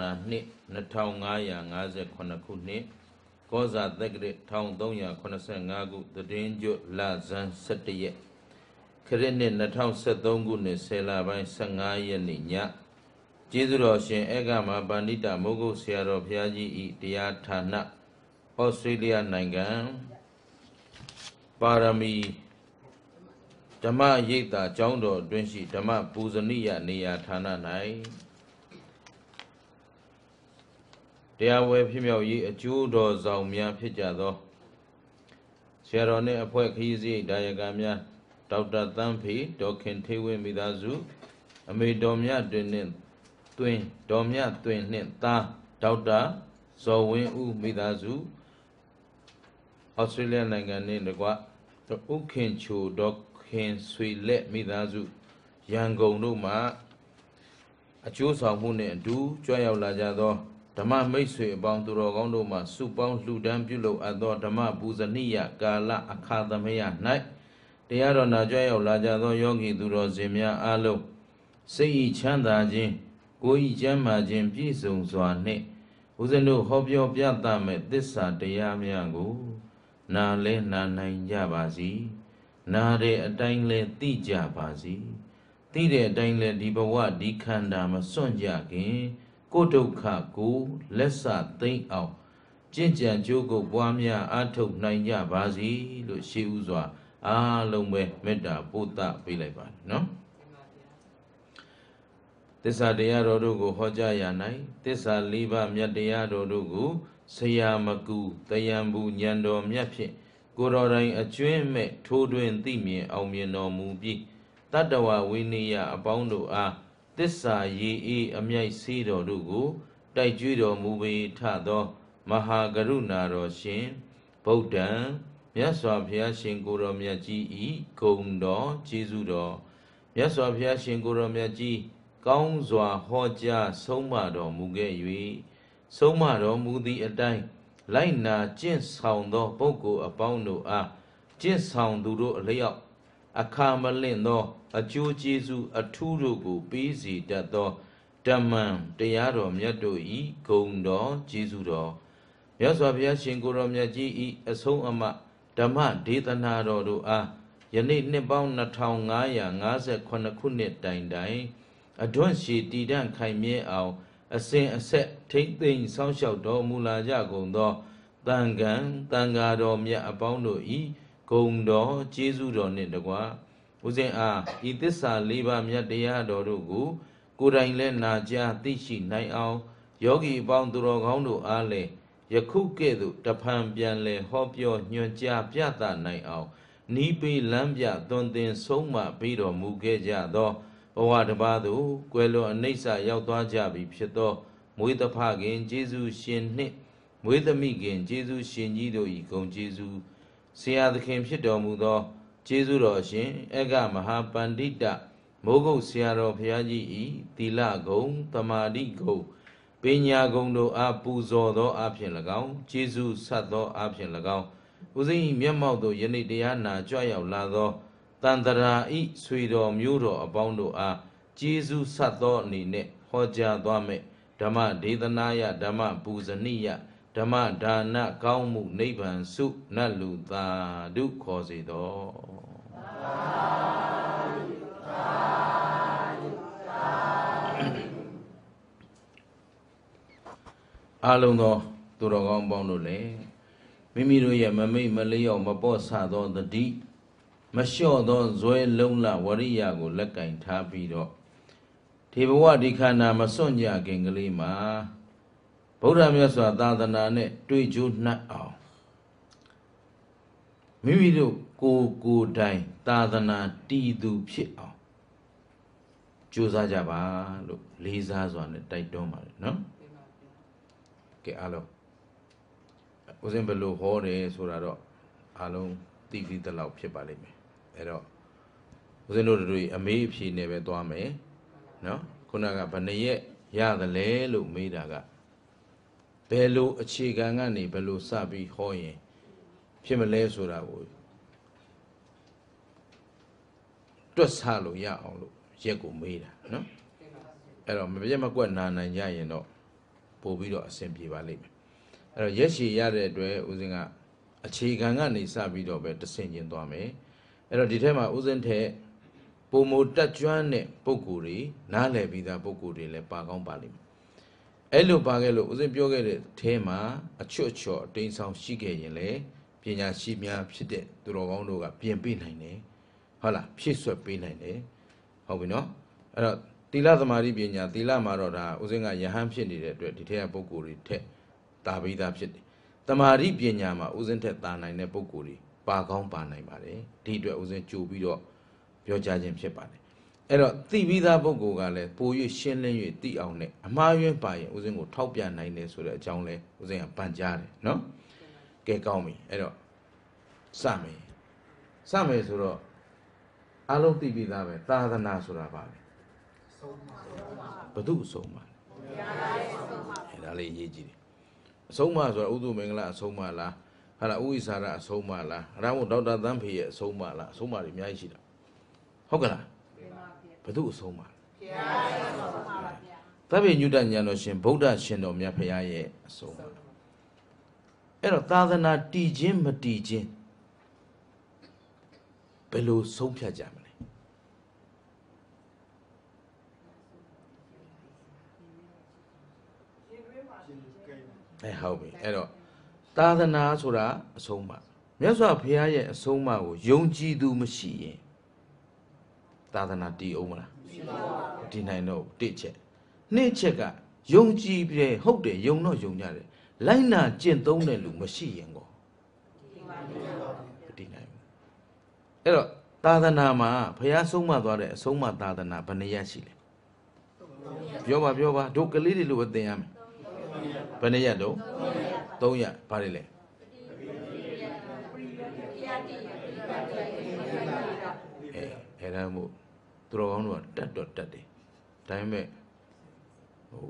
ယနေ့သာသနာနှစ်2558ခုနှစ်ကောဇာတက္ကရာ1385ခုတည်င်းကျွတ်လဇန်17ရက်ခရစ်နှစ်2013ခုနှစ်ဆယ်လပိုင်း15ရက်နေ့ညကျေးဇူးတော်ရှင်အေကမပန္တိတမုဂုတ်ဆရာတော်ဘုရားကြီးဤတရားဌာနဩစတြေးလျနိုင်ငံပါရမီဓမ္မရိပ်သာကျောင်းတော်အတွင်းရှိဓမ္မပူဇနိယနေရာဌာန၌ တရားဝဲဖြစ်မြောက်ရေးအကျိုးတော်ဆောင်များဖြစ်ကြသောဆရာတော်နှင့်အဖွဲ့ခရီးစရိတ်ဒါယကများဒေါက်တာသန်းဖေဒေါခင်ထေဝင်းမိသားစု အမေတော်မြတ်တွင်နှင့်တွင်တော်မြတ်တွင်နှင့်သားဒေါက်တာဇော်ဝင်းဦးမိသားစုဩစတြေးလျနိုင်ငံနှင့်တကွဥခင်ချိုဒေါခင်ဆွေလက်မိသားစုရန်ကုန်တို့မှအကျိုးဆောင်မှုနှင့်အတူကြွရောက်လာကြသော ဓမ္မမိတ်ဆွေအပေါင်းသူတော်ကောင်းတို့မှစုပေါင်းလှူဒန်းပြုလုပ်အပ်သောဓမ္မပူဇနိယကာလအခါသမယ၌တရားတော်နာကြွရောက်လာကြသောယောဂီသူတော်စင်များအားလုံးစိတ်ဤချမ်းသာခြင်းကိုယ်ဤကျမ်းမာခြင်းပြည့်စုံစွာနှင့်ဦးဇင်းတို့ဟောပြောပြသမဲ့သစ္စာတရားများကိုနာလဲနာနိုင်ကြပါစီနာတဲ့အတိုင်းလဲသိကြပါစီသိတဲ့အတိုင်းလဲဒီဘဝဒီခန္ဓာမစွန့်ကြခင် ကိုဒုက္ခကိုလက်ဆသိမ့်အောင်ကြင်ကြံကြိုးကိုပွားများအားထုတ်နိုင်ကြပါစီလို့ရှေးဥစွာအားလုံးပဲမေတ္တာပို့သပေးလိုက်ပါတယ်နော်သစ္စာတရားတော်တို့ကိုဟောကြားရနိုင်သစ္စာလေးပါးမြတ်တရားတော်တို့ကိုဆရာမကူတယံဘူးညံတော်မြတ်ဖြင့်ကိုတော်တိုင်အကျွင်းမဲ့ထိုးတွင်သိမြင်အောင်မြင်တော်မူပြီးတတ္တဝဝိနည်းအပေါင်းတို့အား သစ္စာရေအေးအမြိုက်ဆေးတော်တို့ကို တိုက်ကြွတော်မူပေထသော မဟာကရုဏာတော်ရှင်ဗုဒ္ဓံမြတ်စွာဘုရားရှင်ကိုရောမြတ်ကြီးဤဂုံတော်ကျေးဇူးတော်မြတ်စွာဘုရားရှင်ကိုရောမြတ်ကြီးကောင်းစွာဟောကြားဆုံးမတော်မူခဲ့၍ဆုံးမတော်မူသည့်အတိုင်းလိုက်နာကျင့်ဆောင်သောပုဂ္ဂိုလ်အပေါင်းတို့အားကျင့်ဆောင်သူတို့အလျောက် အခါမလင့်သော အကျိုးကျေးဇူးအထူးတို့ကို ပေးစီတတ်သောဓမ္မံတရားတော်မြတ်တို့ဤဂုံတော်ကျေးဇူးတော်မြတ်စွာဘုရားရှင်ကိုရောမြတ်ကြီးဤအဆုံးအမဓမ္မဒေသနာတော်တို့အားယနေ့နှစ်ပေါင်း2558ခုနှစ်တိုင်တိုင်အဒွန့်ရှည်တည်တံ့ခိုင်မြဲအောင်အစဉ်အဆက်ထိမ့်သိမ့်စောင့်ရှောက်တော်မူလာကြကုန်သောတန်ခံတန်ဃာတော်မြတ်အပေါင်းတို့ဤ ဂုံတော်ကျေးဇူးတော်နှင့်တကွာဦးဇင်းအားဤသစ္စာလေးပါးမြတ်တရားတော်တို့ကိုကိုယ်တိုင်လည်းနာကြားသိရှိနိုင်အောင်ယောဂီအပေါင်းသူတော်ကောင်းတို့အားလည်းယခုကဲ့သို့တဖန်ပြန်လဲဟောပြောညွှန်ကြားပြသနိုင်အောင်နီးပေလမ်းပြသွန်သင်ဆုံးမပေးတော်မူခဲ့ကြသောဘဝတစ်ပါးသို့ကွယ်လွန်အနိစ္စရောက်သွားကြပြီဖြစ်သောမွေးတဖခင်ကျေးဇူးရှင်နှင့်မွေးသမိခင်ကျေးဇူးရှင်ကြီးတို့၏ဂုဏ်ကျေးဇူး ဆရာသခင်ဖြစ်တော်မူသောကျေးဇူးတော်ရှင်အကမဟာပန္တိတမိုးကုတ်ဆရာတော်ဘုရားကြီးဤသီလဂုံတမာတိဂုံပညာဂုံတို့အားပူဇော်သောအဖြစ်၎င်းကျေးဇူးဆက်သောအဖြစ်၎င်းဦးဇင်း၏မျက်မှောက်သို့ယနေ့တရားနာကြွရောက်လာသောတန်တရာဤဆွေတော်မျိုးတော်အပေါင်းတို့အားကျေးဇူးဆက်သောအနေနဲ့ဟောကြားသွားမယ်ဓမ္မဒေသနာယဓမ္မပူဇနိယ ဓမ္မဒါနကောင်းမှုနိဗ္ဗာန်စုနတ်လူသာဓုခေါ်စေတော်အားလုံးသောသူတော်ကောင်းပေါင်းတို့လည်းမိမိတို့ရဲ့မမိတ်မလျော့မပေါ့ဆသောတတိမလျှော့သောဇွဲလုံးလဝရိယကိုလက်ကင်ထားပြီးတော့ဒီဘဝဒီခန္ဓာမစွန့်ကြခင်ကလေးမှာ ဗုဒ္ဓမြတ်စွာသာသနာနဲ့တွေ့ကြိုးနှံ့အောင်မိမိတို့ကိုယ်ကိုယ်တိုင်သာသနာတည်သူဖြစ်အောင်ကြိုးစားကြပါလို့လေးစားစွာနဲ့တိုက်တွန်းပါတယ်နော်ကဲအားလုံးဦးစင်ဘယ်လိုဟောတယ်ဆိုတာတော့အားလုံးသိပြီးသလောက်ဖြစ်ပါလိမ့်မယ်အဲ့တော့ဦးစင်တို့တို့အမေးအဖြေနဲ့ပဲသွားမယ်နော်ခုနကဘယ်နှရက်ရသလဲလို့မေးတာက ဘယ်လိုအခြေခံကနေဘယ်လိုစပြီးဟောရင်ဖြစ်မလဲဆိုတာကိုတွက်ဆလို့ရအောင်လို့ရက်ကိုမေးတာနော်အဲ့တော့မပြတ်မကွက်နာနိုင်ကြရင်တော့ပို့ပြီးတော့အဆင်ပြေပါလိမ့်မယ်အဲ့တော့ရက်ရှည်ရတဲ့အတွက်ဦးဇင်းကအခြေခံကနေစပြီးတော့ပဲတဆင်ကျင်သွားမယ်အဲ့တော့ဒီထက်မှာဦးဇင်းထက်ပုံမတက်ကျွမ်းတဲ့ပုံကိုယ်တွေနားလည်ပြီးသားပုံကိုယ်တွေလည်းပါကောင်းပါလိမ့်မယ် အဲ့လိုပါခဲ့လို့ဦးဇင်းပြောခဲ့တဲ့အဲမှာအချွတ်ချော်အတိမ်ဆောင်ရှိခဲ့ရင်လေပညာရှိများဖြစ်တဲ့သူတော်ကောင်းတို့ကပြင်ပေးနိုင်တယ်ဟုတ်လားဖြည့်ဆွတ်ပေးနိုင်တယ်ဟုတ်ပြီနော်အဲ့တော့သီလသမာဓိပညာသီလမှာတော့ဒါဦးဇင်းကယဟန်ဖြစ်နေတဲ့အတွက်ဒီထက်ကပုံကိုယ်တွေထက်တာပြီးသားဖြစ်တယ်တမာဓိပညာမှာဦးဇင်းထက်တာနိုင်တဲ့ပုံကိုယ်တွေပါကောင်းပါနိုင်ပါတယ်ဒီအတွက်ဦးဇင်းကြိုပြီးတော့ပြောကြားခြင်းဖြစ်ပါတယ် အဲ့တော့သိပြီးသားပုဂ္ဂိုလ်ကလည်းပို၍ရှင်းလင်း၍သိအောင်နဲ့အမှားယွင်းပါရင်ဦးဇင်းကိုထောက်ပြနိုင်တယ်ဆိုတဲ့အကြောင်းလဲဦးဇင်းကပန်ကြားတယ်နော်ကဲကောင်းပြီအဲ့တော့စမယ်စမယ်ဆိုတော့အလုံးသိပြီးသားပဲသာသနာဆိုတာပါပဲဘု து အဆုံးပါအဲ့ဒါလေးရေးကြည့်တယ်အဆုံးမဆိုတာဥဒုမင်္ဂလာအဆုံးမလားဟာလားဥဝိစာရအဆုံးမလားအရမို့ဒေါက်တာသန်းဖေရဲ့အဆုံးမလားအဆုံးမတွေအများကြီးရှိတာဟုတ်ကလား ဘု து အဆုံးမသဗ္ဗညုတဉာဏ်တော်ရှင်ဗုဒ္ဓရှင်တော်မြတ်ဖရာရဲ့အဆုံးမအဲ့တော့သာသနာတည်ခြင်းမတည်ခြင်းဘယ်လိုဆုံးဖြတ်ကြမလဲအဲဟုတ်ပြီအဲ့တော့သာသနာဆိုတာအဆုံးအမမြတ်စွာဘုရားရဲ့အဆုံးအမကိုယုံကြည်သူမရှိရင် သာသနာတည်အောင်မလားတည်နိုင်တော့တစ်ချက်နှစ်ချက်ကယုံကြည်ပြီဟုတ်တယ်ယုံတော့ယုံကြတယ်လိုက်နာကျင့်သုံးတဲ့လူမရှိရင်ကောမတည်နိုင်ဘူးအဲ့တော့သာသနာမှာဘုရားဆုံးမသွားတဲ့အဆုံးအမသာသနာဘယ်နှရက်ရှိလဲပြောပါပြောပါတို့ကလေးတွေလို့ပဲသင်ရမယ်ဘယ်နှရက်တော့3ရက်ဘာတွေလဲအဲအဲ့ဒါမို့ သူတော်ကောင်းတို့ကတက်တော့တက်တယ်ဒါပေမဲ့ဟို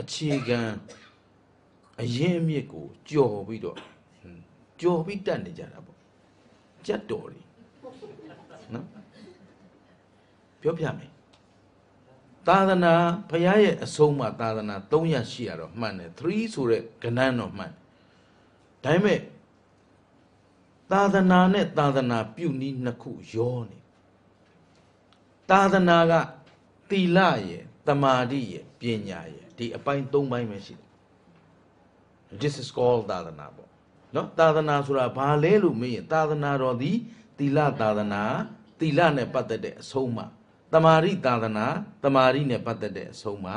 အခြေခံအရင်အမြစ်ကိုကြော်ပြီးတော့ဟွန်းကြော်ပြီးတက်နေကြတာပေါ့ကြက်တော်တွေနော်ပြောပြမယ်သာသနာဘုရားရဲ့အဆုံးအမသာသနာ300ရှိရတော့မှန်တယ်3ဆိုတဲ့ကဏ္ဍတော့မှန်ဒါပေမဲ့သာသနာနဲ့သာသနာပြုနည်းနှစ်ခုရောနေ သာသနာကသီလရယ်တမာတိရယ်ပညာရယ်ဒီအပိုင်း၃ပိုင်းပဲရှိတယ် this is called သာသနာပေါ့နော်သာသနာဆိုတာဘာလဲလို့မေးရင်သာသနာတော်သည်သီလသာသနာသီလနဲ့ပတ်သက်တဲ့အဆုံးအမတမာရိသာသနာတမာရိနဲ့ပတ်သက်တဲ့အဆုံးအမ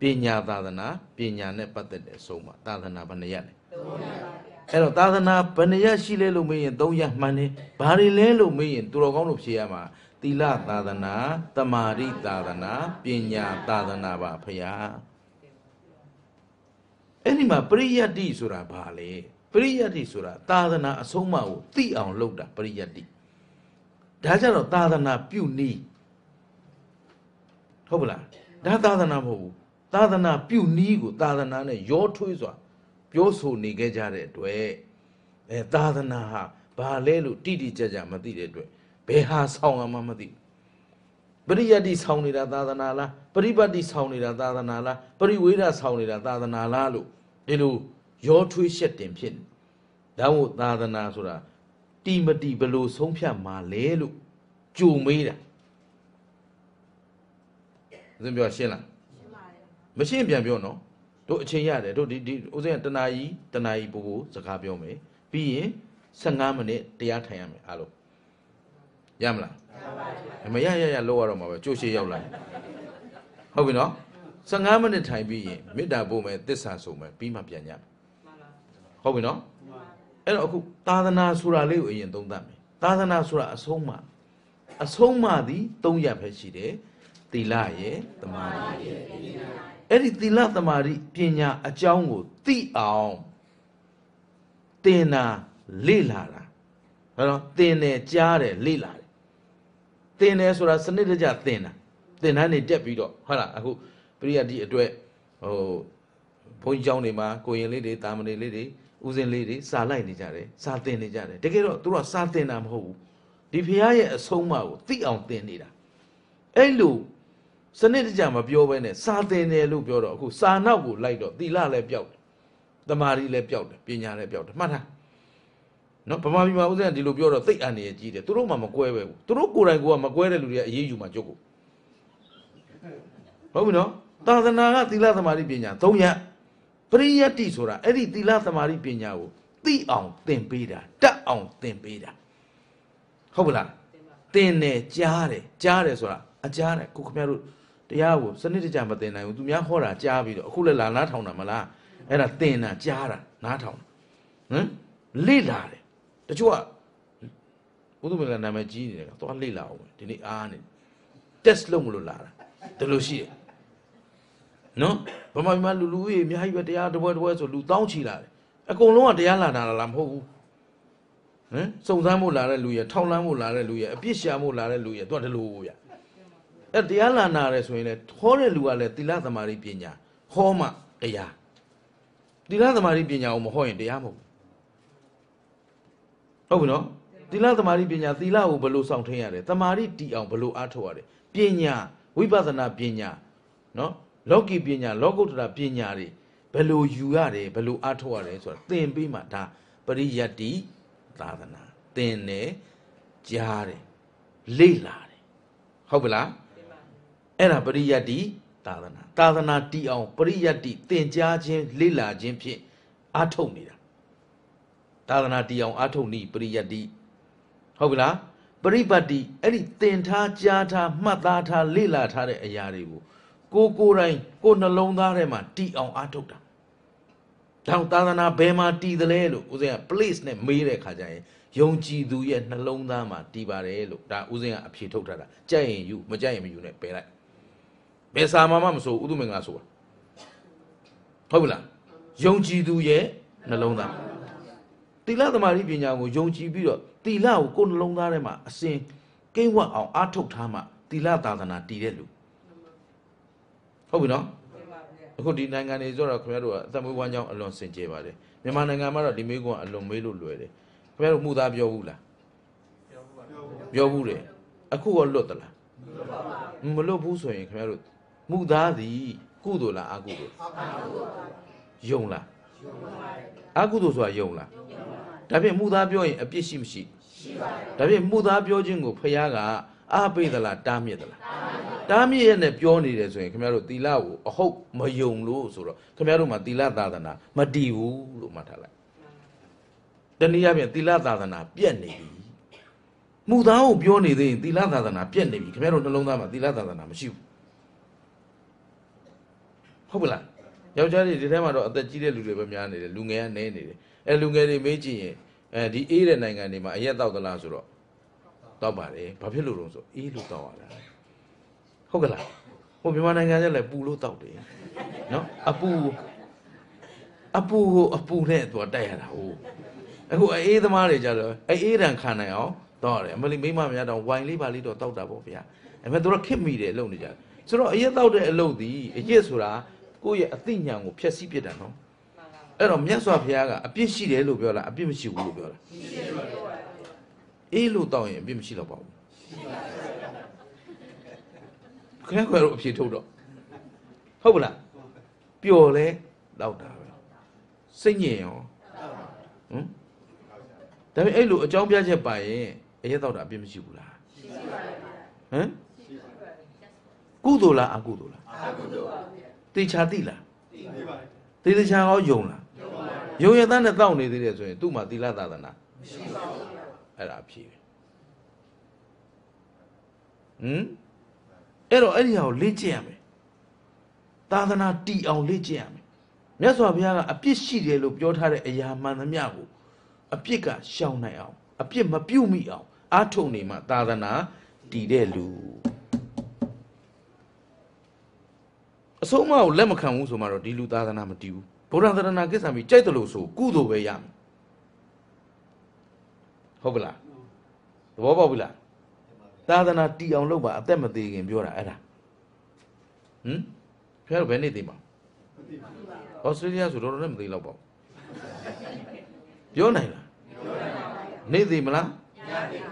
ပညာသာသနာပညာနဲ့ပတ်သက်တဲ့အဆုံးအမသာသနာဘယ်နှရက်လဲအဲ့တော့သာသနာဘယ်နှရက်ရှိလဲလို့မေးရင်၃ရက်မှန်တယ်ဘာတွေလဲလို့မေးရင်သူတော်ကောင်းတို့ဖြေရမှာ သီလသာသနာတမာရိသာသနာပညာသာသနာပါဖရာအဲ့ဒီမှာပရိယတ္တိဆိုတာဘာလဲပရိယတ္တိဆိုတာသာသနာအဆုံးအမကိုသိအောင်လုပ်တာပရိယတ္တိဒါကြတော့သာသနာပြုနည်းဟုတ်ပလားဒါသာသနာမဟုတ်ဘူးသာသနာပြုနည်းကိုသာသနာနဲ့ရောထွေးစွာပြောဆိုနေခဲ့ကြတဲ့အတွက်အဲသာသနာဟာဘာလဲလို့တိတိကျကျမသိတဲ့အတွက် ဘယ်ဟာဆောင်းရမှမသိဘူးပရိယတ္တိဆောင်းနေတာသာသနာလားပရိပတ်တိဆောင်းနေတာသာသနာလားပရိဝေဒဆောင်းနေတာသာသနာလားလို့ဒီလိုရောထွေးရှက်တင်ဖြစ်နေဒါမို့သာသနာဆိုတာတိမတိဘလို့ဆုံးဖြတ်မှာလဲလို့ကြုံမေးတာဦးဇင်းပြောရှင်းလားမရှင်းပြန်ပြောနော်တို့အချိန်ရတယ်တို့ဒီဒီဦးဇင်းကတနာကြီးတနာကြီးပူပူစကားပြောမယ်ပြီးရင်15မိနစ်တရားထိုင်ရမယ်အားလုံး ရမလားမရရရလောက်ရတော့မှာပဲကြိုးရှိရောက်လာဟုတ်ပြီနော်15မိနစ်ထိုင်ပြီးရင်မေတ္တာပို့မယ်သစ္စာဆိုမယ်ပြီးမှပြန်ကြမယ်ဟုတ်ပြီနော်အဲ့တော့အခုသာသနာဆိုတာလေးကိုအရင်သုံးသပ်မယ်သာသနာဆိုတာအဆုံးမအဆုံးမသည်၃ရပ်ပဲရှိတယ်သီလရဲ့သမာဓိရဲ့အဲ့ဒီသီလသမာဓိပညာအကြောင်းကိုသိအောင်သင်တာလေ့လာတာဟုတ်တော့သင်တယ်ကြားတယ်လေ့လာတယ် သင်တယ်ဆိုတာစနစ်တကျသင်တာသင်တန်းနေတက်ပြီးတော့ဟုတ်လားအခုပရိယတ်ဒီအတွက်ဟိုဘုန်းကြီးကျောင်းတွေမှာကိုရင်လေးတွေတာမဏေလေးတွေဦးစင်လေးတွေစာလိုက်နေကြတယ်စာသင်နေကြတယ်တကယ်တော့သူတို့ကစာသင်တာမဟုတ်ဘူးဒီဖရားရဲ့အဆုံးအမကိုသိအောင်သင်နေတာအဲ့လိုစနစ်တကျမပြောဘဲနဲ့စာသင်တယ်လို့ပြောတော့အခုစာနောက်ကိုလိုက်တော့သီလလည်းပျောက်တယ်တမာရီလည်းပျောက်တယ်ပညာလည်းပျောက်တယ်မှတ်ထား နော်ဗမာပြည်မှာဦးဇင်းကဒီလိုပြောတော့သိအန်နေရကြီးတယ်သူတို့မှမကွဲပဲဘူးသူတို့ကိုယ်တိုင်ကမကွဲတဲ့လူတွေကအရေးယူမှကြုတ်ကိုဟုတ်ပြီနော်သာသနာကသီလသမာဓိပညာ၃ရပ်ပရိယတ္တိဆိုတာအဲ့ဒီသီလသမာဓိပညာကိုသိအောင်သင်ပေးတာတတ်အောင်သင်ပေးတာဟုတ်ပလားသင်တယ်ကြားတယ်ကြားတယ်ဆိုတာအကြားတယ်ကိုခင်ဗျားတို့တရားကိုစနစ်တကျမသင်နိုင်ဘူးသူများဟောတာကြားပြီးတော့အခုလည်းလာနားထောင်တာမလားအဲ့ဒါသင်တာကြားတာနားထောင်တာဟမ်လေ့လာတယ် တချို့ကဘုသူမကနာမည်ကြီးနေတယ်ကသွားလေ့လာအောင်ဒီနေ့အားနေ test လုပ်မလို့လာတာဒီလိုရှိတယ်နော်ဗမာပြည်မှာလူလူကြီးအများကြီးပဲတရားတစ်ပွဲတစ်ပွဲဆိုလူတောင်းချီလာတယ်အကုန်လုံးကတရားလာတာလားမဟုတ်ဘူးဟမ်စုံစမ်းဖို့လာတဲ့လူရထောက်လန်းဖို့လာတဲ့လူရအပြစ်ရှာဖို့လာတဲ့လူရသူကဒီလိုဗျအဲတရားလာနာရဲဆိုရင်လေဟောတဲ့လူကလည်းသီလသမာဓိပညာဟောမှတရားသီလသမာဓိပညာကိုမဟောရင်တရားမဟုတ်ဘူး ဟုတ်ပြီနော်သီလသမာဓိပညာသီလကိုဘယ်လိုစောင့်ထင်းရတယ်သမာဓိတည်အောင်ဘယ်လိုအားထုတ်ရတယ်ပညာဝိပဿနာပညာနော်လောကီပညာလောကုတ္တရာပညာတွေဘယ်လိုယူရတယ်ဘယ်လိုအားထုတ်ရတယ်ဆိုတာသင်ပြီးမှဒါပရိယတ္တိသာသနာသင်တယ်ကြားတယ်လေ့လာတယ်ဟုတ်ပလားအဲ့ဒါပရိယတ္တိသာသနာသာသနာတည်အောင်ပရိယတ္တိသင်ကြားခြင်းလေ့လာခြင်းဖြင့်အားထုတ်နေတာ သာသနာတည်အောင်အားထုတ်နည်းပရိယတ္တိဟုတ်ပြီလားပရိပတ်တိအဲ့ဒီသင်ထားကြားထားမှတ်သားထားလေ့လာထားတဲ့အရာတွေကိုကိုကိုယ်တိုင်ကိုယ်နှလုံးသားထဲမှာတည်အောင်အားထုတ်တာဒါကြောင့်သာသနာဘယ်မှာတည်သလဲလို့ဦးဇင်းက place နဲ့မေးတဲ့ခါကျရင်ယုံကြည်သူရဲ့နှလုံးသားမှာတည်ပါတယ်လို့ဒါဦးဇင်းကအဖြေထုတ်ထားတာကြက်ရင်ယူမကြက်ရင်မယူနဲ့ပယ်လိုက်ဘယ်စာမှမမဆိုဥဒုမင်္ဂလာဆိုတာဟုတ်ပြီလားယုံကြည်သူရဲ့နှလုံးသား တိလသမารိပညာကိုယုံကြည်ပြီးတော့တိလကိုကိုယ်နှလုံးသားထဲမှာအစဉ်ကိန်းဝတ်အောင်အားထုတ်ထားမှတိလသာသနာတည်တဲ့လူဟုတ်ပြီနော်အခုဒီနိုင်ငံတွေဆိုတော့ခင်ဗျားတို့ကအသက်မွေးဝမ်းကြောင်းအလွန်စင်ကြယ်ပါတယ်မြန်မာနိုင်ငံမှာတော့ဒီမေးခွန်းကအလွန်မေးလို့လွယ်တယ်ခင်ဗျားတို့မှုသားပြောဘူးလားပြောဘူးတယ်အခုရောလွတ်သလားမလွတ်ဘူးဆိုရင်ခင်ဗျားတို့မှုသားသည်ကုသိုလ်လားအကုသိုလ်ယုံလားအကုသိုလ်ဆိုတာယုံလား ဒါဖြင့်မှုသားပြောရင်အပြစ်ရှိမရှိရှိပါတယ်ဒါဖြင့်မှုသားပြောခြင်းကိုဖခင်ကအားပေးသလားတားမြစ်သလားတားမြစ်ရဲ့နဲ့ပြောနေတယ်ဆိုရင်ခင်ဗျားတို့သီလကိုအဟုတ်မယုံလို့ဆိုတော့ခင်ဗျားတို့မှာသီလသာသနာမတည်ဘူးလို့မှတ်ထားလိုက်တနည်းအားဖြင့်သီလသာသနာပြက်နေပြီမှုသားကိုပြောနေသေးရင်သီလသာသနာပြက်နေပြီခင်ဗျားတို့နှလုံးသားမှာသီလသာသနာမရှိဘူးဟုတ်ပလားယောက်ျားတွေဒီထဲမှာတော့အသက်ကြီးတဲ့လူတွေပဲများနေတယ်လူငယ်ကနည်းနေတယ် အဲလူငယ်တွေမေးကြည့်ရင်အဲဒီအေးတဲ့နိုင်ငံတွေမှာအရက်တောက်သလားဆိုတော့တောက်ပါတယ်ဘာဖြစ်လို့လဲဆိုအေးလို့တောက်ရတာဟုတ်ကလားဟိုမြန်မာနိုင်ငံကျလည်းပူလို့တောက်တယ်နော်အပူအပူကိုအပူနဲ့သူကတိုက်ရတာဟိုအခုအေးသမားတွေကြတော့အဲအေးတန်ခံနိုင်အောင်တောက်ရတယ်အမလီမိမများတော့ဝိုင်လေးပါလေးတော့တောက်တာပေါ့ဗျာအဲမဲ့သူတို့ခစ်မိတယ်အလုပ်နေကြတယ်ဆိုတော့အရက်တောက်တဲ့အလုပ်ဒီအရက်ဆိုတာကိုယ့်ရဲ့အသိဉာဏ်ကိုဖျက်ဆီးပစ်တာနော် အဲ့တော့မြတ်စွာဘုရားကအပြစ်ရှိတယ်လို့ပြောလားအပြစ်မရှိဘူးလို့ပြောလားမရှိပါဘူးအေးလို့တောင်းရင်အပြစ်မရှိတော့ပါဘူးခဲခွဲတော့အဖြေထုတ်တော့ဟုတ်ပလားပျော်လဲတောက်တာပဲစိတ်ညစ်ရောဟမ်ဒါပေမဲ့အဲ့လိုအကြောင်းပြချက်ပါရင်အရက်တောက်တာအပြစ်မရှိဘူးလားရှိပါတယ်ဟမ်ကုသိုလ်လားအကုသိုလ်လားအကုသိုလ်ပါဗျာတေချာသိလားသိပါတယ်တေချာရောယုံလား ယုံပါဘူးယုံရတဲ့နဲ့တောက်နေသေးတယ်ဆိုရင်သူ့မှာသီလသာသနာမရှိပါဘူးအဲ့ဒါအဖြေပဲဟမ်အဲ့တော့အဲ့ဒီဟာကိုလေ့ကျင့်ရမယ်သာသနာတည်အောင်လေ့ကျင့်ရမယ်မြတ်စွာဘုရားကအပြစ်ရှိတယ်လို့ပြောထားတဲ့အရာမှန်သမျှကိုအပြစ်ကရှောင်နိုင်အောင်အပြစ်မပြုတ်မိအောင်အာထုံနေမှသာသနာတည်တဲ့လူအဆုံးအမကိုလက်မခံဘူးဆိုမှတော့ဒီလူသာသနာမတည်ဘူး ဗုဒ္ဓသာသနာကိစ္စမီကြိုက်တယ်လို့ဆိုကုသိုလ်ပဲရမယ်ဟုတ်ကလားသဘောပေါက်ပြီလားသာသနာတည်အောင်လုပ်ပါအသက်မသေးခင်ပြောတာအဲ့ဒါဟမ်ဖះဘယ်နေ့သိမှာဩစတြေးလျဆိုတော့လည်းမသိတော့ပါဘူးပြောနိုင်လားပြောနိုင်ပါဘူးနေ့သိမလားမသိပါဘူး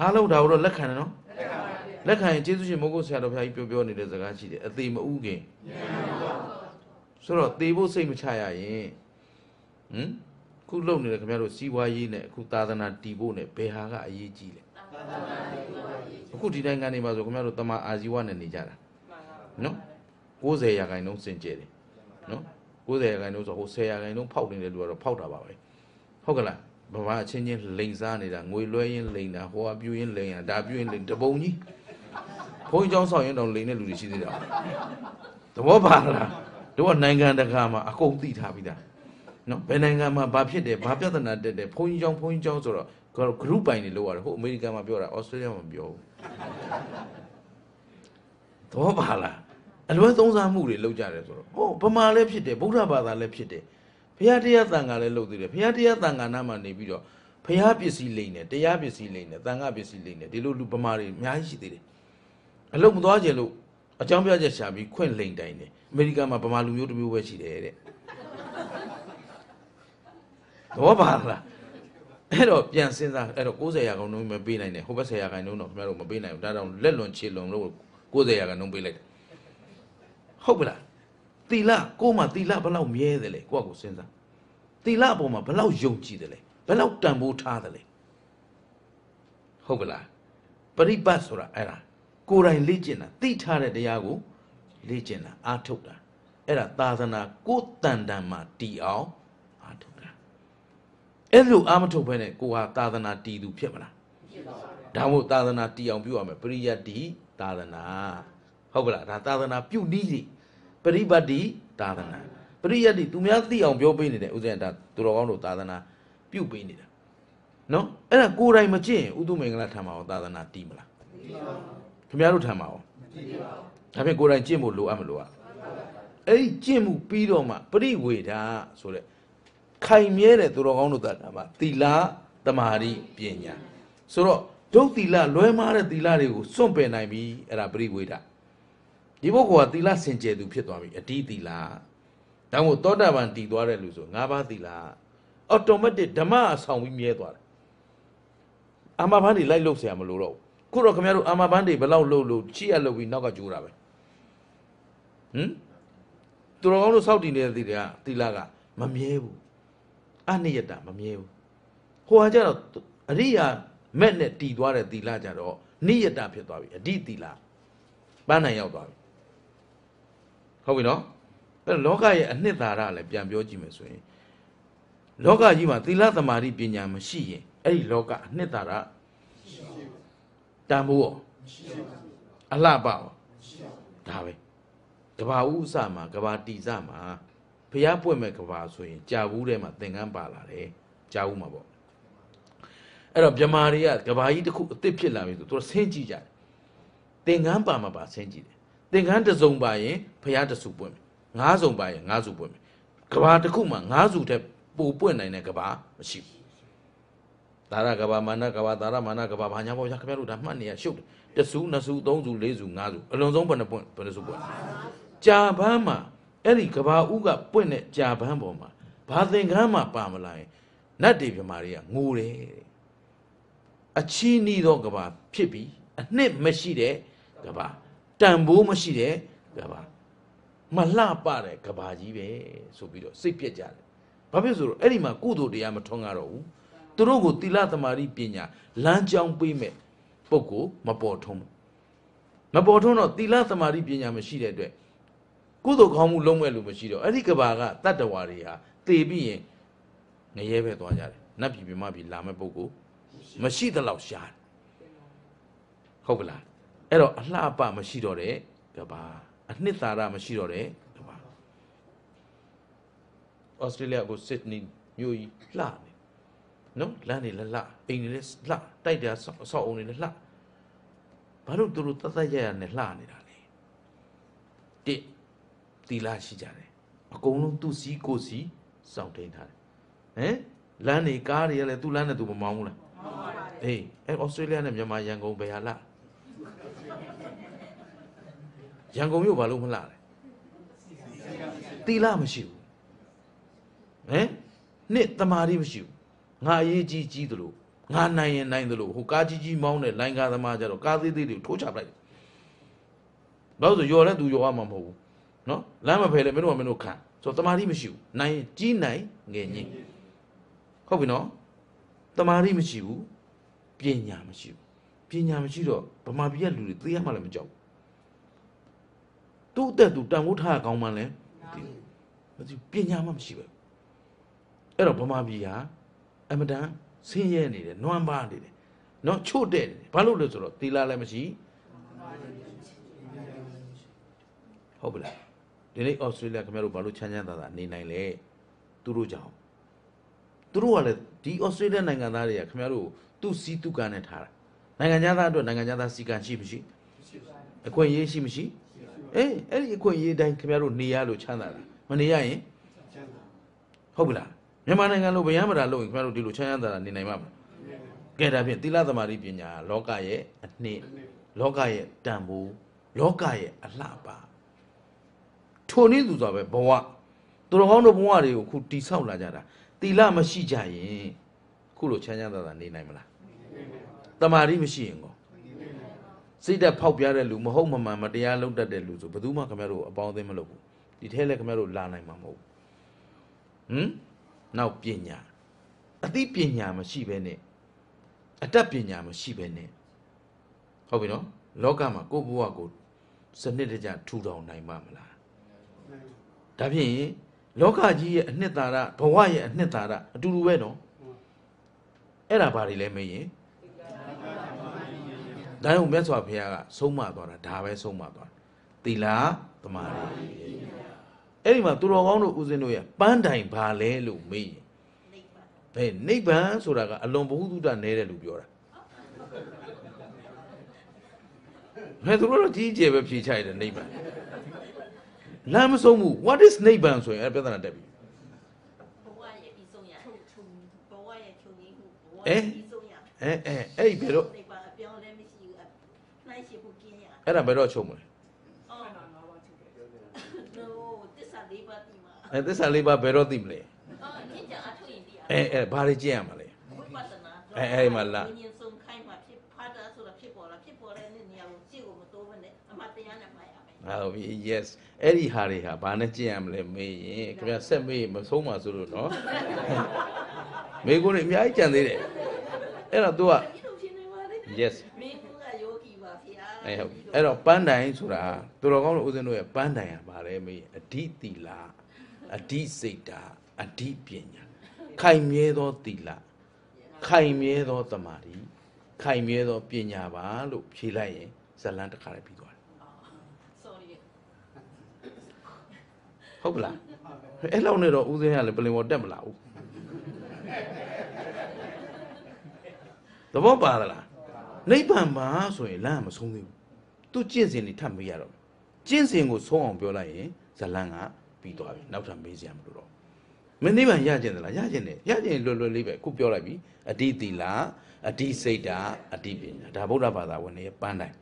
အားလုံးဒါတော့လက်ခံတယ်နော်လက်ခံပါဗျာလက်ခံရင်ကျေးဇူးရှင်မိုးကုတ်ဆရာတော်ဘုရားကြီးပြောပြောနေတဲ့စကားရှိတယ်အသေးမဥခင် ဆိုတော့သေဖို့စိတ်မချရရင်ဟမ်ခုလုံနေတဲ့ခင်ဗျားတို့စီးပွားရေးနဲ့အခုသာသနာတည်ဖို့နဲ့ဘယ်ဟာကအရေးကြီးလဲအခုဒီတိုင်းကနေမှာဆိုခင်ဗျားတို့တမအာဇီဝနဲ့နေကြတာနော်90ရာခိုင်နှုန်းစင်ကြယ်တယ်နော်90ရာခိုင်နှုန်းဆိုဟို10ရာခိုင်နှုန်းဖောက်နေတဲ့လူကတော့ဖောက်တာပါပဲဟုတ်ကလားဘဝအချင်းချင်းလိန်စားနေတာငွေလွှဲရင်လိန်တာဟိုကပြူရင်လိန်တာဒါပြူရင်လိန်တပုံကြီးဘုန်းကြီးเจ้าဆောင်ရင်တော့လိန်တဲ့လူတွေရှိသေးတယ်သဘောပါလား တို့ကနိုင်ငံတကာမှာအကုန်သိထားပြီးသားနော်ဘယ်နိုင်ငံမှာဘာဖြစ်တယ်ဘာပြဿနာတက်တယ်ဘုန်းကြီးကျောင်းဘုန်းကြီးကျောင်းဆိုတော့ group ပိုင်တွေလို့ရတယ်ဟိုအမေရိကန်မှာပြောတာဩစတြေးလျမှာပြောဘူးတော့ပါလားအလွဲသုံးစားမှုတွေလုပ်ကြတယ်ဆိုတော့ဟိုဗမာလည်းဖြစ်တယ်ဗုဒ္ဓဘာသာလည်းဖြစ်တယ်ဘုရားတရားသံဃာလည်းလုပ်သေးတယ်ဘုရားတရားသံဃာနာမှာနေပြီးတော့ဘုရားပစ္စည်းလိမ့်တယ်တရားပစ္စည်းလိမ့်တယ်သံဃာပစ္စည်းလိမ့်တယ်ဒီလိုလူဗမာတွေအများကြီးရှိသေးတယ်အလုံးမသွားကြလို့အကြောင်းပြချက်ရှာပြီးခွင့်လိမ့်တိုင်းတယ် အမေရိကန်မှာဗမာလူမျိုးတစ်မျိုးပဲရှိတယ်တဲ့တော့ပါလားအဲ့တော့ပြန်စဉ်းစားအဲ့တော့90ရာခိုင်နှုန်းမပေးနိုင်နဲ့ဟိုဘက်10ရာခိုင်နှုန်းတော့ခင်ဗျားတို့မပေးနိုင်ဘူးဒါကြောင့်လက်လွန်ချေလွန်လို့90ရာခိုင်နှုန်းပေးလိုက်တယ်ဟုတ်ပလားတီလာကိုမှတီလာဘယ်လောက်မြဲတယ်လဲကိုကကိုစဉ်းစားတီလာအပေါ်မှာဘယ်လောက်ယုံကြည်တယ်လဲဘယ်လောက်တန်ဖိုးထားတယ်လဲဟုတ်ပလားပရိပတ်ဆိုတာအဲ့ဒါကိုယ်တိုင်လေ့ကျင့်တာသိထားတဲ့တရားကို လေ့ကျင့်တာအားထုတ်တာအဲ့ဒါသာသနာကိုယ်တန်တန်မှာတည်အောင်အားထုတ်တာအဲ့လိုအားမထုတ်ဘဲနဲ့ကိုဟာသာသနာတည်သူဖြစ်မလားဒါမို့သာသနာတည်အောင်ပြုရမယ်ပရိယတ်တိသာသနာဟုတ်ကလားဒါသာသနာပြုနည်းကြီးပရိပတ်တိသာသနာပရိယတ်တိသူများသိအောင်ပြောပေးနေတယ်ဥစဉ်ဒါသူတော်ကောင်းတို့သာသနာပြုပေးနေတာနော်အဲ့ဒါကိုယ်တိုင်မကျင့်ရင်ဥဒုမင်္ဂလာထံမှာရောသာသနာတည်မလားခင်ဗျားတို့ထံမှာရော ဒါဖြင့်ကိုယ်တိုင်ကျင့်ဖို့လိုအပ်မလိုအပ်အဲ့ဒီကျင့်မှုပြီးတော့မှပရိဝေဒဆိုတဲ့ခိုင်မြဲတဲ့သူတော်ကောင်းတို့သာမှာသီလတမာတိပညာဆိုတော့ဒုတ်သီလလွဲမှားတဲ့သီလတွေကိုစွန့်ပယ်နိုင်ပြီအဲ့ဒါပရိဝေဒဒီပုဂ္ဂိုလ်ကသီလစင်ကြယ်သူဖြစ်သွားပြီအတိသီလဒါမို့သောတာပန်တည်သွားတဲ့လူဆို၅ပါးသီလအော်တိုမက်တစ်ဓမ္မအဆောင်ပြီးမြဲသွားတယ်အာမဘန်းတွေလိုက်လို့ဆရာမလို့တော့ခုတော့ခင်ဗျားတို့အာမဘန်းတွေဘယ်လောက်လို့လို့ချိရလို့ပြီးနောက်ကကျိုးတာပဲ ဟမ်သူတော်ကောင်းတို့စောက်တည်နေတဲ့သီလကသီလကမမြဲဘူးအနိယတမမြဲဘူးဟိုဟာကျတော့အရိယာမက်နဲ့တည်သွားတဲ့သီလကြတော့နိယတဖြစ်သွားပြီအဓိသီလပန်းနိုင်ရောက်သွားပြီဟုတ်ပြီနော်အဲ့တော့လောကရဲ့အနှစ်သာရလည်းပြန်ပြောကြည့်မယ်ဆိုရင်လောကကြီးမှာသီလသမာဓိပညာမရှိရင်အဲ့ဒီလောကအနှစ်သာရတန်ဖို့ရောအလှပရောဒါပဲ ကဘာဥစမှာကဘာတီစမှာဘုရားပွင့်မဲ့ကဘာဆိုရင်ကြာဘူးထဲမှာသင်္ကန်းပါလာတယ်ကြာဘူးမှာပေါ့အဲ့တော့မြမာတွေကကဘာကြီးတစ်ခုအစ်စ်ဖြစ်လာပြီဆိုသူတို့ဆင်းကြည့်ကြတယ်သင်္ကန်းပါမှာပါဆင်းကြည့်တယ်သင်္ကန်းတစ်စုံပါရင်ဘုရားတစ်စုပွင့်မယ်ငါးစုံပါရင်ငါးစုပွင့်မယ်ကဘာတစ်ခုမှာငါးစုတဲ့ပိုပွင့်နိုင်တဲ့ကဘာမရှိဘူးဒါရကဘာမာနကဘာဒါရမာနကဘာဘာညာပေါ့ဗျာခင်ဗျားတို့ဒါမှတ်နေရရှုပ်တယ်တဆူနှစ်ဆူသုံးဆူလေးဆူငါးဆူအလွန်ဆုံးဘယ်နှပွင့်ဘယ်နှဆူပွင့် ကြာပန်းမှာအဲ့ဒီကဘာဥကပွင့်တဲ့ကြာပန်းပေါ်မှာဘာသင်္ကန်းမှာပါမလာရင်နတ်တွေပြမာတွေကငိုတယ်အချီးနီးသောကဘာဖြစ်ပြီးအနှစ်မရှိတဲ့ကဘာတန်ဖိုးမရှိတဲ့ကဘာမလှပတဲ့ကဘာကြီးပဲဆိုပြီးတော့စိတ်ပြက်ကြတယ်ဘာဖြစ်ဆိုတော့အဲ့ဒီမှာကုသိုလ်တရားမထွန်းကားတော့ဘူးသူတို့ကိုသီလသမารိပညာလမ်းကြောင်းပေးမဲ့ပုဂ္ဂိုလ်မပေါ်ထွန်းဘူးမပေါ်ထွန်းတော့သီလသမารိပညာမရှိတဲ့အတွက် ကုသိုလ်ကောင်းမှုလုံးမဲ့လူမရှိတော့အဲ့ဒီကဘာကတတ္တဝါတွေဟာသေပြီးရင်ငရဲပဲသွားကြတယ်နတ်ပြည်ပြမပြည်လာမဲ့ပုဂ္ဂိုလ်မရှိသလောက်ရှားဟုတ်ကလားအဲ့တော့အလှပမရှိတော့တဲ့ကဘာအနှစ်သာရမရှိတော့တဲ့ကဘာဩစတြေးလျကိုစစ်ဒနီမြို့ကြီးလှနေနော်လမ်းနေလှလှအိမ်နေလည်းလှတိုက်တယ်အဆောက်အုံနေလည်းလှဘာလို့သူတို့တတ်တတ်ရရနဲ့လှနေတာလဲတစ် တီလာရှိကြတယ်အကုန်လုံးသူ့စီကိုစီစောင့်ထိန်ထားတယ်ဟမ်လမ်းနေကားတွေကလည်းသူ့လမ်းနဲ့သူမမောင်းဘူးလားမောင်းပါပါတယ်အေးအဲဩစတြေးလျနဲ့မြန်မာရန်ကုန်ဘယ်ဟာလှရန်ကုန်မြို့ဘာလို့မလှလဲတီလာမရှိဘူးဟမ်နှစ်တမာရီမရှိဘူးငါအရေးကြီးကြီးသလိုငါနိုင်ရင်နိုင်သလိုဟိုကားကြီးကြီးမောင်းတဲ့လိုင်းကားသမားကြတော့ကားသေးသေးတွေကိုထိုးချပလိုက်တယ်ဘာလို့ဆိုယော်လဲသူယော်ရမှာမဟုတ်ဘူး နော်လမ်းမဖယ်လဲမင်းတို့ကမင်းတို့ခံဆိုတော့တမာတိမရှိဘူးနိုင်ရင်ကြီးနိုင်ငယ်ညင်းဟုတ်ပြီနော်တမာတိမရှိဘူးပညာမရှိဘူးပညာမရှိတော့ဗမာပြည်ကလူတွေသိရမှလည်းမကြောက်ဘူးသူ့အသက်သူတန်ဖိုးထားကောင်းမှလည်းမသိဘူးပညာမှမရှိဘူးအဲ့တော့ဗမာပြည်ဟာအမတန်ဆင်းရဲနေတယ်နွမ်းပါနေတယ်နော်ချို့တဲ့နေတယ်ဘာလို့လဲဆိုတော့သီလလည်းမရှိဟုတ်ပြီလား ဒီနေ့ဩစတြေးလျခင်ဗျားတို့ဘာလို့ချမ်းချမ်းသာသာနေနိုင်လဲသူတို့ကြောင့်သူတို့ကလည်းဒီဩစတြေးလျနိုင်ငံသားတွေကခင်ဗျားတို့သူ့စီးသူ့ကနဲ့ထားတာနိုင်ငံသားအတွက်နိုင်ငံသားစီကံရှိမရှိအခွင့်အရေးရှိမရှိအေးအဲ့ဒီအခွင့်အရေးတိုင်းခင်ဗျားတို့နေရလို့ချမ်းသာတာမနေရရင်ဟုတ်ပြီလားမြန်မာနိုင်ငံလိုဗျာမတာလို့ခင်ဗျားတို့ဒီလိုချမ်းချမ်းသာသာနေနိုင်မှာမလားကဲဒါဖြင့်သီလသမารိပညာလောကရဲ့အနှစ်လောကရဲ့တန်ဖိုးလောကရဲ့အလှပါ ထိုနည်းသူဆိုပဲဘဝသူတော်ကောင်းတို့ဘဝတွေကိုခုတိဆောက်လာကြတာတီလမရှိကြရင်ခုလိုချမ်းချမ်းသာသာနေနိုင်မလားတမာရီမရှိရင်ကောစိတ်သက်ဖောက်ပြားတဲ့လူမဟုတ်မမှန်မတရားလုပ်တတ်တဲ့လူဆိုဘယ်သူမှခင်ဗျားတို့အပေါင်းအသင်းမလုပ်ဘူးဒီထဲလဲခင်ဗျားတို့လာနိုင်မှာမဟုတ်ဘူးဟမ်နောက်ပညာအသိပညာမရှိဘဲနဲ့အတတ်ပညာမရှိဘဲနဲ့ဟုတ်ပြီနော်လောကမှာကိုယ့်ဘဝကိုစနစ်တကျထူထောင်နိုင်မှာမလား ဒါဖြင့်လောကကြီးရဲ့အနှစ်သာရဘဝရဲ့အနှစ်သာရအတူတူပဲနော်အဲ့ဒါဘာတွေလဲမေးရင်ဒါကြောင့်မြတ်စွာဘုရားကဆုံးမသွားတာဒါပဲဆုံးမသွားတာသီလသမာဓိအဲ့ဒီမှာသူတော်ကောင်းတို့ဦးဇင်းတို့ရဲ့ပန်းတိုင်ဘာလဲလို့မေးရင်အဲနိဗ္ဗာန်ဆိုတာကအလွန်ဘ ഹു တုတနဲတယ်လို့ပြောတာဘယ်သူတို့တော့ကြီးကျယ်ပဲဖြေချရတယ်နိဗ္ဗာန် လမ်းမဆုံးဘူး what is နိဗ္ဗာန်ဆိုရင်အဲ့ပြဿနာတက်ပြီဘဝရဲ့ပြီးဆုံးရထုံဘဝရဲ့ချုံရင်းမှုဘဝအဲရဲ့ပြီးဆုံးရအဲအဲအဲ့ဒီဘယ်တော့နိဗ္ဗာန်အပြောင်းလဲမရှိဘူးနှိုင်းရှိဖို့กินရအဲ့ဒါဘယ်တော့ချုပ်မလဲအော်နော်တစ္ဆာလေးပါးဒီမှာအဲသစ္စာလေးပါးဘယ်တော့သိမလဲအော်ညင်ကြအထုရင်ဒီအဲအဲဘာတွေကျင့်ရမှာလဲဝိပဿနာအဲအဲ့ဒီမှာလာ ဉာဏ်ဆုံးခိုင်းမှာဖြစ်ဖာတာဆိုတာဖြစ်ပေါ်လာဖြစ်ပေါ်တဲ့နေရာကိုကြည့်ကိုမတိုးဘဲနဲ့အမှတ်တရားနဲ့မှတ်ရမယ် ဟုတ်ပြီ yes အဲ့ဒီဟာတွေဟာဘာနဲ့ကျင့်ရမလဲမေးရင်ခင်ဗျာဆက်မေးရင်မဆုံးပါဆိုလို့နော်မေးခွန်းတွေအများကြီးကြံသေးတယ်အဲ့တော့ तू ကဒီလိုဖြစ်နေပါလေ yes မင်းကယောဂီပါဗျာအဲဟုတ်ပြီအဲ့တော့ပန်းတိုင်ဆိုတာသူတော်ကောင်းတို့ဦးဇင်းတို့ရဲ့ပန်းတိုင်ဟာဘာလဲမေးရင်အဓိသီလအဓိစိတ်တာအဓိပညာခိုင်မြဲသောသီလခိုင်မြဲသောတမာတိခိုင်မြဲသောပညာပါလို့ဖြေလိုက်ရင်ဇလန်းတစ်ခါလည်းပြီးသွားတယ် ဟုတ်ပလားအဲ့လောက်နဲ့တော့ဦးစင်းကလည်းပလင်ပေါ်တက်မလာဘူးသဘောပါသလားနိဗ္ဗာန်ပါဆိုရင်လမ်းကမဆုံးသေးဘူးသူကျင့်စဉ်တွေထပ်မေးရတော့မယ်ကျင့်စဉ်ကိုဆုံးအောင်ပြောလိုက်ရင်ဇလန်းကပြီးသွားပြီနောက်ထပ်မေးစရာမလိုတော့မင်းနိဗ္ဗာန်ရကျင်သလားရကျင်တယ်ရကျင်ရင်လွယ်လွယ်လေးပဲခုပြောလိုက်ပြီအတိတိလာအတိစိတ်တာအတိပညာဒါဗုဒ္ဓဘာသာဝင်တွေရဲ့ပန်းတိုင်း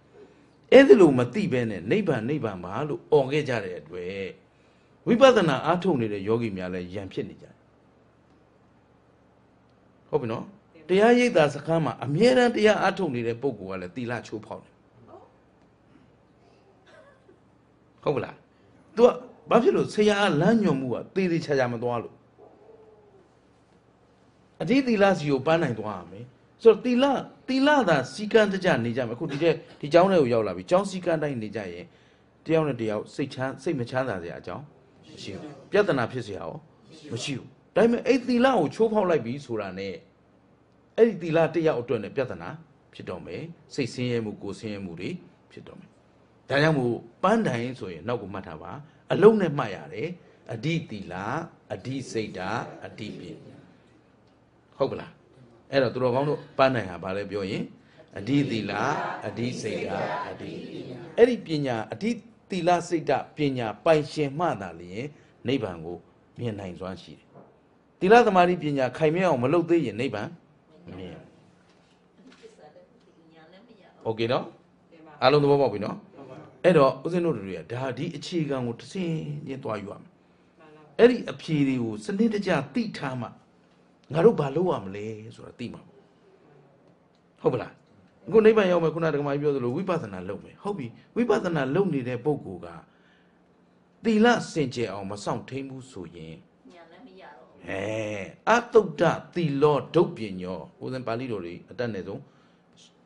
အဲ့ဒီလိုမသိဘဲနဲ့နိဗ္ဗာန်နိဗ္ဗာန်ပါလို့អော်ခဲ့ကြတဲ့အတွက် ဝိပဿနာအားထုတ်နေတဲ့ယောဂီများလည်းယံဖြစ်နေကြတယ်ဟုတ်ပြီနော်တရားရိပ်သာစခန်းမှာအမြဲတမ်းတရားအားထုတ်နေတဲ့ပုဂ္ဂိုလ်ကလည်းသီလချိုးဖောက်တယ်ဟုတ်ပလား तू ကဘာဖြစ်လို့ဆရာကလမ်းညွန်မှုကသေသေးချာချာမသွားလို့အတိသီလစီကိုပန်းနိုင်သွားရမယ်ဆိုတော့သီလသီလသာစီကံတကြနေကြမယ်အခုဒီတဲ့ဒီเจ้าထဲကိုရောက်လာပြီเจ้าစီကံတိုင်းနေကြရင်တယောက်နဲ့တယောက်စိတ်ချမ်းစိတ်မချမ်းသာစရာအကြောင်း မရှိဘူးပြဿနာဖြစ်စရာရောမရှိဘူးဒါပေမဲ့အဲ့သီလကိုချိုးဖောက်လိုက်ပြီဆိုတာ ਨੇ အဲ့ဒီသီလတစ်ယောက်အတွက် ਨੇ ပြဿနာဖြစ်တော့မယ်စိတ်ဆင်းရဲမှုကိုယ်ဆင်းရဲမှုတွေဖြစ်တော့မယ်ဒါကြောင့်မို့ပန်းတိုင်ဆိုရင်နောက်ကိုမှတ်ထားပါအလုံးနဲ့မှတ်ရတယ်အဓိသီလအဓိစိတ်ဓာအဓိပညာဟုတ်ပလားအဲ့တော့သူတော်ကောင်းတို့ပန်းတိုင်ဟာဘာလဲပြောရင်အဓိသီလအဓိစိတ်ဓာအဓိပညာအဲ့ဒီပညာအဓိ သီလစိတ်ဓာပညာပိုင်ရှင်မှသာလျင်နိဗ္ဗာန်ကိုမြင်နိုင်စွမ်းရှိတယ်သီလသမာဓိပညာခိုင်မြဲအောင်မလုပ်သေးရင်နိဗ္ဗာန်မမြင်ဘူး သစ္စာလည်းမသိညာလည်းမရ โอเคနော်အားလုံးသဘောပေါက်ပြီနော်အဲ့တော့ဦးဇင်းတို့တွေကဒါဒီအခြေခံကိုတစ်စင်းချင်းသွားယူရမယ်အဲ့ဒီအဖြေတွေကိုစနစ်တကျသိထားမှငါတို့ဘာလုပ်ရမလဲဆိုတာသိမှာပေါ့ဟုတ်ပလား အခုနိဗ္ဗာန်ရောက်မယ်ခုနကဓမ္မကြီးပြောသလိုဝိပဿနာလုပ်မယ်ဟုတ်ပြီဝိပဿနာလုပ်နေတဲ့ပုဂ္ဂိုလ်ကသီလစင်ကြယ်အောင်မဆောင်ထိန်ဘူးဆိုရင်ညာလည်းမရတော့ဘူးအဲအတုဒ္ဒသီလောဒုတ်ပညောဦးဇင်ပါဠိတော်တွေအတတ်နဲ့ဆုံး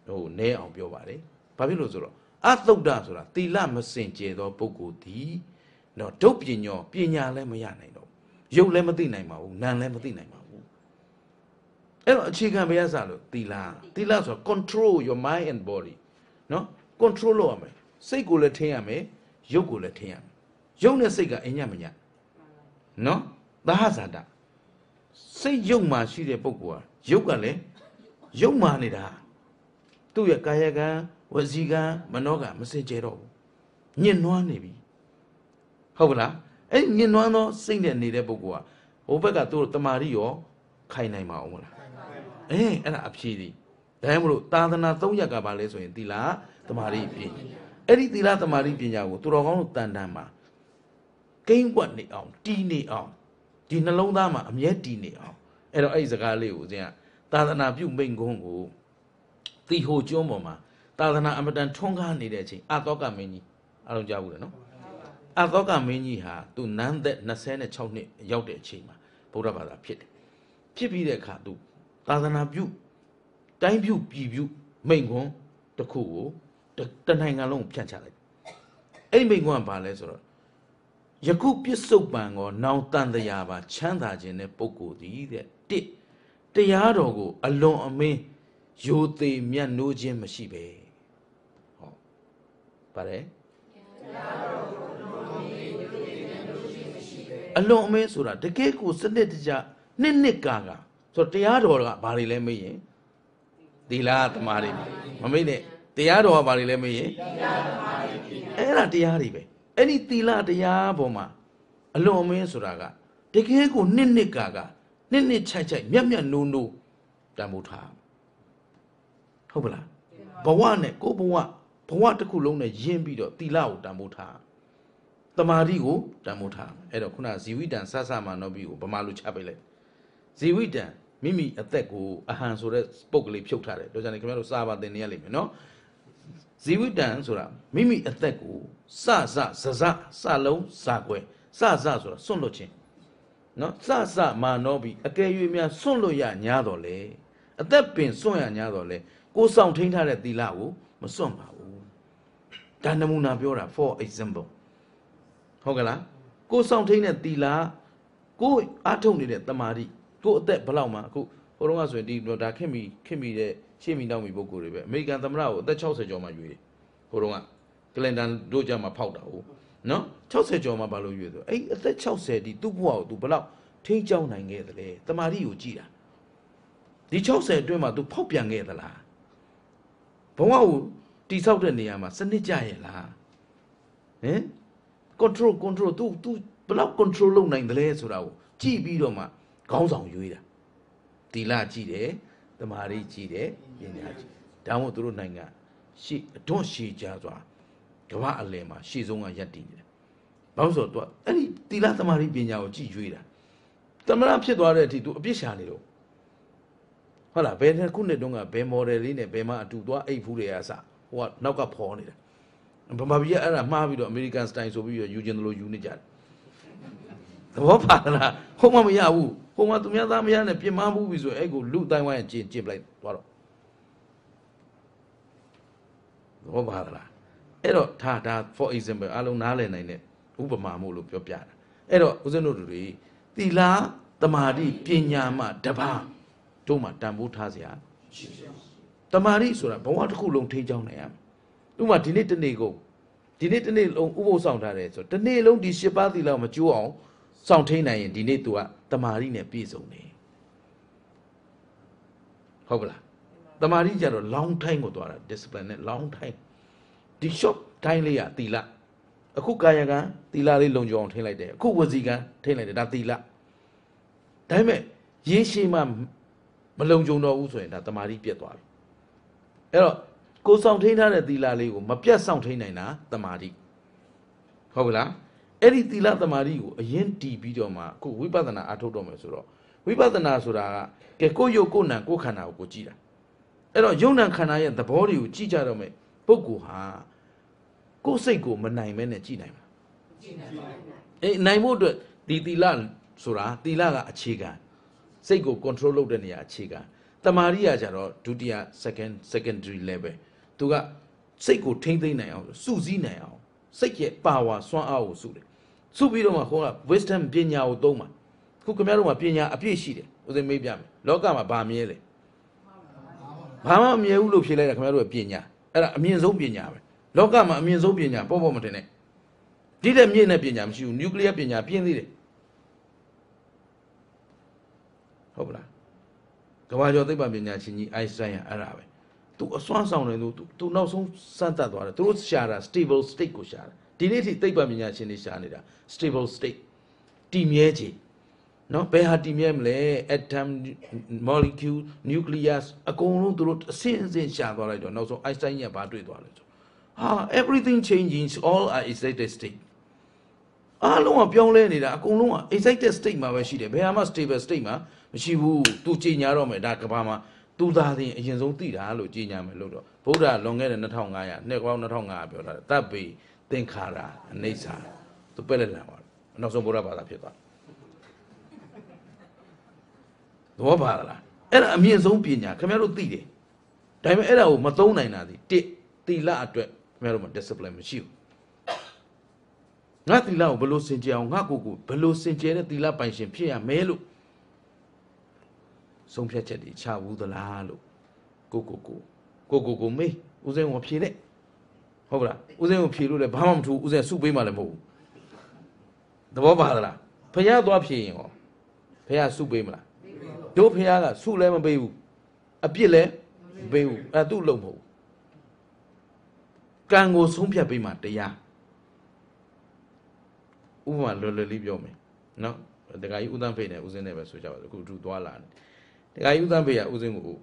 ဟိုနဲအောင်ပြောပါတယ်ဘာဖြစ်လို့ဆိုတော့အတုဒ္ဒဆိုတာသီလမစင်ကြယ်သောပုဂ္ဂိုလ်သည်နော်ဒုတ်ပညောပညာလည်းမရနိုင်တော့ဘူးရုပ်လည်းမသိနိုင်ပါဘူးနာမ်လည်းမသိနိုင်ပါဘူး အဲ့တော့အခြေခံဘယ်ရစလို့သီလသီလဆိုတာ control your mind and body နော် control လုပ်ရမယ်စိတ်ကိုလည်းထိန်းရမယ်ရုပ်ကိုလည်းထိန်းရမယ်ရုပ်နဲ့စိတ်ကအညံ့မညံ့နော်သဟဇာတစိတ်ယုတ်မှရှိတဲ့ပုဂ္ဂိုလ်ဟာယုတ်ကလည်းယုတ်မှနေတာသူ့ရဲ့ကာယကံဝစီကံမနောကံမစင်ကြဲတော့ဘူးညှဉ်းနှွမ်းနေပြီဟုတ်ကလားအဲ့ညှဉ်းနှွမ်းသောစိတ်နဲ့နေတဲ့ပုဂ္ဂိုလ်ဟာဟိုဘက်ကသူ့တမာရီရောခိုင်နိုင်မှာအောင်မလား အေးအဲ့ဒါအဖြေဒီဒါမှမလို့သာသနာ၃ရက်ကပါလဲဆိုရင်သီလတမာရီပညာအဲ့ဒီသီလတမာရီပညာကိုသူတော်ကောင်းတို့တန်တန်မှာကိန်းကွက်နေအောင်တီးနေအောင်ဒီနှလုံးသားမှာအမြဲတည်နေအောင်အဲ့တော့အဲ့ဒီစကားလေးကိုဦးဇင်းကသာသနာပြုမိန်ကုန်းကိုတီဟိုကျွန်းပေါ်မှာသာသနာအမတန်ထွန်းကားနေတဲ့အချိန်အသောကမင်းကြီးအားလုံးကြားဘူးလေနော်အသောကမင်းကြီးဟာသူနန်းသက်26နှစ်ရောက်တဲ့အချိန်မှာဗုဒ္ဓဘာသာဖြစ်တယ်ဖြစ်ပြီးတဲ့အခါသူ သာသနာပြုတိုင်းပြုပြည်ပြုမိန်ကုန်းတစ်ခုကိုတစ်တစ်နိုင်ငံလုံးကိုဖြန့်ချလိုက်အဲ့ဒီမိန်ကုန်းကဘာလဲဆိုတော့ယခုပြစ္ဆုတ်ပံကောနောင်တန်တရားပါချမ်းသာခြင်းတဲ့ပုဂ္ဂိုလ်သည်တဲ့တစ်တရားတော်ကို အလွန်အမင်းယိုသေးမြတ်နိုးခြင်းမရှိပဲဟောပါတယ်အလွန်အမင်းဆိုတာတကယ်ကိုစနစ်တကျနှစ်နှစ်ကာက ဆိုတော့တရားတော်ကဘာတွေလဲမေးရင်သီလသမာဓိမမေးနဲ့တရားတော်ကဘာတွေလဲမေးရင်အဲ့ဒါတရားတွေပဲအဲ့ဒီသီလတရားပေါ်မှာအလွန်အမင်းဆိုတာကတကယ်ကိုနှစ်နှစ်ကာကနှစ်နှစ်ချိုက်ချိုက်မြတ်မြတ်နိုးနိုးတန်ဖိုးထားဟုတ်ပလားဘဝနဲ့ကိုယ်ဘဝဘဝတစ်ခုလုံးနဲ့ယဉ်ပြီးတော့သီလကိုတန်ဖိုးထားတမာတိကိုတန်ဖိုးထားအဲ့တော့ခုနဇီဝိတံဆဆမာနောပြီးကိုဗမာလူချပိတ်လိုက်ဇီဝိတံ မိမိအသက်ကိုအဟံဆိုတဲ့ပုတ်ကလေးဖြုတ်ထားတယ်တို့ကြတယ်ခင်ဗျားတို့စာပါသင်နေရလိမ့်မယ်နော်ဇီဝိတံဆိုတာမိမိအသက်ကိုစစဇဇစလုံးစကွယ်စစဆိုတာစွန့်လွတ်ခြင်းနော်စစမာနောဘီအကယ်၍များစွန့်လွတ်ရညာတော်လေအသက်ပင်စွန့်ရညာတော်လေကိုယ်ဆောင်ထိန်းထားတဲ့သီလကိုမစွန့်ပါဘူးဒါနမူနာပြောတာ for example ဟုတ်ကလားကိုယ်ဆောင်ထိန်းတဲ့သီလကိုယ်အားထုတ်နေတဲ့တမာတိ ကိုယ်အသက်ဘယ်လောက်မှအခုဟိုတုန်းကဆိုရင်ဒီဒါခင်မီခင်မီတဲ့ရှေ့မီနောက်မီပုဂ္ဂိုလ်တွေပဲအမေရိကန်သမ္မတကိုအသက်60ကျော်မှရွေးတယ်ဟိုတုန်းကကလင်တန်တို့ကြမှာဖောက်တာဟုတ်နော်60ကျော်မှဘာလို့ရွေးဆိုအဲ့အသက်60ဒီသူ့ဘဝကို तू ဘယ်လောက်ထိန်းချောင်းနိုင်ခဲ့သလဲတမာတိကိုကြည်တာဒီ60အတွင်းမှာ तू ဖောက်ပြန်ခဲ့သလားဘဝကိုတိဆောက်တဲ့နေရာမှာစနစ်ကြရဲ့လားဟင် control control तू तू ဘယ်လောက် control လုပ်နိုင်တယ်လဲဆိုတာကိုကြည့်ပြီးတော့မှ ခေါင်းဆောင်ရွေးတာတီလာကြည့်တယ်တမာရီကြည့်တယ်ပညာကြည့်ဒါမှမဟုတ်သူတို့နိုင်ငံရှေ့အတွန့်ရှေ့ကြစွာကမ္ဘာအလယ်မှာရှေ့ဆုံးကရပ်တည်နေတယ်ဘာလို့ဆိုတော့ तू အဲ့ဒီတီလာတမာရီပညာကိုကြည့်ရွေးတာသမဏဖြစ်သွားတဲ့အထိ तू အပြစ်ရှာနေတော့ဟုတ်လားဘယ်ခုနှစ်တုန်းကဘယ် model လေးနဲ့ဘယ်မှာအတူသွားအိတ်ဖူးတွေကစဟိုကနောက်ကဖော်နေတာဗမာပြည်ကအဲ့ဒါမှားပြီးတော့ American style ဆိုပြီးတော့ယူခြင်းလို့ယူနေကြတယ်သဘောပါလားဟိုမှမရဘူး ပုံမှန်သူများသားမယားနဲ့ပြင်မမှုပြီဆိုအဲ့ကိုလူတိုင်းဝိုင်းကျင့်ကျင့်ပလိုက်သွားတော့ဘောပါလားအဲ့တော့ဒါဒါ for example အလုံးနားလည်နိုင်တဲ့ဥပမာမို့လို့ပြောပြတာအဲ့တော့ဦးဇင်းတို့တွေသီလတမာတိပညာမှတပါတို့မှတန်ဖိုးထားစရာရှိပါဘူးတမာရီဆိုတာဘဝတစ်ခုလုံးထိန်းချောင်းနိုင်ရမယ်။ဥပမာဒီနေ့တနေ့ကိုဒီနေ့တနေ့လုံးဥပုသ်ဆောင်ထားတယ်ဆိုတနေ့လုံးဒီ၈ပါးသီလမကျိုးအောင် စောင့်ထိန်နိုင်ရင်ဒီနေ့ तू ကတမာရီနဲ့ပြည့်စုံတယ်ဟုတ်ပလားတမာရီကြတော့ long time ကိုသွားတာ discipline နဲ့ long time ဒီ short time လေးကသီလအခုကာယကံသီလလေးလုံခြုံအောင်ထိန်လိုက်တယ်အခုဝစီကံထိန်လိုက်တယ်ဒါသီလဒါပေမဲ့ရေရှည်မှမလုံခြုံတော့ဘူးဆိုရင်ဒါတမာရီပြတ်သွားပြီအဲ့တော့ကိုဆောင်ထိန်ထားတဲ့သီလလေးကိုမပြတ်ဆောင်ထိန်နိုင်တာတမာရီဟုတ်ကလား အဲ့ဒီသီလသမာဓိကိုအရင်တည်ပြီးတော့မှအခုဝိပဿနာအထုတ်တော့မယ်ဆိုတော့ဝိပဿနာဆိုတာကကဲကိုယ့်ရုပ်ကိုယ်နာကိုယ်ခန္ဓာကိုကိုကြည့်တာအဲ့တော့ယုံနာခန္ဓာရဲ့သဘောတွေကိုကြည့်ကြတော့မယ်ပုဂ္ဂိုလ်ဟာကိုယ်စိတ်ကိုမနိုင်မဲနဲ့ကြည့်နိုင်မှာအေးနိုင်ဖို့အတွက်ဒီသီလဆိုတာသီလကအခြေခံစိတ်ကို control လုပ်တဲ့နေရာအခြေခံတမာရိယာကြတော့ဒုတိယ second secondary level သူကစိတ်ကိုထိမ့်သိမ့်နိုင်အောင်စုစည်းနိုင်အောင်စိတ်ရဲ့ power စွမ်းအားကိုစုတယ် စုပြီးတော့မှဟိုက wisdom ပညာကိုသုံးပါခုခင်ဗျားတို့မှာပညာအပြည့်ရှိတယ်ဦးဇင်းမေးပြမယ်လောကမှာဗာမြဲလဲဘာမှမမြဲဘူးလို့ဖြေလိုက်တာခင်ဗျားတို့ရဲ့ပညာအဲ့ဒါအမြင့်ဆုံးပညာပဲလောကမှာအမြင့်ဆုံးပညာပေါ့ပေါ့မတင်နဲ့ဒီတဲ့မြင့်တဲ့ပညာမရှိဘူးနျူကလ িয়ার ပညာပြင်းသေးတယ်ဟုတ်ပလားကဘာကျော်သိပ္ပံပညာရှင်ကြီးအိုင်စတိုင်းကအဲ့ဒါပဲသူအစွမ်းဆောင်တယ်သူသူနောက်ဆုံးစမ်းသပ်သွားတယ်သူတို့ရှာတာ stable state ကိုရှာတာ ဒီနေ့ထိသိပ္ပံပညာရှင်တွေရှာနေတာ stable state တည်မြဲခြင်းနော်ဘယ်ဟာတည်မြဲမလဲ atom molecule nucleus အကုန်လုံးသူတို့အစင်းအစင်းရှာသွားလိုက်တော့နောက်ဆုံး Einstein ကဘာတွေ့သွားလဲဆိုဟာ everything changing all are excited state အားလုံးကပြောင်းလဲနေတာအကုန်လုံးက excited state မှာပဲရှိတယ်ဘယ်ဟာမှ stable state မှာမရှိဘူးသူကြည်ညာတော့မယ်ဒါကဘာမှာသူသာသည်အရင်ဆုံးသိတာလို့ကြည်ညာမယ်လို့တော့ဗုဒ္ဓလွန်ခဲ့တဲ့2500နှစ်ကောင်း2500ပြောတာတပ်ပေ သင်္ခါရအိဋ္ဌာသူပဲ့လက်လန်သွားနောက်ဆုံးဗုဒ္ဓဘာသာဖြစ်သွားသဘောပါလားအဲ့ဒါအမြင့်ဆုံးပညာခင်ဗျားတို့သိတယ်ဒါပေမဲ့အဲ့ဒါကိုမသုံးနိုင်တာဒီတစ်သီလအတွက်ခင်ဗျားတို့မှာ discipline မရှိဘူးငါသီလကိုဘယ်လိုစင်ကြယ်အောင်ငါကိုယ်ကိုဘယ်လိုစင်ကြယ်တဲ့သီလပိုင်ရှင်ဖြစ်ရမဲလို့ဆုံးဖြတ်ချက်တွေချဘူးသလားလို့ကိုကိုကိုကိုကိုကိုမေးဦးစင်းကိုဖြေတဲ့ ဟုတ်ပလားဦးစင်းကိုဖြေလို့လည်းဘာမှမထူးဦးစင်းစုပေးမှလည်းမဟုတ်ဘူးသဘောပါသလားဖះသွားဖြေရင်ရောဖះစုပေးမလားတို့ဖះကစုလည်းမပေးဘူးအပြစ်လည်းမပေးဘူးအဲသူ့လုံးမဟုတ်ဘူးကံကိုဆုံးဖြတ်ပေးမှတရားဥပမာလွယ်လွယ်လေးပြောမယ်နော်တခါကြီးဥဒန်းဖေးနဲ့ဦးစင်းနဲ့ပဲဆိုကြပါစို့အခုသူသွားလာတယ်တခါကြီးဥဒန်းဖေးကဦးစင်းကို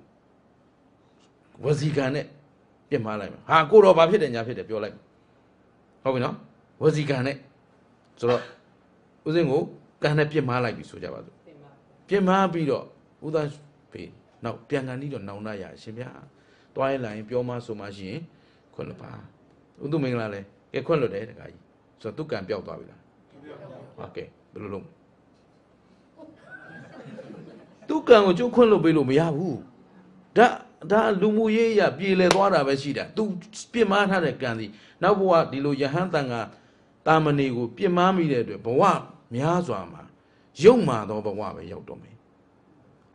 ဝစီကံနဲ့ ပြစ်မှားလိုက်မှာဟာကိုတော့ဘာဖြစ်တယ်ညာဖြစ်တယ်ပြောလိုက်ဟုတ်ပြီနော်ဝစီကံနဲ့ဆိုတော့ဦးစင်းကိုကံနဲ့ပြစ်မှားလိုက်ပြီဆိုကြပါစို့ပြစ်မှားပြီးတော့ဥဒန်းဖေးနောက်ပြန်ကန်ပြီးတော့နောင်နာရအရှင်ဗျာတွားရင်လာရင်ပြောမှဆိုမှရှိရင်ခွင့်လွတ်ပါဥဒုမင်္ဂလာလဲကဲခွင့်လွတ်တယ်တခါကြီးဆိုတော့သူကံပျောက်သွားပြီလားဟုတ်ကဲ့ဘယ်လိုလုပ်သူကံကိုကျုပ်ခွင့်လို့ပေးလို့မရဘူးဒါ ဒါလူမှုရေးရပြေလည်သွားတာပဲရှိတာ तू ပြစ်မှားထားတဲ့ကံဒီနောက်ဘဝဒီလိုယဟန်တန်ကတာမဏေကို ပြစ်မှားမိတဲ့အတွက်ဘဝများစွာမှာယုံမာသောဘဝပဲရောက်တော့မယ်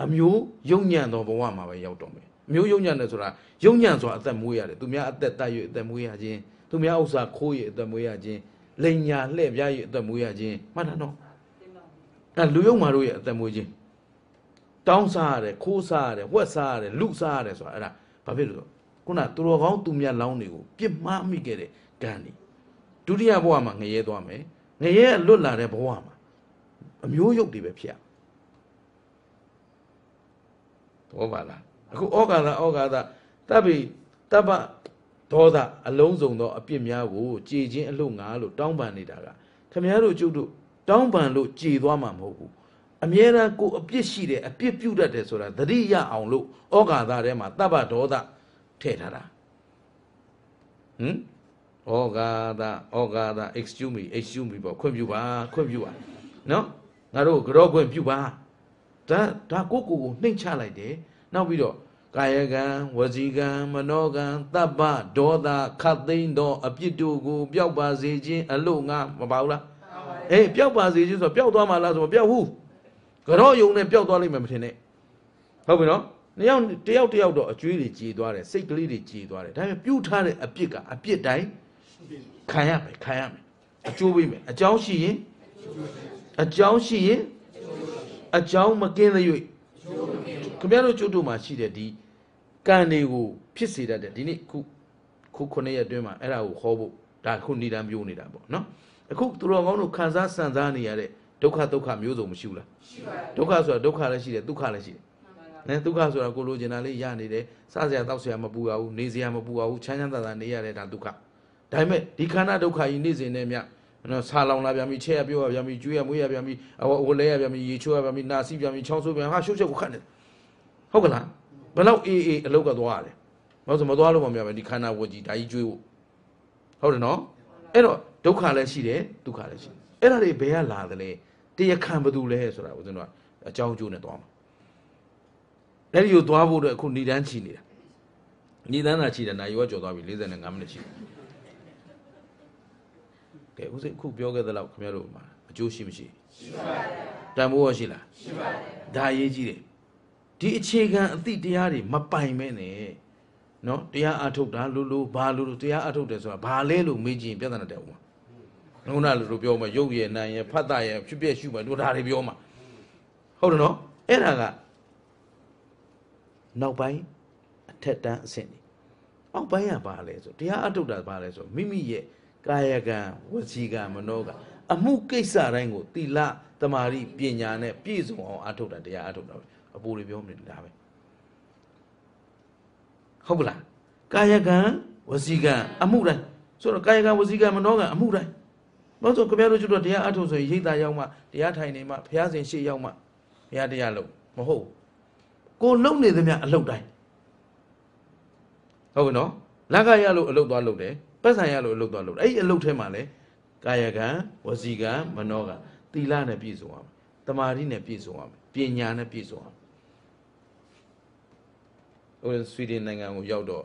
အမျိုးယုံညံ့သောဘဝမှာပဲရောက်တော့မယ်အမျိုးယုံညံ့တယ်ဆိုတာယုံညံ့စွာအသက်မွေးရတယ်သူများအသက်တတ်၍အသက်မွေးရခြင်းသူများဥစ္စာခိုး၍အသက်မွေးရခြင်းလိန်ညာလှဲ့ပြား၍အသက်မွေးရခြင်းမှတ်တာနော်အဲလူယုံမာတို့ရဲ့အသက်မွေးခြင်း တောင်းစားရတယ်ခိုးစားရတယ်ဝက်စားရတယ်လူစားရတယ်ဆိုတာအဲ့ဒါဘာဖြစ်လို့ခုနသူတော်ကောင်းသူမြတ်လောင်းတွေကိုပြစ်မှားမိခဲ့တဲ့ကံတွေဒုတိယဘဝမှာငရဲသွားမယ်ငရဲလွတ်လာတဲ့ဘဝမှာအမျိုးရုပ်တွေပဲဖြစ်ရဘောပါလားအခုဩကာသဩကာသတပ်ပိတပ်ပဒေါသအလုံးစုံသောအပြစ်များကိုကြည်ချင်းအလို့ငါလို့တောင်းပန်နေတာကခမည်းတော်ကျုပ်တို့တောင်းပန်လို့ကြည်သွားမှာမဟုတ်ဘူး အမြဲတမ်းကိုအပြစ်ရှိတယ်အပြစ်ပြုတ်တတ်တယ်ဆိုတာသတိရအောင်လို့ဩကာသထဲမှာတပ်ပဒေါသထည့်ထားတာဟမ်ဩကာသဩကာသ excuse me excuse me ပေါ့ခွင့်ပြုပါခွင့်ပြုပါနော်ငါတို့ကြောခွင့်ပြုပါဒါဒါကိုကိုကိုနှိမ့်ချလိုက်တယ်နောက်ပြီးတော့ကာယကံဝစီကံမနောကံတပ္ပဒေါသခတ်သိမ်းသောအပြစ်တို့ကိုပျောက်ပါစေခြင်းအလို့ငါမပါဘူးလားအေးပျောက်ပါစေခြင်းဆိုတော့ပျောက်သွားမှာလားဆိုတော့ပျောက်ဘူး ကြောယုံနဲ့ပျောက်သွားလိမ့်မယ်မထင်နဲ့ဟုတ်ပြီနော်နှစ်ယောက်တယောက်တယောက်တော့အကျွေးတွေကြေသွားတယ်စိတ်ကလေးတွေကြေသွားတယ်ဒါပေမဲ့ပြုတ်ထားတဲ့အပြစ်ကအပြစ်တိုင်းခံရမယ်ခံရမယ်အကျိုးပေးမယ်အကြောင်းရှိရင်အကြောင်းရှိရင်အကြောင်းမကင်းတဲ့၍ခင်ဗျားတို့ကျုပ်တို့မှာရှိတဲ့ဒီကံတွေကိုဖြစ်စေတတ်တယ်ဒီနေ့ခုခုခုနှစ်ရက်အတွင်းမှာအဲ့ဒါကိုခေါ်ဖို့ဒါခုနေတမ်းပြိုးနေတာပေါ့နော်အခုသူတော်ကောင်းတို့ခံစားစံစားနေရတဲ့ ဒုက္ခဒုက္ခမျိုးစုံမရှိဘူးလားရှိပါတယ်ဒုက္ခဆိုတာဒုက္ခလည်းရှိတယ်ဒုက္ခလည်းရှိတယ်နဲဒုက္ခဆိုတာကိုလိုချင်တာလေးရနေတယ်စားစရာတောက်စရာမပူရဘူးနေစရာမပူရဘူးချမ်းချမ်းသာသာနေရတယ်ဒါဒုက္ခဒါပေမဲ့ဒီခန္ဓာဒုက္ခကြီးနေ့စဉ်နဲ့မြနော်ဆာလောင်လာပြန်ပြီချဲရပြောရပြန်ပြီကျွေးရမွေးရပြန်ပြီအဝလဲရပြန်ပြီရေချိုးရပြန်ပြီနာစီပြန်ပြီချောင်းဆိုးပြန်ဟာရှုပ်ချက်ကိုခတ်နေဟုတ်ကလားဘယ်လောက်အေးအေးအလုတ်ကသွားရတယ်မဟုတ်ဆိုမသွားလို့မမြင်ပါဒီခန္ဓာဝကြီးဒါကြီးကျွေးဖို့ဟုတ်တယ်နော်အဲ့တော့ဒုက္ခလည်းရှိတယ်ဒုက္ခလည်းရှိတယ် အဲ့ဒါတွေဘယ်ကလာသလဲတရားခံဘယ်သူလဲဆိုတာဦးဇင်းတို့ကအကြောင်းကျိုးနဲ့သွားမှာအဲ့ဒီကိုသွားဖို့အတွက်အခုဏိဒန်းချီနေတာဏိဒန်းသာချီတယ်နိုင်ရောကျော်သွားပြီ45မိနစ်ချီတယ်ကဲဦးစိအခုပြောခဲ့သလောက်ခင်ဗျားတို့မှာအကျိုးရှိမရှိရှိပါတယ်တန်ဖိုးရရှိလားရှိပါတယ်ဒါအရေးကြီးတယ်ဒီအခြေခံအသည့်တရားတွေမပိုင်မဲနဲ့နော်တရားအထုတ်တာလို့လို့ဘာလို့လို့တရားအထုတ်တယ်ဆိုတာဘာလဲလို့မေးကြည့်ရင်ပြဿနာတက်ဦးမှာ ခုနလိုလိုပြောမှာရုပ်ရည်နာရယ်ဖတ်တာရယ်ဖြစ်ပြရှုမှာတို့ဒါတွေပြောမှာဟုတ်တယ်နော်အဲ့ဒါကနောက်ပိုင်းအထက်တန်းအဆင့်နေအောက်ပိုင်းကဘာလဲဆိုတရားအထုတ်တာဘာလဲဆိုမိမိရဲ့ကာယကံဝစီကံမနောကံအမှုကိစ္စတိုင်းကိုတိလတမာရီပညာနဲ့ပြည့်စုံအောင်အထုတ်တာတရားအထုတ်တာပဲအပူတွေပြောမနေတာပဲဟုတ်ပလားကာယကံဝစီကံအမှုတိုင်းဆိုတော့ကာယကံဝစီကံမနောကံအမှုတိုင်း ဘာလို့ဆိုခင်ဗျားတို့ကျွတ်တော့တရားအထုတ်ဆိုရင်ရိတ်တာရောက်မှတရားထိုင်နေမှဘုရားရှင်ရှေ့ရောက်မှဘုရားတရားလို့မဟုတ်ကိုလုံနေသမျှအလုတ်တိုင်းဟုတ်ကဲ့နော်လက်ကရလို့အလုတ်သွားလုတ်တယ်ပတ်ဆံရလို့အလုတ်သွားလုတ်အဲ့ဒီအလုတ်ထဲမှာလဲကာယကံဝစီကံမနောကံသီလနဲ့ပြည့်စုံရမယ်တမာတိနဲ့ပြည့်စုံရမယ်ပညာနဲ့ပြည့်စုံရမယ်ဟိုဆွီဒင်နိုင်ငံကိုရောက်တော့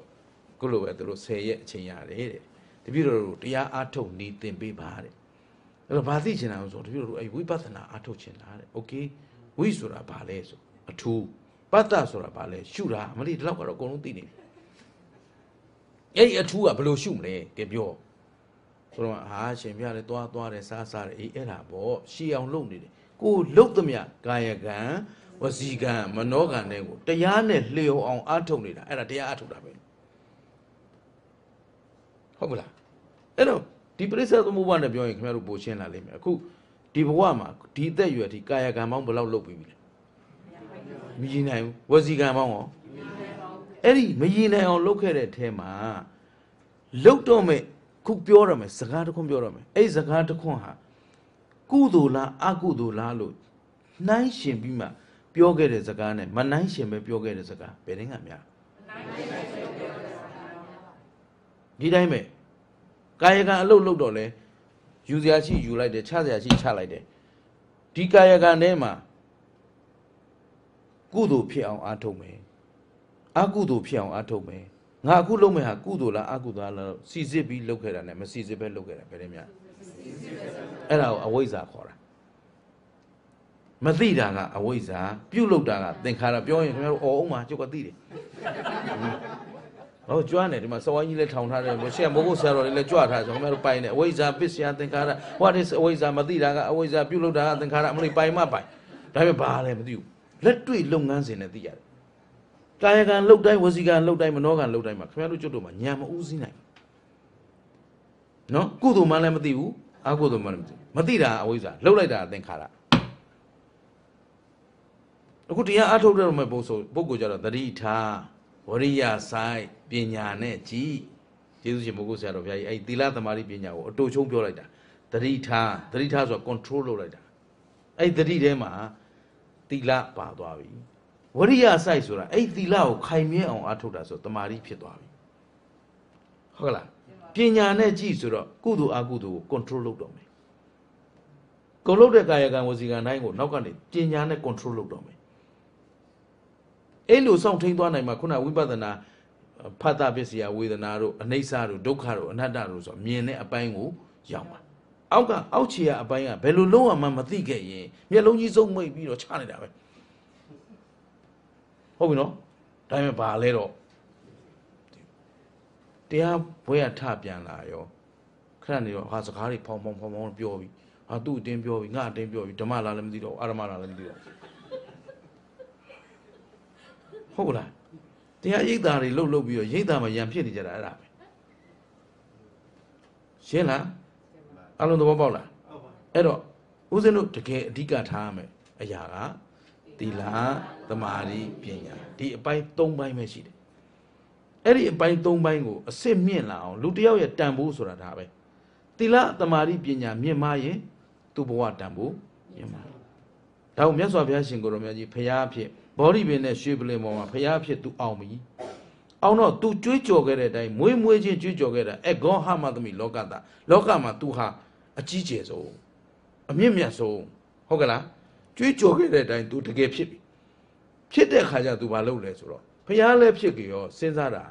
ခုလိုပဲသူတို့10ရက်အချိန်ရတယ်တဲ့တပည့်တော်တို့တရားအားထုတ်နေသင်ပေးပါတဲ့ အဲ့တော့ဘာသိချင်တာလဲဆိုတော့တပြည့်တို့အဲ့ဝိပဿနာအထုတ်ချင်တာတဲ့ okay ဝိဆိုတာဘာလဲဆိုအထူးပတ္တဆိုတာဘာလဲရှုတာမလေးဒီလောက်ကတော့အကုန်လုံးသိနေပြီအဲ့ဒီအထူးကဘယ်လိုရှုမလဲကပြောဆိုတော့ဟာရှင်ပြလဲသွားသွားတယ်စားစားတယ်အေးအဲ့ဒါပေါ့ရှီအောင်လုပ်နေတယ်ကိုလှုပ်သမျှကာယကံဝစီကံမနောကံတွေကိုတရားနဲ့လျော်အောင်အထုတ်နေတာအဲ့ဒါတရားအထုတ်တာပဲဟုတ်မလားအဲ့တော့ ဒီပရိစ္ဆေသမုပ္ပါဒ်နဲ့ပြောရင်ခင်ဗျားတို့ပိုရှင်းလာလိမ့်မယ်အခုဒီဘဝမှာဒီအသက်အရွယ်ဒီကာယကံပေါင်းဘယ်လောက်လုပ်ပြီးပြီလဲမရည်နိုင်ဘူးဝစီကံပေါင်းရောအဲ့ဒီမရည်နိုင်အောင်လုပ်ခဲ့တဲ့အထဲမှာလုတ်တော့မဲ့ခုပြောရမယ်စကားတစ်ခွန်းပြောရမယ်အဲ့ဒီစကားတစ်ခွန်းဟာကုသိုလ်လားအကုသိုလ်လားလို့နှိုင်းရှင်ပြီးမှပြောခဲ့တဲ့စကားနဲ့မနှိုင်းရှင်ပဲပြောခဲ့တဲ့စကားဘယ်တင်းကများဒီတိုင်းပဲ ကာယကံအလုတ်လုတ်တော့လဲယူစရာရှိယူလိုက်တယ်ချစရာရှိချလိုက်တယ်ဒီကာယကံထဲမှာကုသိုလ်ဖြစ်အောင်အားထုတ်မယ်အကုသိုလ်ဖြစ်အောင်အားထုတ်မယ်ငါအခုလုပ်မယ်ဟာကုသိုလ်လားအကုသိုလ်လားစီစစ်ပြီးလုပ်ခဲ့တာ ਨੇ မစီစစ်ပဲလုပ်ခဲ့တာဘယ်လိုများအဲ့ဒါကိုအဝိဇ္ဇာခေါ်တာမသိတာကအဝိဇ္ဇာပြုတ်လုတာကသင်္ခါရပြောရင်ခင်ဗျားတို့အော်အောင်မှာကျုပ်ကသိတယ် ဟောကြွားနေဒီမှာစဝိုင်းကြီးလည်းထောင်ထားတယ်ရှေ့မိုးကုတ်ဆရာတော်လေးလည်းကြွထားဆိုခင်ဗျားတို့ပိုင်တယ်အဝိဇ္ဇာပစ္စယသင်္ခါရဟောဒီအဝိဇ္ဇာမသိတာကအဝိဇ္ဇာပြုတ်လုတာကသင်္ခါရအမလို့ပိုင်မပိုင်ဒါပေမဲ့ဘာလဲမသိဘူးလက်တွေ့လုပ်ငန်းစဉ်နဲ့သိရတယ်ကာယကံလှုပ်တိုင်းဝစီကံလှုပ်တိုင်းမနောကံလှုပ်တိုင်းမှာခင်ဗျားတို့ကျွတ်တို့မှာညာမဦးစည်းနိုင်ဘူးနော်ကုသိုလ်မှလည်းမသိဘူးအကုသိုလ်မှလည်းမသိဘူးမသိတာအဝိဇ္ဇာလှုပ်လိုက်တာအသင်္ခါရအခုတရားအထုတ်တဲ့မဲ့ပုဂ္ဂိုလ်ပုဂ္ဂိုလ်ကြတော့တတိထား ဝရိယဆိုင်ပညာနဲ့ကြည်ကျေးဇူးရှင်ဘုဂုဆရာတော်ဘုရားကြီးအဲ့ဒီသီလသမารိပညာကိုအတူချုံပြောလိုက်တာတတိထားတတိထားဆိုတာ control လုပ်လိုက်တာအဲ့ဒီတတိထဲမှာသီလပါသွားပြီဝရိယဆိုင်ဆိုတာအဲ့ဒီသီလကိုခိုင်မြဲအောင်အထုတ်တာဆိုတမာရီဖြစ်သွားပြီဟုတ်ကလားပညာနဲ့ကြည်ဆိုတော့ကုသိုလ်အကုသိုလ်ကို control လုပ်တော့မယ်ကိုလုပ်တဲ့ကာယကံဝစီကံတိုင်းကိုနောက်ကနေပညာနဲ့ control လုပ်တော့မယ် အဲ့လိုစောင့်ထိန်သွားနိုင်မှာခုနဝိပဿနာဖတ်တာပစ္စယဝေဒနာတို့အနိစ္စတို့ဒုက္ခတို့အနတ္တတို့ဆိုမြင်တဲ့အပိုင်းကိုရောက်မှာအောက်ကအောက်ခြေကအပိုင်းကဘယ်လိုလုံးဝမှမသိခဲ့ရင်မျက်လုံးကြီးစုံမိတ်ပြီးတော့ချနေတာပဲဟုတ်ပြီနော်ဒါပေမဲ့ဘာလဲတော့တရားဘွဲရထပြန်လာရောခဏနေတော့ဟာစကားတွေဖောင်းဖောင်းဖောင်းဖောင်းပြောပြီးဟာသူ့အတင်းပြောပြီးငါအတင်းပြောပြီးဓမ္မလာလည်းမသိတော့အာရမလာလည်းမသိတော့ ဟုတ်လားတရားရိပ်တာတွေလှုပ်လှုပ်ပြီးတော့ရိပ်တာမှာရံဖြစ်နေကြတာအဲ့ဒါပဲရှင်းလားအလုံးသဘောပေါက်လားအဲ့တော့ဦးဇင်းတို့တကယ်အဓိကထားရမယ်အရာကသီလသမာဓိပညာဒီအပိုင်း၃ပိုင်းပဲရှိတယ်အဲ့ဒီအပိုင်း၃ပိုင်းကိုအစစ်မြင့်လာအောင်လူတစ်ယောက်ရဲ့တန်ဖိုးဆိုတာဒါပဲသီလသမာဓိပညာမြင့်မရင်သူ့ဘဝတန်ဖိုးမြင့်မှာဒါကိုမြတ်စွာဘုရားရှင်ကိုရောမြတ်ကြီးဖရာအဖြစ် ဘောဓိပင်နဲ့ရွှေပလင်ပေါ်မှာဖရာဖြစ်သူအောင်ပြီအောင်တော့ तू ကြွေးကြော်ခဲ့တဲ့အတိုင်းမွေးမွေးချင်းကြွေးကြော်ခဲ့တာအဂေါဟမသမီလောကတာလောကမှာ तू ဟာအကြီးကျယ်ဆုံးအမြင့်မြတ်ဆုံးဟုတ်ကလားကြွေးကြော်ခဲ့တဲ့အတိုင်း तू တကယ်ဖြစ်ပြီဖြစ်တဲ့ခါကျ तू ဘာလုပ်လဲဆိုတော့ဖရာလည်းဖြစ်ကြရောစဉ်းစားတာ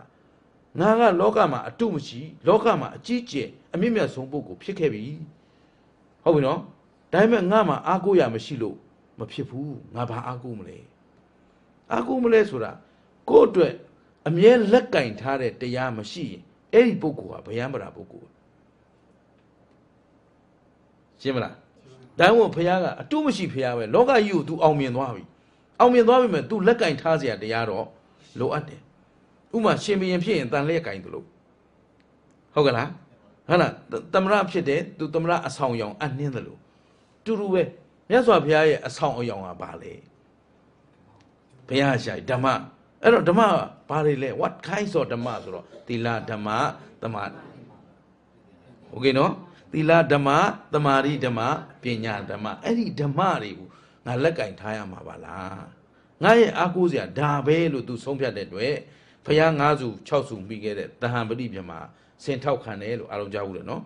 ငါကလောကမှာအတုမရှိလောကမှာအကြီးကျယ်အမြင့်မြတ်ဆုံးပုဂ္ဂိုလ်ဖြစ်ခဲ့ပြီဟုတ်ပြီနော်ဒါပေမဲ့ငါမှာအားကိုးရမရှိလို့မဖြစ်ဘူးငါဘာအားကိုးမလဲ အားကိုးမလဲဆိုတာကိုယ့်အတွက်အမြဲလက်ကင်ထားတဲ့တရားမရှိရင်အဲ့ဒီပုဂ္ဂိုလ်ဟာဗျမ်းပရာပုဂ္ဂိုလ်ရှင်းမလားဒါမှမဟုတ်ဖះကအတုမရှိဖះပဲလောကကြီးကို तू အောင်မြင်သွားပြီအောင်မြင်သွားပြီမဲ့ तू လက်ကင်ထားเสียတရားတော့လိုအပ်တယ်ဥမာရှင်ဘရင်ဖြစ်ရင်တန်လျက်ကင်တယ်လို့ဟုတ်ကလားဟုတ်လားသမရဖြစ်တယ် तू သမရအဆောင်ရောင်အနှင်းတယ်လို့တူတူပဲမြတ်စွာဘုရားရဲ့အဆောင်အယောင်ကဘာလဲ ဘုရားရှာဓမ္မအဲ့တော့ဓမ္မဘာတွေလဲ what kinds of ဓမ္မဆိုတော့သီလဓမ္မသမာโอเคနော်သီလဓမ္မသမာဓိဓမ္မပညာဓမ္မအဲ့ဒီဓမ္မတွေကိုငါလက်ကင်ထားရမှာပါလားငါရဲ့အာကိုးစရာဒါပဲလို့ तू ဆုံးဖြတ်တဲ့အတွက်ဘုရား၅စု6စုမိခဲ့တဲ့တဟံပတိပြမှာဆင်ထောက်ခံတယ်လို့အားလုံးကြားဘူးလေနော်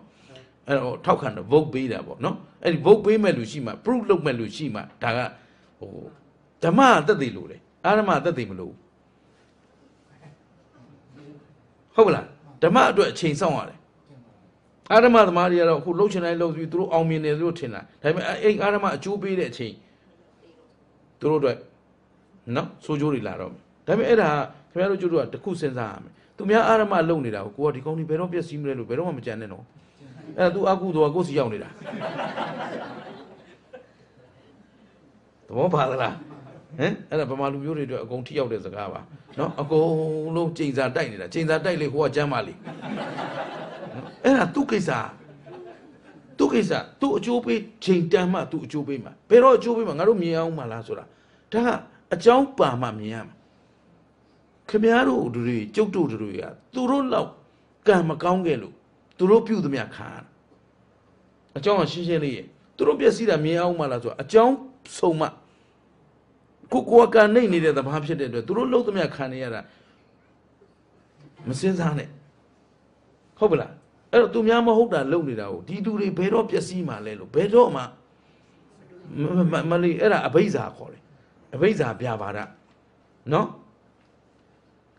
အဲ့တော့ထောက်ခံတော့ vote ပေးတာပေါ့နော်အဲ့ဒီ vote ပေးမဲ့လူရှိမှ proof လုပ်မဲ့လူရှိမှဒါကဟိုဓမ္မအသက်သေလို့လေ အာရမအသက်သေမလို့ဟုတ်မလားဓမ္မအတွက်အချိန်ဆောင်ရတယ်အာရမသမားတွေကတော့အခုလှုပ်ချင်တိုင်းလှုပ်ပြီးသူတို့အောင်မြင်တယ်သူတို့ထင်တာဒါပေမဲ့အဲ့အာရမအကျိုးပေးတဲ့အချိန်သူတို့အတွက်နော်ဆိုးကျိုးတွေလာတော့ဒါပေမဲ့အဲ့ဒါခင်ဗျားတို့ကျိုးတို့ကတခုစဉ်းစားရမယ်သူများအာရမလုံနေတာကိုကိုကဒီကောင်းဒီဘယ်တော့ပြည့်စည်မလဲလို့ဘယ်တော့မှမကြံနဲ့နော်အဲ့ဒါ तू အကုသိုလ်ကကိုယ်စီရောက်နေတာသဘောပါသလား ဟမ်အဲ့ဒါဗမာလူမျိုးတွေအတွက်အကုန်ထိရောက်တဲ့စကားပါနော်အကုန်လုံးချိန်စာတိုက်နေတာချိန်စာတိုက်လေဟိုကကျမ်းပါလေအဲ့ဒါသူ့ကိစ္စသူ့ကိစ္စသူ့အကျိုးပေးချိန်တန်မှသူ့အကျိုးပေးမှာဘယ်တော့အကျိုးပေးမှာငါတို့မြင်အောင်မလားဆိုတာဒါကအကြောင်းပါမှမြင်ရမှာခမည်းတော်တို့တွေကျုပ်တို့တွေကသူတို့လောက်ကံမကောင်းခဲ့လို့သူတို့ပြုသမျှခံရတာအကြောင်းကရှင်းရှင်းလေးရဲ့သူတို့ပြည့်စည်တာမြင်အောင်မလားဆိုတာအကြောင်းဆုံးမ ကိုကိုကနိုင်နေတဲ့သဘာဖြစ်တဲ့အတွက်သူတို့လှုပ်သမျှခံနေရတာမစင်စားနဲ့ဟုတ်ပလားအဲ့တော့သူများမဟုတ်တာလှုပ်နေတာကိုဒီသူတွေဘယ်တော့ပျက်စီးမှလဲလို့ဘယ်တော့မှမလေးအဲ့ဒါအဘိဇ္ဇာခေါ်တယ်အဘိဇ္ဇာပြပါဒနော်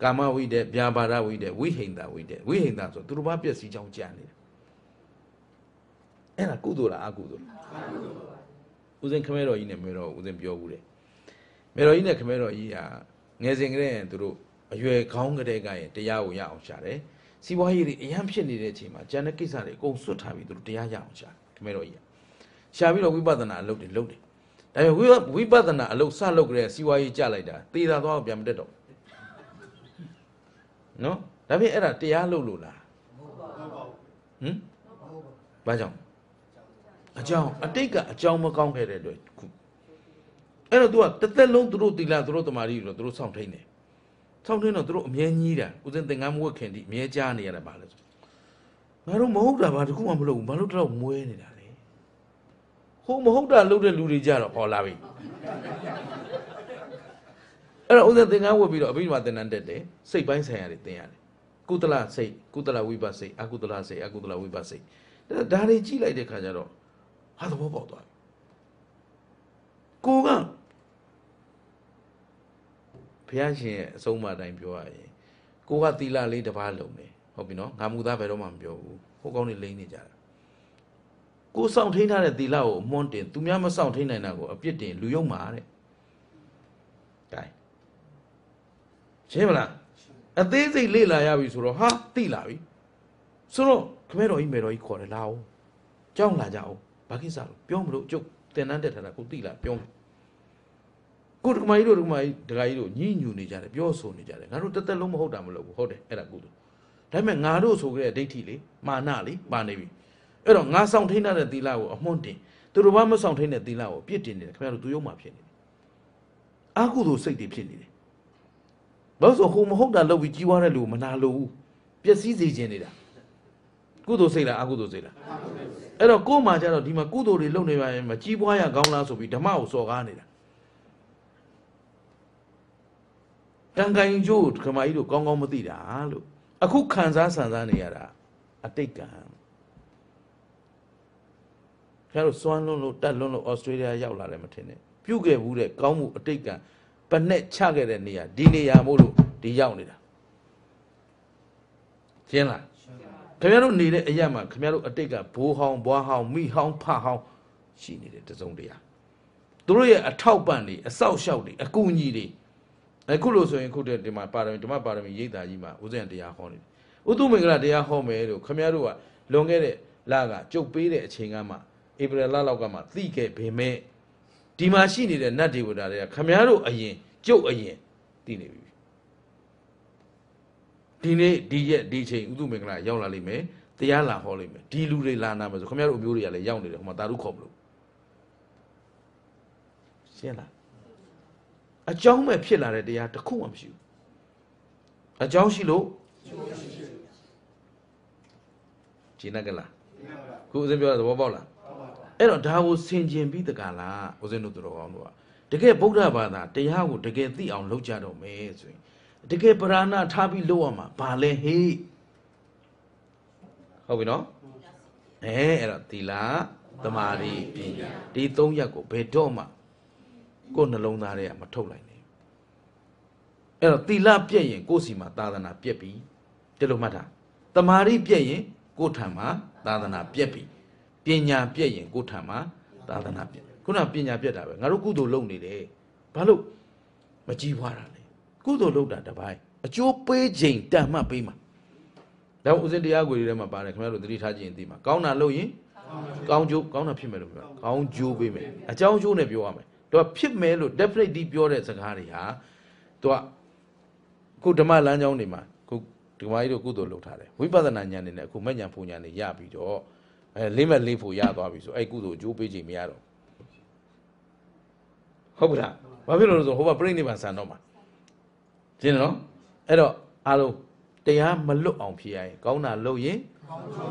ကာမဝိတဲ့ဗျာပါဒဝိတဲ့ဝိဟိန္တာဝိတဲ့ဝိဟိန္တာဆိုသူတို့ဘာပျက်စီးကြောင်းကြံနေတာအဲ့ဒါကုသိုလ်လားအကုသိုလ်လားဦးဇင်းခမဲတော်ကြီးနဲ့မေတော်ဦးဇင်းပြောဘူးတယ် မေတော်ကြီးနဲ့ခမဲတော်ကြီးဟာငယ်စဉ်ကတည်းကသူတို့အရွယ်ခေါင်းကလေးကရင်တရားကိုရအောင်ရှာတယ်စီးပွားရေးတွေအရန်ဖြစ်နေတဲ့အချိန်မှာကျန်တဲ့ကိစ္စတွေအကုန်စွတ်ထားပြီးသူတို့တရားရအောင်ရှာခမဲတော်ကြီးရှာပြီးတော့ဝိပဿနာအလုပ်တွေလုပ်တယ်ဒါပေမဲ့ဝိပဿနာအလုပ်စလုပ်ကြတဲ့စီးပွားရေးကြလိုက်တာတေးသာသွားပြန်မတက်တော့နော်ဒါဖြင့်အဲ့ဒါတရားလုပ်လို့လားဟမ်ဘာကြောင့်အကြောင်းအတိတ်ကအကြောင်းမကောင်းခဲ့တဲ့အတွက်ခု အဲ့တော့ तू ကတစ်သက်လုံးသူတို့တီလာသူတို့တမာရီတော့သူတို့စောင့်ထိန်တယ်စောင့်ထိန်တော့သူတို့အမြဲကြီးတာဦးစင်းသင်္ကန်းမဝတ်ခင်ဒီအမြဲကြားနေရတာပါလဲဆိုငါတို့မဟုတ်တာဘာတခုမှမလုပ်ဘူးဘာလို့တော့မွဲနေတာလဲဟိုမဟုတ်တာလုပ်တဲ့လူတွေကြတော့ဟောလာပြီအဲ့တော့ဦးဇင်းသင်္ကန်းဝတ်ပြီးတော့အဘိဓမ္မာသင်္ကန်းတက်တယ်စိတ်ပိုင်းဆိုင်ရာတွေသင်ရတယ်ကုသလစိတ်ကုသလဝိပဿစိတ်အကုသလစိတ်အကုသလဝိပဿစိတ်ဒါတွေကြည့်လိုက်တဲ့ခါကျတော့ဟာသဘောပေါက်သွားပြီကိုက ဘုရားရှင်ရဲ့အဆုံးအမတိုင်းပြောရရင်ကိုကသီလလေးတစ်ပါးလုံးတယ်ဟုတ်ပြီနော်ငါမူသားဘယ်တော့မှမပြောဘူးဟိုကောင်းနေလိမ့်နေကြတာကိုစောင့်ထိန်ထားတဲ့သီလကိုအမွန်းတင်သူများမစောင့်ထိန်နိုင်တာကိုအပြစ်တင်လူယုံမှာတဲ့ကဲရှင်းမလားအသေးစိတ်လေ့လာရပြီဆိုတော့ဟာသိလာပြီဆိုတော့ခမဲတော်ကြီးမေတော်ကြီးခေါ်တယ်လာအောင်ကြောင်းလာကြအောင်ဘာကိစ္စလို့ပြောမလို့ကျုပ်တင်တန်းတက်ထားတာကိုသိလာပြော ကိုဒကမာကြီးတို့ဒကမာကြီးဒကာကြီးတို့ညှိညူနေကြတယ်ပြောဆိုနေကြတယ်ငါတို့တက်တက်လုံးမဟုတ်တာမလို့ဘူးဟုတ်တယ်အဲ့ဒါကုသိုလ်ဒါပေမဲ့ငါတို့ဆိုခဲ့တဲ့ဒိဋ္ဌိလေမာနလေပါနေပြီအဲ့တော့ငါဆောင်ထိန်တဲ့သီလကိုအမွှန်းတင်သူတို့ဘာမဆောင်ထိန်တဲ့သီလကိုပြစ်တင်နေတယ်ခင်ဗျားတို့သူယုံမှဖြစ်နေတယ်အာကုသိုလ်စိတ်တွေဖြစ်နေတယ်ဘာလို့ဆိုဟိုမဟုတ်တာလုပ်ပြီးကြီးွားတဲ့လူမနာလို့ဘူးပျက်စီးစေခြင်းနေတာကုသိုလ်စိတ်လားအကုသိုလ်စိတ်လားအဲ့တော့ကို့မှာကျတော့ဒီမှာကုသိုလ်တွေလုပ်နေပါရင်မကြီးပွားရကောင်းလားဆိုပြီးဓမ္မကိုစော်ကားနေတာ တန်ခိုင်ကျိုးခမကြီးတို့ကောင်းကောင်းမသိတာလို့အခုခံစားဆန်စားနေရတာအတိတ်ကံခင်ဗျားတို့စွမ်းလွန်းလို့တက်လွန်းလို့ဩစတြေးလျရောက်လာတယ်မထင်နဲ့ပြုတ်ခဲ့ဘူးတဲ့ကောင်းမှုအတိတ်ကံပနဲ့ချခဲ့တဲ့နေရာဒီနေရာမို့လို့ဒီရောက်နေတာရှင်းလားခင်ဗျားတို့နေတဲ့အရက်မှာခင်ဗျားတို့အတိတ်ကဘိုးဟောင်းဘွားဟောင်းမိဟောင်းဖဟောင်းရှိနေတယ်တစုံတရာသူတို့ရဲ့အထောက်ပံ့တွေအဆောက်အအုံတွေအကူအညီတွေ အခုလို့ဆိုရင်ခုတည်းဒီမှာပါရမီဓမ္မပါရမီရိပ်သာကြီးမှာဦးဇင်းတရားဟောနေတယ်ဥတုမင်္ဂလာတရားဟောမယ်လို့ခင်ဗျားတို့ကလွန်ခဲ့တဲ့လကကြုတ်ပေးတဲ့အချိန်ကမှဧပြီလလောက်ကမှသိခဲ့ပေမဲ့ဒီမှာရှိနေတဲ့နတ်ဒေဝတာတွေကခင်ဗျားတို့အရင်ကြုတ်အရင်သိနေပြီဒီနေ့ဒီရက်ဒီအချိန်ဥတုမင်္ဂလာရောက်လာလိမ့်မယ်တရားလာဟောလိမ့်မယ်ဒီလူတွေလာနာမယ်ဆိုခင်ဗျားတို့အမျိုးတွေကလည်းရောက်နေတယ်ဟိုမှာတာရုခေါ်မလို့ရှင်းလား အကြောင်းမဲ့ဖြစ်လာတဲ့တရားတစ်ခုမှမရှိဘူးအကြောင်းရှိလို့ရှင်းနကလားခုဦးဇင်းပြောတာသဘောပေါက်လားအဲ့တော့ဒါကိုဆင်ခြင်ပြီးတကလားဦးဇင်းတို့တော်ကောင်းတို့ကတကယ်ဗုဒ္ဓဘာသာတရားကိုတကယ်သိအောင်လုပ်ကြတော့မယ်ဆိုရင်တကယ်ပရဏထားပြီးလုပ်ရမှာဘာလဲဟေးဟုတ်ပြီနော်အဲအဲ့တော့သီလသမာဓိပညာဒီသုံးရပ်ကိုဘယ်တော့မှ ကိုယ်နှလုံးသားထဲကမထုတ်လိုက်နဲ့အဲ့တော့သီလပြည့်ရင်ကိုယ်စီမှာသာသနာပြည့်ပြီဒီလိုမှတ်တာသမာဓိပြည့်ရင်ကိုယ်ထံမှာသာသနာပြည့်ပြီပညာပြည့်ရင်ကိုယ်ထံမှာသာသနာပြည့်ခုနပညာပြည့်တာပဲငါတို့ကုသိုလ်လုပ်နေတယ်ဘာလို့မကြည်ဖွာတာလဲကုသိုလ်လုပ်တာတစ်ပိုင်းအကျိုးပေးခြင်းတန်မှတ်ပေးမှာဒါဥစဉ်တရားကိုယ်တွေထဲမှာပါတယ်ခင်ဗျားတို့သတိထားကြည့်ရင်သိမှာကောင်းတာလုပ်ရင်ကောင်းကျိုးကောင်းတာဖြစ်မယ်လို့ပြောကောင်းကျိုးပေးမယ်အကြောင်းကျိုးနဲ့ပြောရမယ် သူကဖြစ်မယ်လို့ definitely ပြောတဲ့စကားတွေဟာသူကခုဓမ္မလမ်းကြောင်းတွေမှာခုဒီမကြီးတို့ကုသိုလ်လုပ်ထားတယ်ဝိပဿနာဉာဏ်နဲ့အခုမဲ့ဉာဏ်ဖူဉာဏ်တွေရပြီးတော့အဲလေးမဲ့လေးဖို့ရသွားပြီဆိုအဲ့ကုသိုလ်အကျိုးပေးခြင်းမရတော့ဟုတ်ပြီလားဘာဖြစ်လို့လဲဆိုဟိုဘပြိဋိဘံဆန်တော့မှာရှင်းနော်အဲ့တော့အားလုံးတရားမလွတ်အောင်ဖြစ်ရရင်ကောင်းတာလုပ်ရင်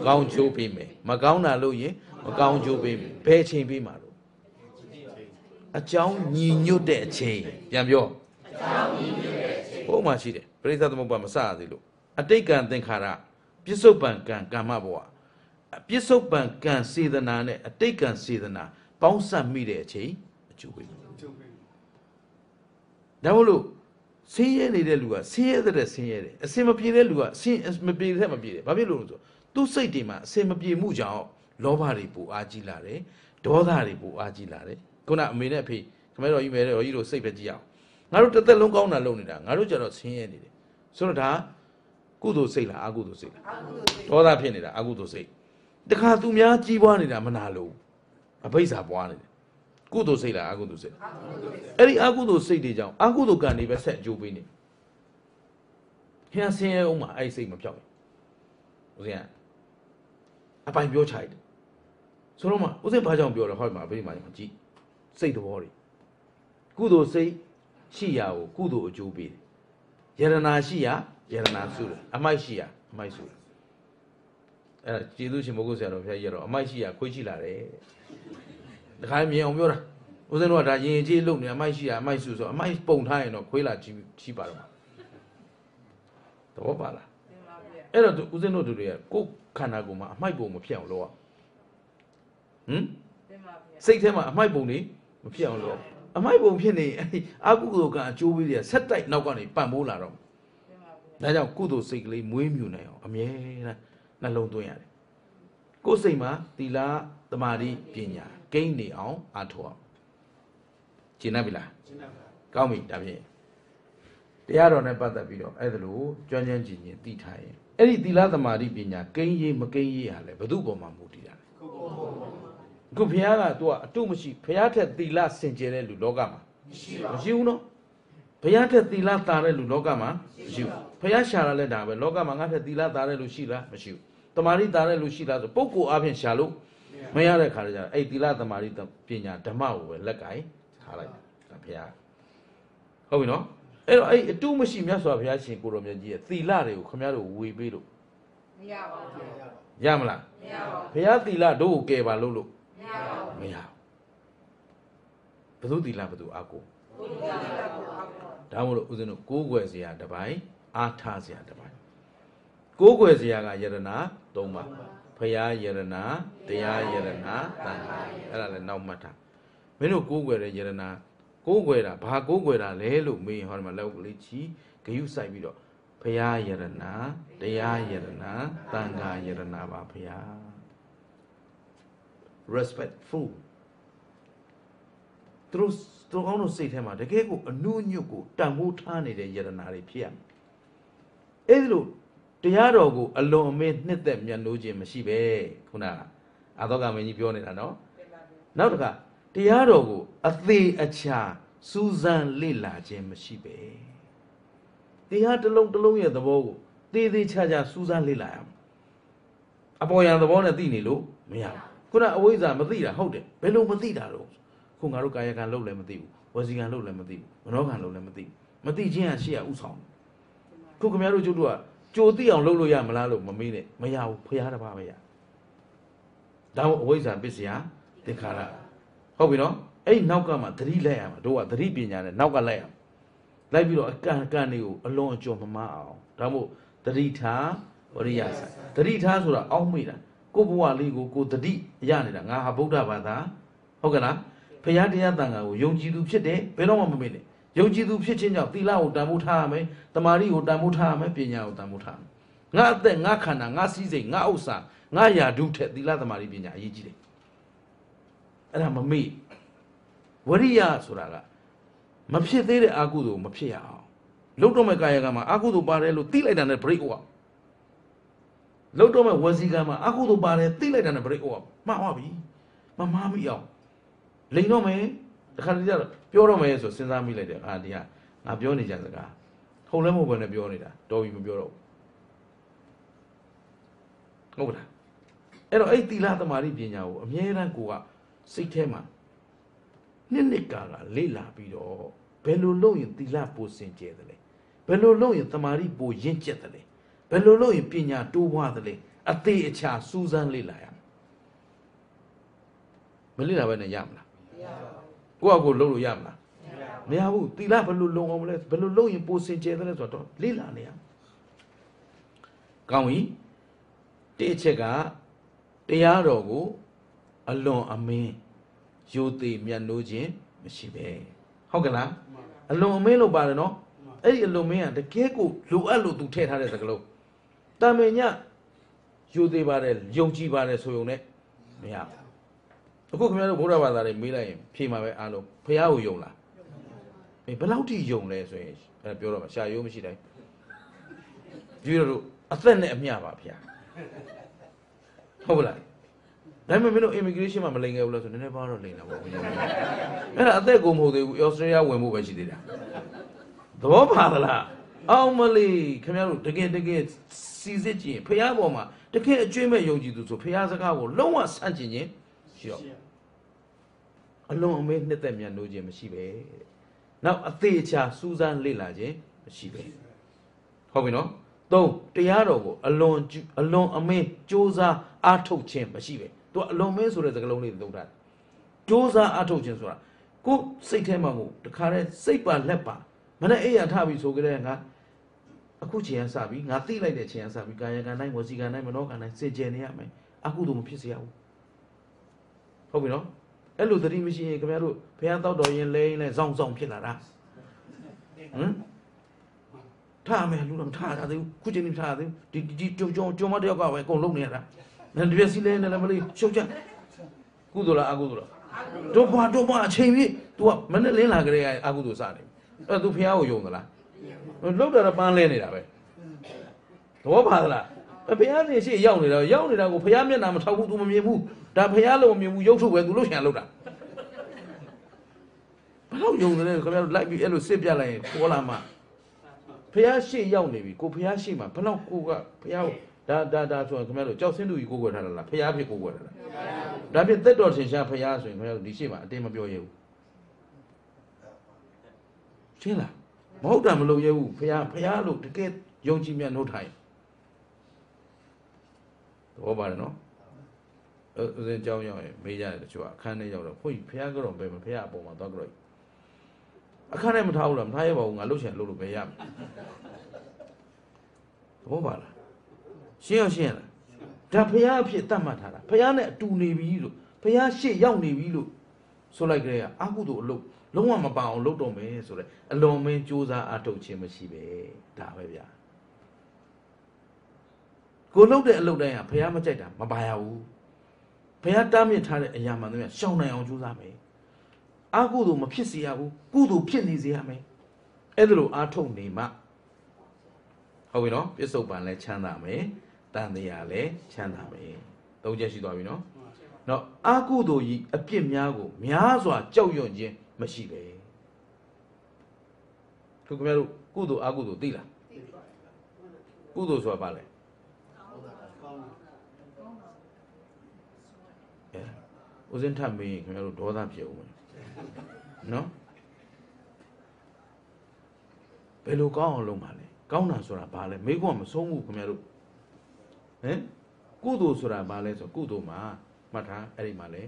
ကောင်းချိုးပေးမယ်မကောင်းတာလုပ်ရင်မကောင်းချိုးပေးမယ်ဘယ်ချိန်ပေးမှာလို့ အကြောင်းညီညွတ်တဲ့အချိန်ပြန်ပြောအကြောင်းညီညွတ်တဲ့အချိန်ဘုံမှာရှိတယ်ပရိသတ်သမုပ္ပါမစရသေးလို့အတိတ်ကံသင်္ခါရပြစ္ဆုတ်ပံကံကမ္မဘဝပြစ္ဆုတ်ပံကံစေတနာနဲ့အတိတ်ကံစေတနာပေါင်းစပ်မိတဲ့အချိန်အကျိုးပေးမယ်ဒါမို့လို့ဆင်းရဲနေတဲ့လူကဆင်းရဲတဲ့ဆင်းရဲတယ်အစင်မပြေတဲ့လူကအစင်မပြေတဲ့မပြေတယ်ဘာဖြစ်လို့လဲဆိုသူ့စိတ်တွေမှာအစင်မပြေမှုကြောင့်လောဘတွေပူအားကြီးလာတယ်ဒေါသတွေပူအားကြီးလာတယ် ခုနအမေနဲ့အဖေခမဲတော်ကြီးမဲတော်ကြီးတို့စိတ်ပဲကြည့်အောင်ငါတို့တစ်သက်လုံးကောင်းတာလုပ်နေတာငါတို့ကြတော့ဆင်းရဲနေတယ်ဆိုတော့ဒါကုသိုလ်စိတ်လားအကုသိုလ်စိတ်လားဒေါသဖြစ်နေတာအကုသိုလ်စိတ်တခါသူများကြီးပွားနေတာမနာလို့အဘိဇာပွားနေတယ်ကုသိုလ်စိတ်လားအကုသိုလ်စိတ်လားအဲ့ဒီအကုသိုလ်စိတ်တွေကြောင့်အကုသိုလ်ကံတွေပဲဆက်အကျိုးပေးနေဟျာဆင်းရဲအောင်မှာအဲ့ဒီစိတ်မပြောက်ဘူးဦးဇင်းကအပိုင်ပြောချလိုက်တယ်ဆိုတော့မှဦးဇင်းဘာကြောင့်ပြောလဲဟောဒီမှာဘေးမှာကြည့် စိတ်သဘောတွေကုသိုလ်စိတ်ရှိရာကိုကုသိုလ်အကျိုးပေးတယ်ယရနာရှိရာယရနာစုတယ်အမိုက်ရှိရာအမိုက်စုတယ်အဲ့ဒါကျေးဇူးရှင်ဘုရားဆရာတော်ဘုရားကြီးကတော့အမိုက်ရှိရာခွေးရှိလာတယ်တခါမြင်အောင်ပြောတာဦးဇင်းတို့ကဒါရင်ကြီးလုံနေအမိုက်ရှိရာအမိုက်စုဆိုအမိုက်ပုံထားရင်တော့ခွေးလာကြီးကြီးပါတော့မှာသဘောပါလားအဲ့တော့ဦးဇင်းတို့တွေကကိုယ်ခန္ဓာကိုယ်မှာအမိုက်ပုံမဖြစ်အောင်လုပ်ရဟမ်စိတ်ထဲမှာအမိုက်ပုံတွေ မဖြစ်အောင်လုပ်အမိုက်ပုံဖြစ်နေအဲ့ဒီအကုသိုလ်ကအကျိုးပေးတယ်ဆက်တိုက်နောက်ကနေပံ့ပိုးလာတော့ဒါကြောင့်ကုသိုလ်စိတ်ကလေးမွေးမြူနိုင်အောင်အမြဲတမ်းနှလုံးသွင်းရတယ်ကိုယ်စိတ်မှာသီလသမာဓိပညာကိန်းနေအောင်အားထုတ်အောင်ကျင့်တတ်ပြီလားကျင့်တတ်ပါကောင်းပြီဒါဖြင့်တရားတော်နဲ့ပတ်သက်ပြီးတော့အဲ့ဒါလို့ကြွမ်းကြမ်းကြည်ညင်သိထားရင်အဲ့ဒီသီလသမာဓိပညာကိန်းရေးမကိန်းရေးဟာလဲဘု து ပေါ်မှာမူတည်တာလဲ အခုဘုရားကသူကအတုမရှိဘုရားထက်သီလစင်ကြယ်တဲ့လူလောကမှာမရှိပါဘူးမရှိဘူးနော်ဘုရားထက်သီလတာတဲ့လူလောကမှာမရှိဘူးဘုရားရှာတာလဲဒါပဲလောကမှာငါထက်သီလတာတဲ့လူရှိလားမရှိဘူးတမာရီတာတဲ့လူရှိလားဆိုပုဂ္ဂိုလ်အပြင်ရှာလို့မရတဲ့ခါကျတော့အဲ့သီလတမာရီပညာဓမ္မကိုပဲလက်ကင်ထားလိုက်တာဘုရားဟုတ်ပြီနော်အဲ့တော့အဲ့အတုမရှိမြတ်စွာဘုရားရှင်ကိုတော်မြတ်ကြီးရဲ့သီလတွေကိုခမရတို့ဝေပေးလို့မရပါဘူးရမလားမရပါဘူးဘုရားသီလတို့ကိုကယ်ပါလို့လို့မ ရပါဘူးမရဘူးဘုသူသီလဘုသူအာကိုဘုရားကကိုအောက်ဒါမှမဟုတ်ဦးဇင်းတို့ကိုးကွယ်စရာတစ်ပိုင်းအားထားစရာတစ်ပိုင်းကိုးကွယ်စရာကယရဏ၃ပါးဖရာယရဏတရားယရဏတန်ခါအဲ့ဒါလည်းနောက်မှတ်ထားမင်းတို့ကိုးကွယ်တဲ့ယရဏကိုးကွယ်တာဘာကိုးကွယ်တာလဲလို့မေးရင်ဟောဒီမှာလောက်ကလေးချီဂယုစိုက်ပြီးတော့ဖရာယရဏတရားယရဏတန်ခါယရဏပါဖရာ respectful သူတို့သူတို့ကောင်းတို့စိတ်ထဲမှာတကယ်ကိုအနုညွတ်ကိုတန်ဖိုးထားနေတဲ့ယရနာတွေဖြစ်ရမယ်။အဲဒီလိုတရားတော်ကိုအလွန်အမင်းနှစ်သက်မြတ်လို့ခြင်းမရှိပဲခုနကအာသောကမင်းကြီးပြောနေတာနော်။နောက်တစ်ခါတရားတော်ကိုအသေးအချာစူးစမ်းလေ့လာခြင်းမရှိပဲ။တရားတစ်လုံးတစ်လုံးရဲ့သဘောကိုသေးသေးချာချာစူးစမ်းလေ့လာရမယ်။အပေါ်ယံသဘောနဲ့သိနေလို့မရဘူး။ ခုနအဝိဇ္ဇာမသိတာဟုတ်တယ်ဘယ်လိုမသိတာတော့ခုငါတို့ကာယကံလုပ်လည်းမသိဘူးဝစီကံလုပ်လည်းမသိဘူးမနောကံလုပ်လည်းမသိဘူးမသိချင်းကရှေ့ကဥဆောင်ခုခင်ဗျားတို့ကျုပ်တို့ကကြိုသိအောင်လုပ်လို့ရမလားလို့မမေးနဲ့မရဘူးဖရားတစ်ပါးပဲရဒါမို့အဝိဇ္ဇာပစ္စယသင်္ခါရဟုတ်ပြီနော်အဲ့ဒီနောက်ကမှသတိလိုက်ရမှာတို့ကသတိပညာနဲ့နောက်ကလိုက်ရမှာလိုက်ပြီးတော့အကန့်အကန့်တွေကိုအလွန်အကျွံမမအောင်ဒါမို့သတိထားဝရိယဆိုင်သတိထားဆိုတာအောက်မေ့တာ ကိုယ့်ဘဝလေးကိုကိုယ်သတိရနေတာငါဟာဗုဒ္ဓဘာသာဟုတ်ကဲ့လားဖရာတရားတန်ခါကိုယုံကြည်သူဖြစ်တယ်ဘယ်တော့မှမမေ့နဲ့ယုံကြည်သူဖြစ်ခြင်းကြောင့်သီလကိုတန်ဖိုးထားရမယ်တမာရီကိုတန်ဖိုးထားရမယ်ပညာကိုတန်ဖိုးထားရမယ်ငါအသက်ငါခန္ဓာငါစည်းစိမ်ငါဥစ္စာငါယာဒုထက်သီလတမာရီပညာအရေးကြီးတယ်အဲ့ဒါမမေ့ဝရိယဆိုတာကမဖြစ်သေးတဲ့အာကုသိုလ်မဖြစ်ရအောင်လုတ်တော့မဲ့ကာယကံမှာအာကုသိုလ်ပါတယ်လို့သိလိုက်တာနဲ့ break over လောက်တော့မဲ့ဝစီကံမှာအကုသို့ပါတယ်သိလိုက်တာနဲ့ break over မှားသွားပြီမမှားမိအောင်လိန်တော့မယ်တခါတည်းကျတော့ပြောတော့မယ်ဆိုစဉ်းစားမိလိုက်တယ်အာဒီကငါပြောနေကြစကားဟုတ်လဲမဟုတ်ဘဲနဲ့ပြောနေတာတော်ပြီမပြောတော့ဘူးဟုတ်လားအဲ့တော့အဲ့သီလသမာဓိပညာကိုအမြဲတမ်းကိုကစိတ်ထဲမှာနှစ်နှစ်ကာလလေ့လာပြီးတော့ဘယ်လိုလုပ်ရင်သီလပိုစင်ကျဲတယ်လဲဘယ်လိုလုပ်ရင်သမာဓိပိုရင့်ကျက်တယ်လဲ ဘယ်လိုလုပ်ရင်ပညာတိုးပွားတယ်လဲအသေးအချာစူးစမ်းလေ့လာရမယ်မလေ့လာဘဲနဲ့ရမလားကိုယ့်အကိုလုပ်လို့ရမလားမရဘူးသီလဘယ်လိုလုံအောင်မလဲဘယ်လိုလုပ်ရင်ပိုစင်ကြယ်တယ်လဲဆိုတော့လေ့လာနေရကောင်းပြီတိအချက်ကတရားတော်ကိုအလွန်အမင်းရိုသေမြတ်နိုးခြင်းမရှိပဲဟုတ်ကလားအလွန်အမင်းလို့ပါတယ်နော်အဲ့ဒီအလွန်မင်းကတကယ်ကိုလိုအပ်လို့သူထည့်ထားတဲ့စကားလုံး တာမင်ညရိုသေပါတယ်ယုံကြည်ပါတယ်ဆိုုံနဲ့မရဘူးအခုခင်ဗျားတို့ဗုဒ္ဓဘာသာတွေမေးလိုက်ရင်ဖြေမှာပဲအားလုံးဖះကိုယုံလားအေးဘယ်လောက်ထိယုံလဲဆိုရင်အဲ့ပြောတော့မှာရှာယုံမရှိတိုင်းကြည့်ရတို့အသက်နဲ့အမျှပါဗျာဟုတ်ပါလားဒါပေမဲ့မင်းတို့ immigration မှာမလိန်ခဲ့ဘူးလားဆိုနည်းနည်းပါတော့လိန်တာပေါ့အဲ့ဒါအသက်ကိုမဟုတ်သေးဘူးဩစတြေးလျဝင်ဖို့ပဲရှိသေးတာသဘောပါသလားအောင်မလေးခင်ဗျားတို့တကယ်တကယ် စီစစ်ကြည့်ရင်ဖះပေါ်မှာတကယ်အကျွင့်မဲ့ယုံကြည်သူဆိုဖះစကားကိုလုံးဝဆန့်ကျင်ခြင်းရှိတော့အလုံးအမေးနှစ်သက်မြတ်လို့ခြင်းမရှိပဲတဲ့နောက်အသေးချာစူးစမ်းလေ့လာခြင်းမရှိပဲဟုတ်ပြီနော်သုံးတရားတော်ကိုအလွန်ကျူအလွန်အမင်းစ조사အားထုတ်ခြင်းမရှိပဲသူကအလွန်မင်းဆိုတဲ့စကားလုံးလေးသုံးထားတယ်စ조사အားထုတ်ခြင်းဆိုတာကိုယ်စိတ်ထဲမှာကိုတခါတည်းစိတ်ပါလက်ပါမနဲ့အိယာထပြီးဆိုကြတဲ့ငါ အခုချိန်ကစပြီးငါသိလိုက်တဲ့ချိန်ကစပြီးကာယကံတိုင်းဝစီကံတိုင်းမနောကံတိုင်းစေကျင်နေရမယ်အခုတော့မဖြစ်စေရဘူးဟုတ်ပြီနော်အဲ့လိုသတိမရှိရင်ခင်ဗျားတို့ဘုရားတောက်တော်ရင်လဲရင်လဲဇောင်းဇောင်းဖြစ်လာတာဟမ်ထားမယ်လူတော့မထားရသေးဘူးခုချိန်นี้မထားရသေးဘူးဒီဒီကြုံကြုံကြုံမတယောက်ကပဲအကုန်လုံးနေရတာနဒီပြစီလဲနေလည်းမလေးရှုပ်ချကုသိုလ်လားအကုသိုလ်လားတို့ဘာတို့ဘာအချိန်ပြီ तू ကမနဲ့လင်းလာကြတဲ့အာကုသိုလ်စနေအဲ့ तू ဘုရားကိုယုံသလား လောက်တာတော့ပန်းလဲနေတာပဲသဘောပါသလားဘုရားနေရှိရောက်နေတာရောက်နေတာကိုဘုရားမျက်နှာမထောက်ဘူး तू မမြင်ဘူးဒါဘုရားလုံးမမြင်ဘူးရုပ်ထုပဲ तू လှုပ်ရှာလုပ်တာဘယ်တော့ယုံတယ်ခင်ဗျားတို့လိုက်ပြီးအဲ့လိုစစ်ပြလိုက်ရင်ပေါ်လာမှာဘုရားရှိရောက်နေပြီကိုဘုရားရှိမှာဘယ်တော့ကိုကဘုရားကိုဒါဒါဒါဆိုရင်ခင်ဗျားတို့ကြောက်စင်းသူကြီးကိုကိုွယ်ထားတာလားဘုရားဖြစ်ကိုကိုွယ်ထားတာဒါဖြစ်သက်တော်ထင်ရှားဘုရားဆိုရင်ခင်ဗျားတို့ဒီရှိမှာအတင်းမပြောရဘူးရှင်းလား မဟုတ်တာမလုပ်ရဘူးဘုရားဘုရားလို့တကယ်ယုံကြည်မြတ်နှုတ်ထိုင်သဘောပါတယ်နော်အဲဦးဇင်းကြောင်းရောက်ရင်မေးကြတယ်တချို့ကအခန်းထဲရောက်တော့ဘုန်းကြီးဘုရားကတော့ဘယ်မှာဘုရားအပေါ်မှာသွားကြတော့အခန်းထဲမထားဘူးလားမထားရပါဘူးငါလှုပ်ချင်လှုပ်လို့ပဲရမယ်သဘောပါလားရှင်းရရှင်းရလားဒါဖះအဖြစ်တတ်မှတ်ထားတာဖះနဲ့အတူနေပြီလို့ဖះရှေ့ရောက်နေပြီလို့ဆိုလိုက်ကြရအာဟုတို့အလုပ် လုံးဝမပအောင်လုပ်တော့မယ်ဆိုတော့အလွန်မင်းစူးစမ်းအထုတ်ခြင်းမရှိပဲဒါပဲဗျာကိုလုပ်တဲ့အလုပ်တိုင်းဟာဖះမကြိုက်တာမပါရဘူးဖះတားမြစ်ထားတဲ့အရာမှန်သမျှရှောင်နိုင်အောင်ကြိုးစားမယ်အာဟုတို့မဖြစ်စေရဘူးကုသိုလ်ဖြစ်နေစေရမယ်အဲ့ဒါလိုအာထုတ်နေမှဟုတ်ပြီနော်ပြစ္ဆုတ်ပန်လဲချမ်းသာမယ်တန်တရားလဲချမ်းသာမယ်သုံးချက်ရှိသွားပြီနော်နော်အာကုသိုလ်ကြီးအပြစ်များကိုများစွာကြောက်ရွံ့ခြင်း မရှိပဲခုခင်ဗျားတို့ကုသိုလ်အာကုသိုလ်သိလားကုသိုလ်ဆိုတာဘာလဲအဲဦးစင်းထပ်မေးရင်ခင်ဗျားတို့ဒေါသဖြစ်ဦးမယ်နော်ဘယ်လိုကောင်းအောင်လုပ်မှာလဲကောင်းတာဆိုတာဘာလဲမိခွန်းမဆုံးဘူးခင်ဗျားတို့ဟမ်ကုသိုလ်ဆိုတာဘာလဲဆိုကုသိုလ်မှာမှတ်ထားအဲ့ဒီမှာလဲ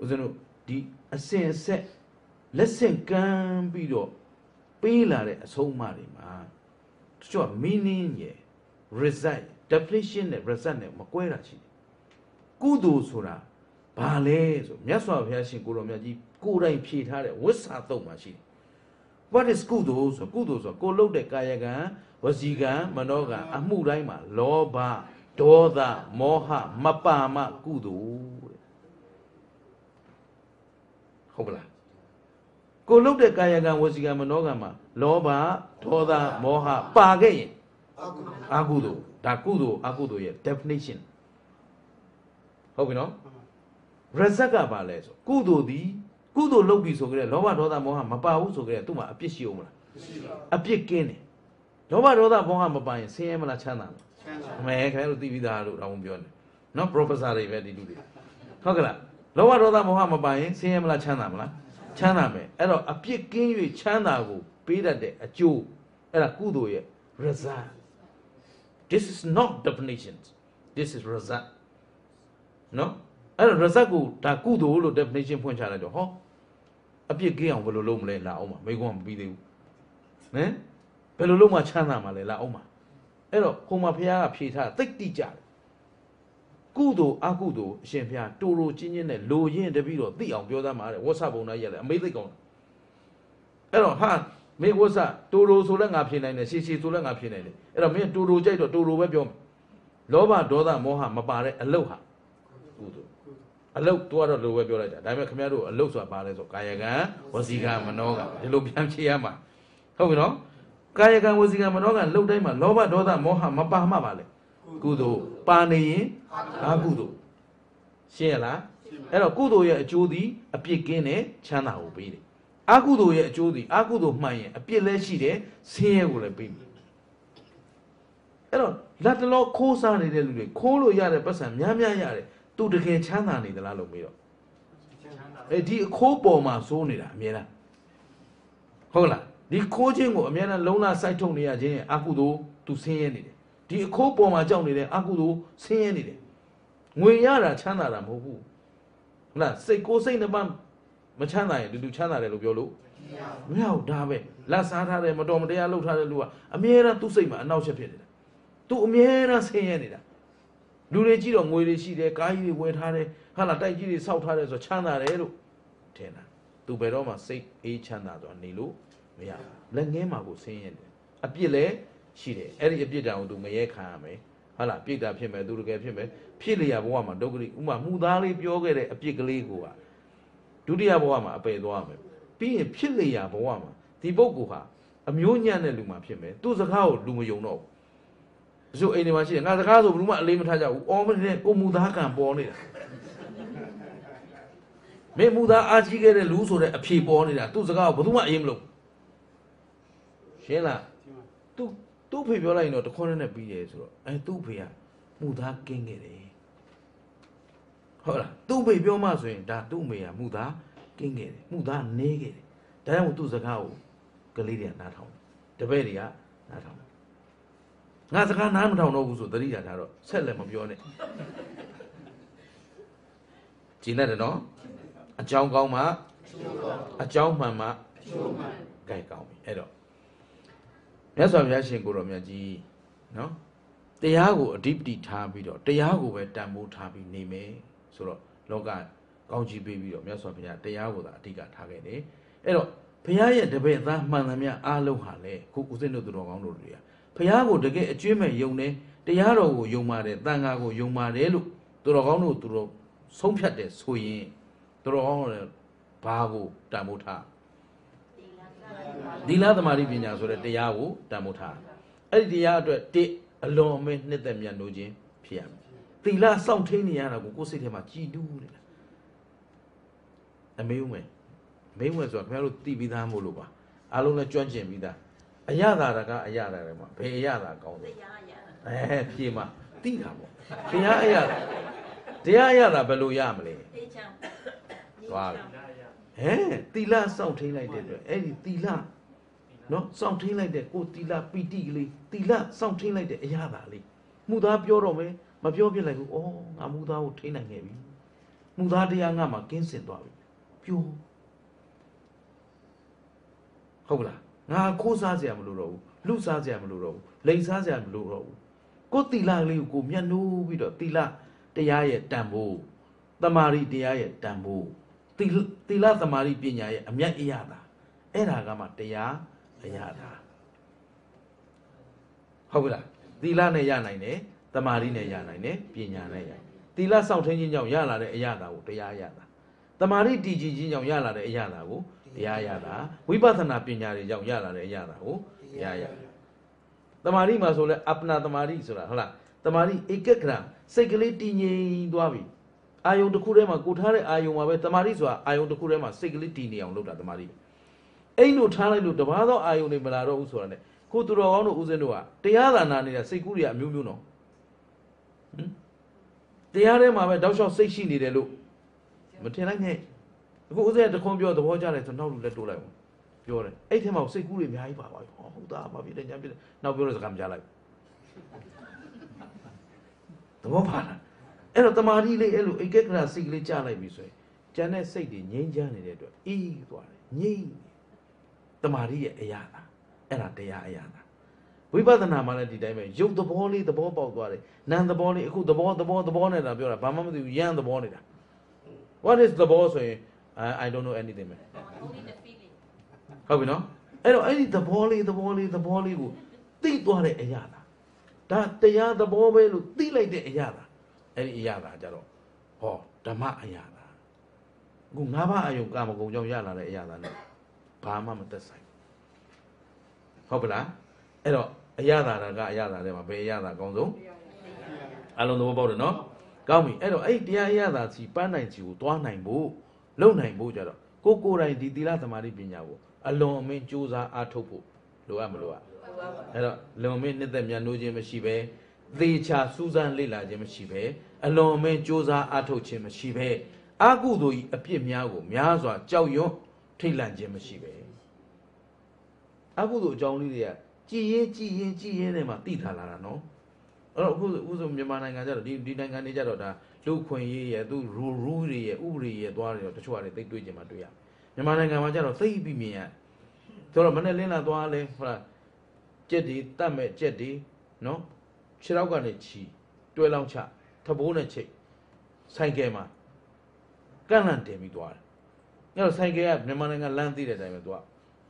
ဦးဇင်းတို့ဒီအစင်ဆက် လက်ဆင့်ကမ်းပြီးတော့ပေးလာတဲ့အဆုံးအမတွေမှာတချို့က meaning ရယ် result definition နဲ့ result နဲ့မကွဲတာရှိတယ်ကုသိုလ်ဆိုတာဘာလဲဆိုမြတ်စွာဘုရားရှင်ကိုတော်မြတ်ကြီးကိုယ်တိုင်ဖြေထားတဲ့ဝိစာတုံမှာရှိတယ် what is ကုသိုလ်ဆိုကုသိုလ်ဆိုကိုလှုပ်တဲ့ကာယကံဝစီကံမနောကံအမှုတိုင်းမှာလောဘဒေါသမောဟမပါမကုသိုလ်တဲ့ဟုတ်ပလား ကိုလှုပ်တဲ့ကာယကံဝစီကံမနောကံမှာလောဘဒေါသမောဟပါခဲ့ရင်အာကုသိုလ်ဒါကုသိုလ်အာကုသိုလ်ရဲ့ definition ဟုတ်ပြီနော် result ကဘာလဲဆိုကုသိုလ်ဒီကုသိုလ်လုပ်ပြီဆိုကြတဲ့လောဘဒေါသမောဟမပါဘူးဆိုကြတဲ့သူ့မှာအပြစ်ရှိအောင်မလားအပြစ်ကင်းတယ်လောဘဒေါသမောဟမပါရင်ဆင်းရဲမလားချမ်းသာမလားအမေခင်ဗျားတို့သိပြီးသားလို့တော့ပြောနေနော် professor တွေပဲဒီလူတွေဟုတ်ကဲ့လားလောဘဒေါသမောဟမပါရင်ဆင်းရဲမလားချမ်းသာမလား ချမ်းသာမယ်အဲ့တော့အပြစ်ကင်း၍ချမ်းသာကို ပေးတတ်တဲ့အကျိုးအဲ့ဒါကုသိုလ်ရဲ့ result this is not definitions this is result နော်အဲ့တော့ result ကိုဒါကုသိုလ်လို့ definition ဖွင့်ချလိုက်တော့ဟောအပြစ်ကင်းအောင်ဘယ်လိုလုပ်မလဲလာအောင်ပါမိကုန်းကမပြီးသေးဘူးနင်ဘယ်လိုလုပ်မှချမ်းသာမှာလဲလာအောင်ပါအဲ့တော့ဟိုမှာဖះကဖြေထားတိတ်တိကြတယ် ကုသိုလ်အကုသိုလ်အရှင်ဖះတူတူချင်းချင်းနဲ့လိုရင်းတပြီးတော့သိအောင်ပြောသားမှာတဲ့ဝတ်ဆပုံသားရက်လေအမေသိကောင်းအဲ့တော့ဟာမေဝတ်ဆတူတူဆိုလဲငါဖြေနိုင်တယ်ရှီရှီဆိုလဲငါဖြေနိုင်တယ်အဲ့တော့မင်းတူတူကြိုက်တော့တူတူပဲပြောမယ်လောဘဒေါသမောဟမပါတဲ့အလုတ်ဟာကုသိုလ်အလုတ်တော့တော့လိုပဲပြောလိုက်တာဒါပေမဲ့ခင်ဗျားတို့အလုတ်ဆိုတာဘာလဲဆိုကာယကံဝစီကံမနောကဒီလိုပြန်ဖြေရမှာဟုတ်ပြီနော်ကာယကံဝစီကံမနောကလှုပ်တိုင်းမှာလောဘဒေါသမောဟမပါမှပါလေကုသိုလ် ပါနေရင်အာကုသိုလ်ရှင်းရလားအဲ့တော့ကုသိုလ်ရဲ့အကျိုးသည်အပြစ်ကင်းတဲ့ချမ်းသာကိုပေးတယ်အာကုသိုလ်ရဲ့အကျိုးသည်အာကုသိုလ်မှန်ရင်အပြစ်လည်းရှိတယ်ဆင်းရဲကိုလည်းပေးမယ်အဲ့တော့လက်တလောခိုးစားနေတဲ့လူတွေခိုးလို့ရတဲ့ပတ်စံများများရတယ်သူတကယ်ချမ်းသာနေသလားလို့မေးတော့အဲဒီအခိုးပေါ်မှာစိုးနေတာအမြဲတမ်းဟုတ်လားဒီခိုးခြင်းကိုအမြဲတမ်းလုံးလာစိုက်ထုတ်နေရခြင်းရဲ့အကုသိုလ်သူဆင်းရဲနေတယ် ဒီအခိုးပေါ်မှာကြောက်နေတဲ့အကုသိုလ်ဆင်းရဲနေတယ်ငွေရတာချမ်းသာတာမဟုတ်ဘူးဟုတ်လားစိတ်ကိုယ်စိတ်နှစ်ပါးမချမ်းသာရင်တူတူချမ်းသာတယ်လို့ပြောလို့မရဘူးဒါပဲလက်စားထားတယ်မတော်မတရားလုပ်ထားတဲ့လူကအမြဲတမ်းသူ့စိတ်မှာအနောက်ချက်ဖြစ်နေတာသူအမြဲတမ်းဆင်းရဲနေတာလူတွေကြည့်တော့ငွေတွေရှိတယ်ကားကြီးတွေဝယ်ထားတယ်ဟာလာတိုက်ကြီးတွေစောက်ထားတယ်ဆိုချမ်းသာတယ်လို့ထင်တာသူဘယ်တော့မှစိတ်အေးချမ်းသာတော့နေလို့မရဘူးလက်ငင်းမှာကိုဆင်းရဲတယ်အပြစ်လည်း ရှိတယ်အဲ့ဒီအပြစ်တောင်သူမရဲခံရမယ်ဟုတ်လားပြစ်တာဖြစ်မယ်သူတကယ်ဖြစ်မယ်ဖြစ်လျာဘဝမှာဒုက္ခရိဥမာမှုသားလေးပြောခဲ့တဲ့အပြစ်ကလေးကိုကဒုတိယဘဝမှာအပယ်သွားမယ်ပြီးရင်ဖြစ်လျာဘဝမှာဒီပုဂ္ဂိုလ်ဟာအမျိုးညံ့တဲ့လူမှာဖြစ်မယ်သူ့စကားကိုလူမယုံတော့ဘူးတချို့အိမ်တွေမှာရှိတယ်ငါစကားဆိုဘယ်သူမှအလေးမထားကြဘူးအော်မနေတဲ့ကိုမူသားကံပေါ်နေတာမင်းမူသားအားကြီးခဲ့တဲ့လူဆိုတဲ့အဖြေပေါ်နေတာသူ့စကားကိုဘယ်သူမှအေးမလို့ရှင်းလား သူသူ့ဖေပြောလိုက်ရင်တော့တခွန်းနဲ့ပြီးတယ်ဆိုတော့အဲသူ့ဖေကမူသားကင်းခဲ့တယ်ဟုတ်လားသူ့ဖေပြောမှဆိုရင်ဒါသူ့မေကမူသားကင်းခဲ့တယ်မူသားနေခဲ့တယ်ဒါကြောင့်သူ့စကားကိုကလေးတွေကနားထောင်တယ်တပည့်တွေကနားထောင်တယ်ငါစကားနားမထောင်တော့ဘူးဆိုသတိရထားတော့ဆက်လည်းမပြောနဲ့ကြည်လက်တယ်နော်အကြောင်းကောင်းမှအကြောင်းမှန်မှကကဲကောင်းပြီအဲ့တော့ မြတ်စွာဘုရားရှင်ကိုတော်မြတ်ကြီးနော်တရားကိုအဓိပတိထားပြီးတော့တရားကိုပဲတန်ဖိုးထားပြီးနေမယ်ဆိုတော့လောကကောင်းချီးပေးပြီးတော့မြတ်စွာဘုရားတရားကိုသာအဓိကထားခဲ့တယ်အဲ့တော့ဘုရားရဲ့တပည့်သားမှန်သမျှအားလုံးဟာလေခုဦးဇင်းတို့သူတော်ကောင်းတို့တွေကဘုရားကိုတကယ်အကျွင့်မဲ့ယုံတယ်တရားတော်ကိုယုံပါတယ်တန်ခါကိုယုံပါတယ်လို့သူတော်ကောင်းတို့သူတော်ဆုံးဖြတ်တယ်ဆိုရင်သူတော်ကောင်းတို့လည်းဘာကိုတန်ဖိုးထား သီလသမารိပညာဆိုတဲ့တရားကိုတန်ဖိုးထားအဲ့ဒီတရားအတွက်တစ်အလွန်အမင်းနှစ်သက်မြတ်လို့ခြင်းဖြစ်ရမယ်သီလစောင့်ထိန်နေရတာကိုကိုယ်စိတ်ထဲမှာကြည်တူးနေတာအမေဦးမယ်မေဦးမယ်ဆိုတော့ခင်ဗျားတို့သိပြီးသားမို့လို့ပါအားလုံးလည်းကြွန့်ကျင်ပြီးသားအရသာတကအရသာတယ်မှာဘယ်အရသာကောင်းလဲတရားရတာအဲပြေမှာသိတာပေါ့တရားအရသာတရားအရသာဘယ်လိုရမလဲအေးချမ်းသွားပြီ ဟဲ့သီလစောင့်ထိန်လိုက်တဲ့အတွက်အဲ့ဒီသီလနော်စောင့်ထိန်လိုက်တဲ့ကိုယ်သီလပီတိကလေးသီလစောင့်ထိန်လိုက်တဲ့အရာပါလေးမှုသားပြောတော့မယ်မပြောပြလိုက်ဘူးဩငါမှုသားကိုထိန်နိုင်ခဲ့ပြီမှုသားတရားငါမှာကင်းစင်သွားပြီပြောဟုတ်လားငါခိုးစားစရာမလိုတော့ဘူးလူစားစရာမလိုတော့ဘူးလိန်စားစရာမလိုတော့ဘူးကိုယ်သီလကလေးကိုကိုယ်မျက်နှိုးပြီးတော့သီလတရားရဲ့တန်ဖိုးတမာရီတရားရဲ့တန်ဖိုး သီလသီလသမာဓိပညာရဲ့အမြတ်အရသာအဲ့ဒါကမှတရားအရသာဟုတ်ပြီလားသီလနဲ့ရနိုင်တယ်သမာဓိနဲ့ရနိုင်တယ်ပညာနဲ့ရသီလစောင့်ထင်းခြင်းကြောင့်ရလာတဲ့အရသာကိုတရားရသာသမာဓိတည်ကြည်ခြင်းကြောင့်ရလာတဲ့အရသာကိုတရားရသာဝိပဿနာပညာတွေကြောင့်ရလာတဲ့အရသာကိုတရားရသာသမာဓိမှာဆိုလဲအပ္ပနာသမာဓိဆိုတာဟုတ်လားသမာဓိဧကဂရစိတ်ကလေးတည်ငြိမ်သွားပြီ အာယုံတစ်ခုထဲမှာကိုထားတဲ့အာယုံမှာပဲတမာတိဆိုတာအာယုံတစ်ခုထဲမှာစိတ်ကလေးတည်နေအောင်လုပ်တာတမာတိအိမ်တို့ထားလိုက်လို့တပါးသောအာယုံတွေမလာတော့ဘူးဆိုတာ ਨੇ ကိုသူတော်ကောင်းတို့ဦးဇင်းတို့ကတရားသာနာနေတာစိတ်ကူးတွေကအမျိုးမျိုးနော်ဟင်တရားထဲမှာပဲတောက်လျှောက်စိတ်ရှိနေတယ်လို့မထင်လိုက်နဲ့အခုဦးဇင်းကတခွန်းပြောသဘောကျတယ်ဆိုနောက်လူလက်တိုးလိုက်အောင်ပြောတယ်အဲ့ထဲမှာစိတ်ကူးတွေအများကြီးပါပါဟောဟုတ်သားပါပြီတညာပြတယ်နောက်ပြောတဲ့စကားမကြားလိုက်သဘောပါလား အဲ့တော့တမာတိလေးအဲ့လိုဧကကရစိတ်ကလေးကြားလိုက်ပြီဆိုရင်ကျန်တဲ့စိတ်တွေငြိမ်းချမ်းနေတဲ့အတွက်အေးသွားတယ်ငြိမ်းတယ်တမာတိရဲ့အရာလားအဲ့ဒါတရားအရာလားဝိပဿနာမှလည်းဒီတိုင်းပဲရုပ်သဘောလေးသဘောပေါက်သွားတယ်နာမ်သဘောလေးအခုသဘောသဘောသဘောနဲ့တာပြောတာဘာမှမသိဘူးယမ်းသဘောနေတာ what is သဘောဆိုရင် I I don't know anything ပဲ only the feeling ဟုတ်ပြီနော်အဲ့တော့အဲ့ဒီသဘောလေးသဘောလေးသဘောလေးကိုသိသွားတဲ့အရာလားဒါတရားသဘောပဲလို့သိလိုက်တဲ့အရာလား အဲ့ဒီအရာလားကြတော့ဟောဓမ္မအရာလားအခုငါးပါးအယုံကာမဂုဏ်ကြောင့်ရလာတဲ့အရာလားနဲ့ဘာမှမသက်ဆိုင်ဘူးဟုတ်ပလားအဲ့တော့အရာသာကအရာသာထဲမှာဘယ်အရာသာအကောင်းဆုံးအလုံးသဘောပေါက်တယ်နော်ကောင်းပြီအဲ့တော့အဲ့ဒီတရားအရာသာစီပန်းနိုင်စီကိုသွားနိုင်ဖို့လုံနိုင်ဖို့ကြတော့ကိုကိုယ်တိုင်ဒီသီလသမာဓိပညာကိုအလွန်အမင်းကြိုးစားအားထုတ်ဖို့လိုအပ်မလိုအပ်အဲ့တော့လွန်မင်းနှစ်သက်မြတ်နိုးခြင်းမရှိပဲသေချာစူးစမ်းလေ့လာခြင်းမရှိပဲ အလွန်မင်းကြိုးစားအားထုတ်ခြင်းမရှိပဲအာကုသိုလ်ဤအပြစ်များကိုများစွာကြောက်ရွံ့ထိတ်လန့်ခြင်းမရှိပဲအာကုသိုလ်အကြောင်းလေးတွေကကြည်ရင်ကြည်ရင်ကြည်ရင်နဲ့မှသိထားလာတာနော်အဲ့တော့အခုအခုဆိုမြန်မာနိုင်ငံကျတော့ဒီဒီနိုင်ငံတွေကျတော့ဒါလူခွင့်ရေးရဲ့သူရူရူတွေရဲ့ဥပဒေရဲ့သွားတယ်တော့တချို့ဟာတွေသိတွေ့ခြင်းမှတွေ့ရမြန်မာနိုင်ငံမှာကျတော့သိပြီးမြင်ရဆိုတော့မနေ့လင်းလာသွားလဲဟုတ်လားကြက်တွေတတ်မဲ့ကြက်တွေနော်ခြေထောက်ကနေချီတွဲလောင်းချ သဘိုးနဲ့ချိတ်ဆိုင်ကယ်မှာကန့်လန့်တင်ပြီးသွားတယ်။အဲ့တော့ဆိုင်ကယ်ကမြန်မာနိုင်ငံလမ်းသိတဲ့အတိုင်းပဲသူက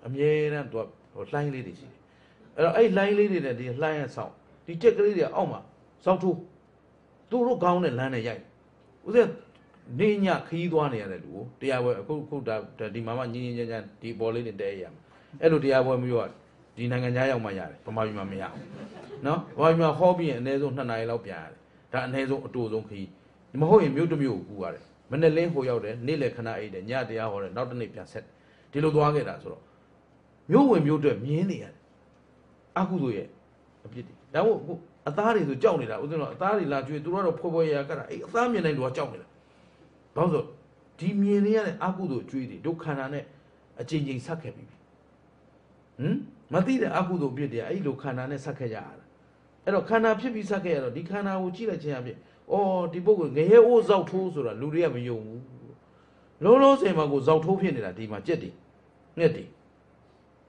အမြဲတမ်းသူကဟိုလှိုင်းလေးတွေရှိတယ်။အဲ့တော့အဲ့လှိုင်းလေးတွေနဲ့ဒီလှိုင်းရဆောင်ဒီကြက်ကလေးတွေအောက်မှာစောက်ထိုးသူတို့ကောင်းတဲ့လမ်းနဲ့ရိုက်။ဦးဇင်းနေညခီးသွားနေရတဲ့လူကိုတရားပွဲအခုအခုဒါဒီမှာမှညင်းညင်းချမ်းချမ်းဒီပေါ်လေးတွေတဲရရမှာ။အဲ့လိုတရားပွဲမျိုးကဒီနိုင်ငံခြားရောက်မှရတယ်ဗမာပြည်မှာမရဘူးနော်ဗမာပြည်မှာဟောပြီးရင်အနည်းဆုံး2နာရီလောက်ပြန်ရတယ် ဒါအနည်းဆုံးအတူဆုံးခရီးမဟုတ်ရင်မြို့တစ်မြို့ကိုကူရတယ်မနေ့လင်းဟိုရောက်တယ်နေ့လယ်ခဏအိတ်တယ်ညတရားဟောတယ်နောက်တစ်နေ့ပြန်ဆက်ဒီလိုသွားခဲ့တာဆိုတော့မြို့ဝင်မြို့အတွက်မြင်းနေရတယ်အကုသိုလ်ရဲ့အပြစ်တွေဒါမို့အခုအသားတွေဆိုကြောက်နေတာဥစဉ်တော့အသားတွေလာကျွေးသူတို့ကတော့ဖွယ်ဖွယ်ရရကတာအေးအသားမြင်တိုင်းတော့ကြောက်နေတာဘာလို့ဆိုဒီမြင်နေရတဲ့အကုသိုလ်ကျွေးတွေဒုက္ခန္တာနဲ့အချိန်ချင်းဆက်ခဲ့ပြီဟမ်မသိတဲ့အကုသိုလ်ပြစ်တွေကအဲ့လိုခန္ဓာနဲ့ဆက်ခဲ့ကြရတာ အဲ့တော့ခန္ဓာဖြစ်ပြီးဆက်ခဲ့ရတော့ဒီခန္ဓာကိုကြည့်လိုက်ခြင်းအဖြစ်ဩဒီပုဂ္ဂိုလ်ငရဲအိုးဇောက်ထိုးဆိုတာလူတွေကမယုံဘူးလုံးလုံးစင်မှာကိုဇောက်ထိုးဖြစ်နေတာဒီမှာကြက်တွေငှက်တွေ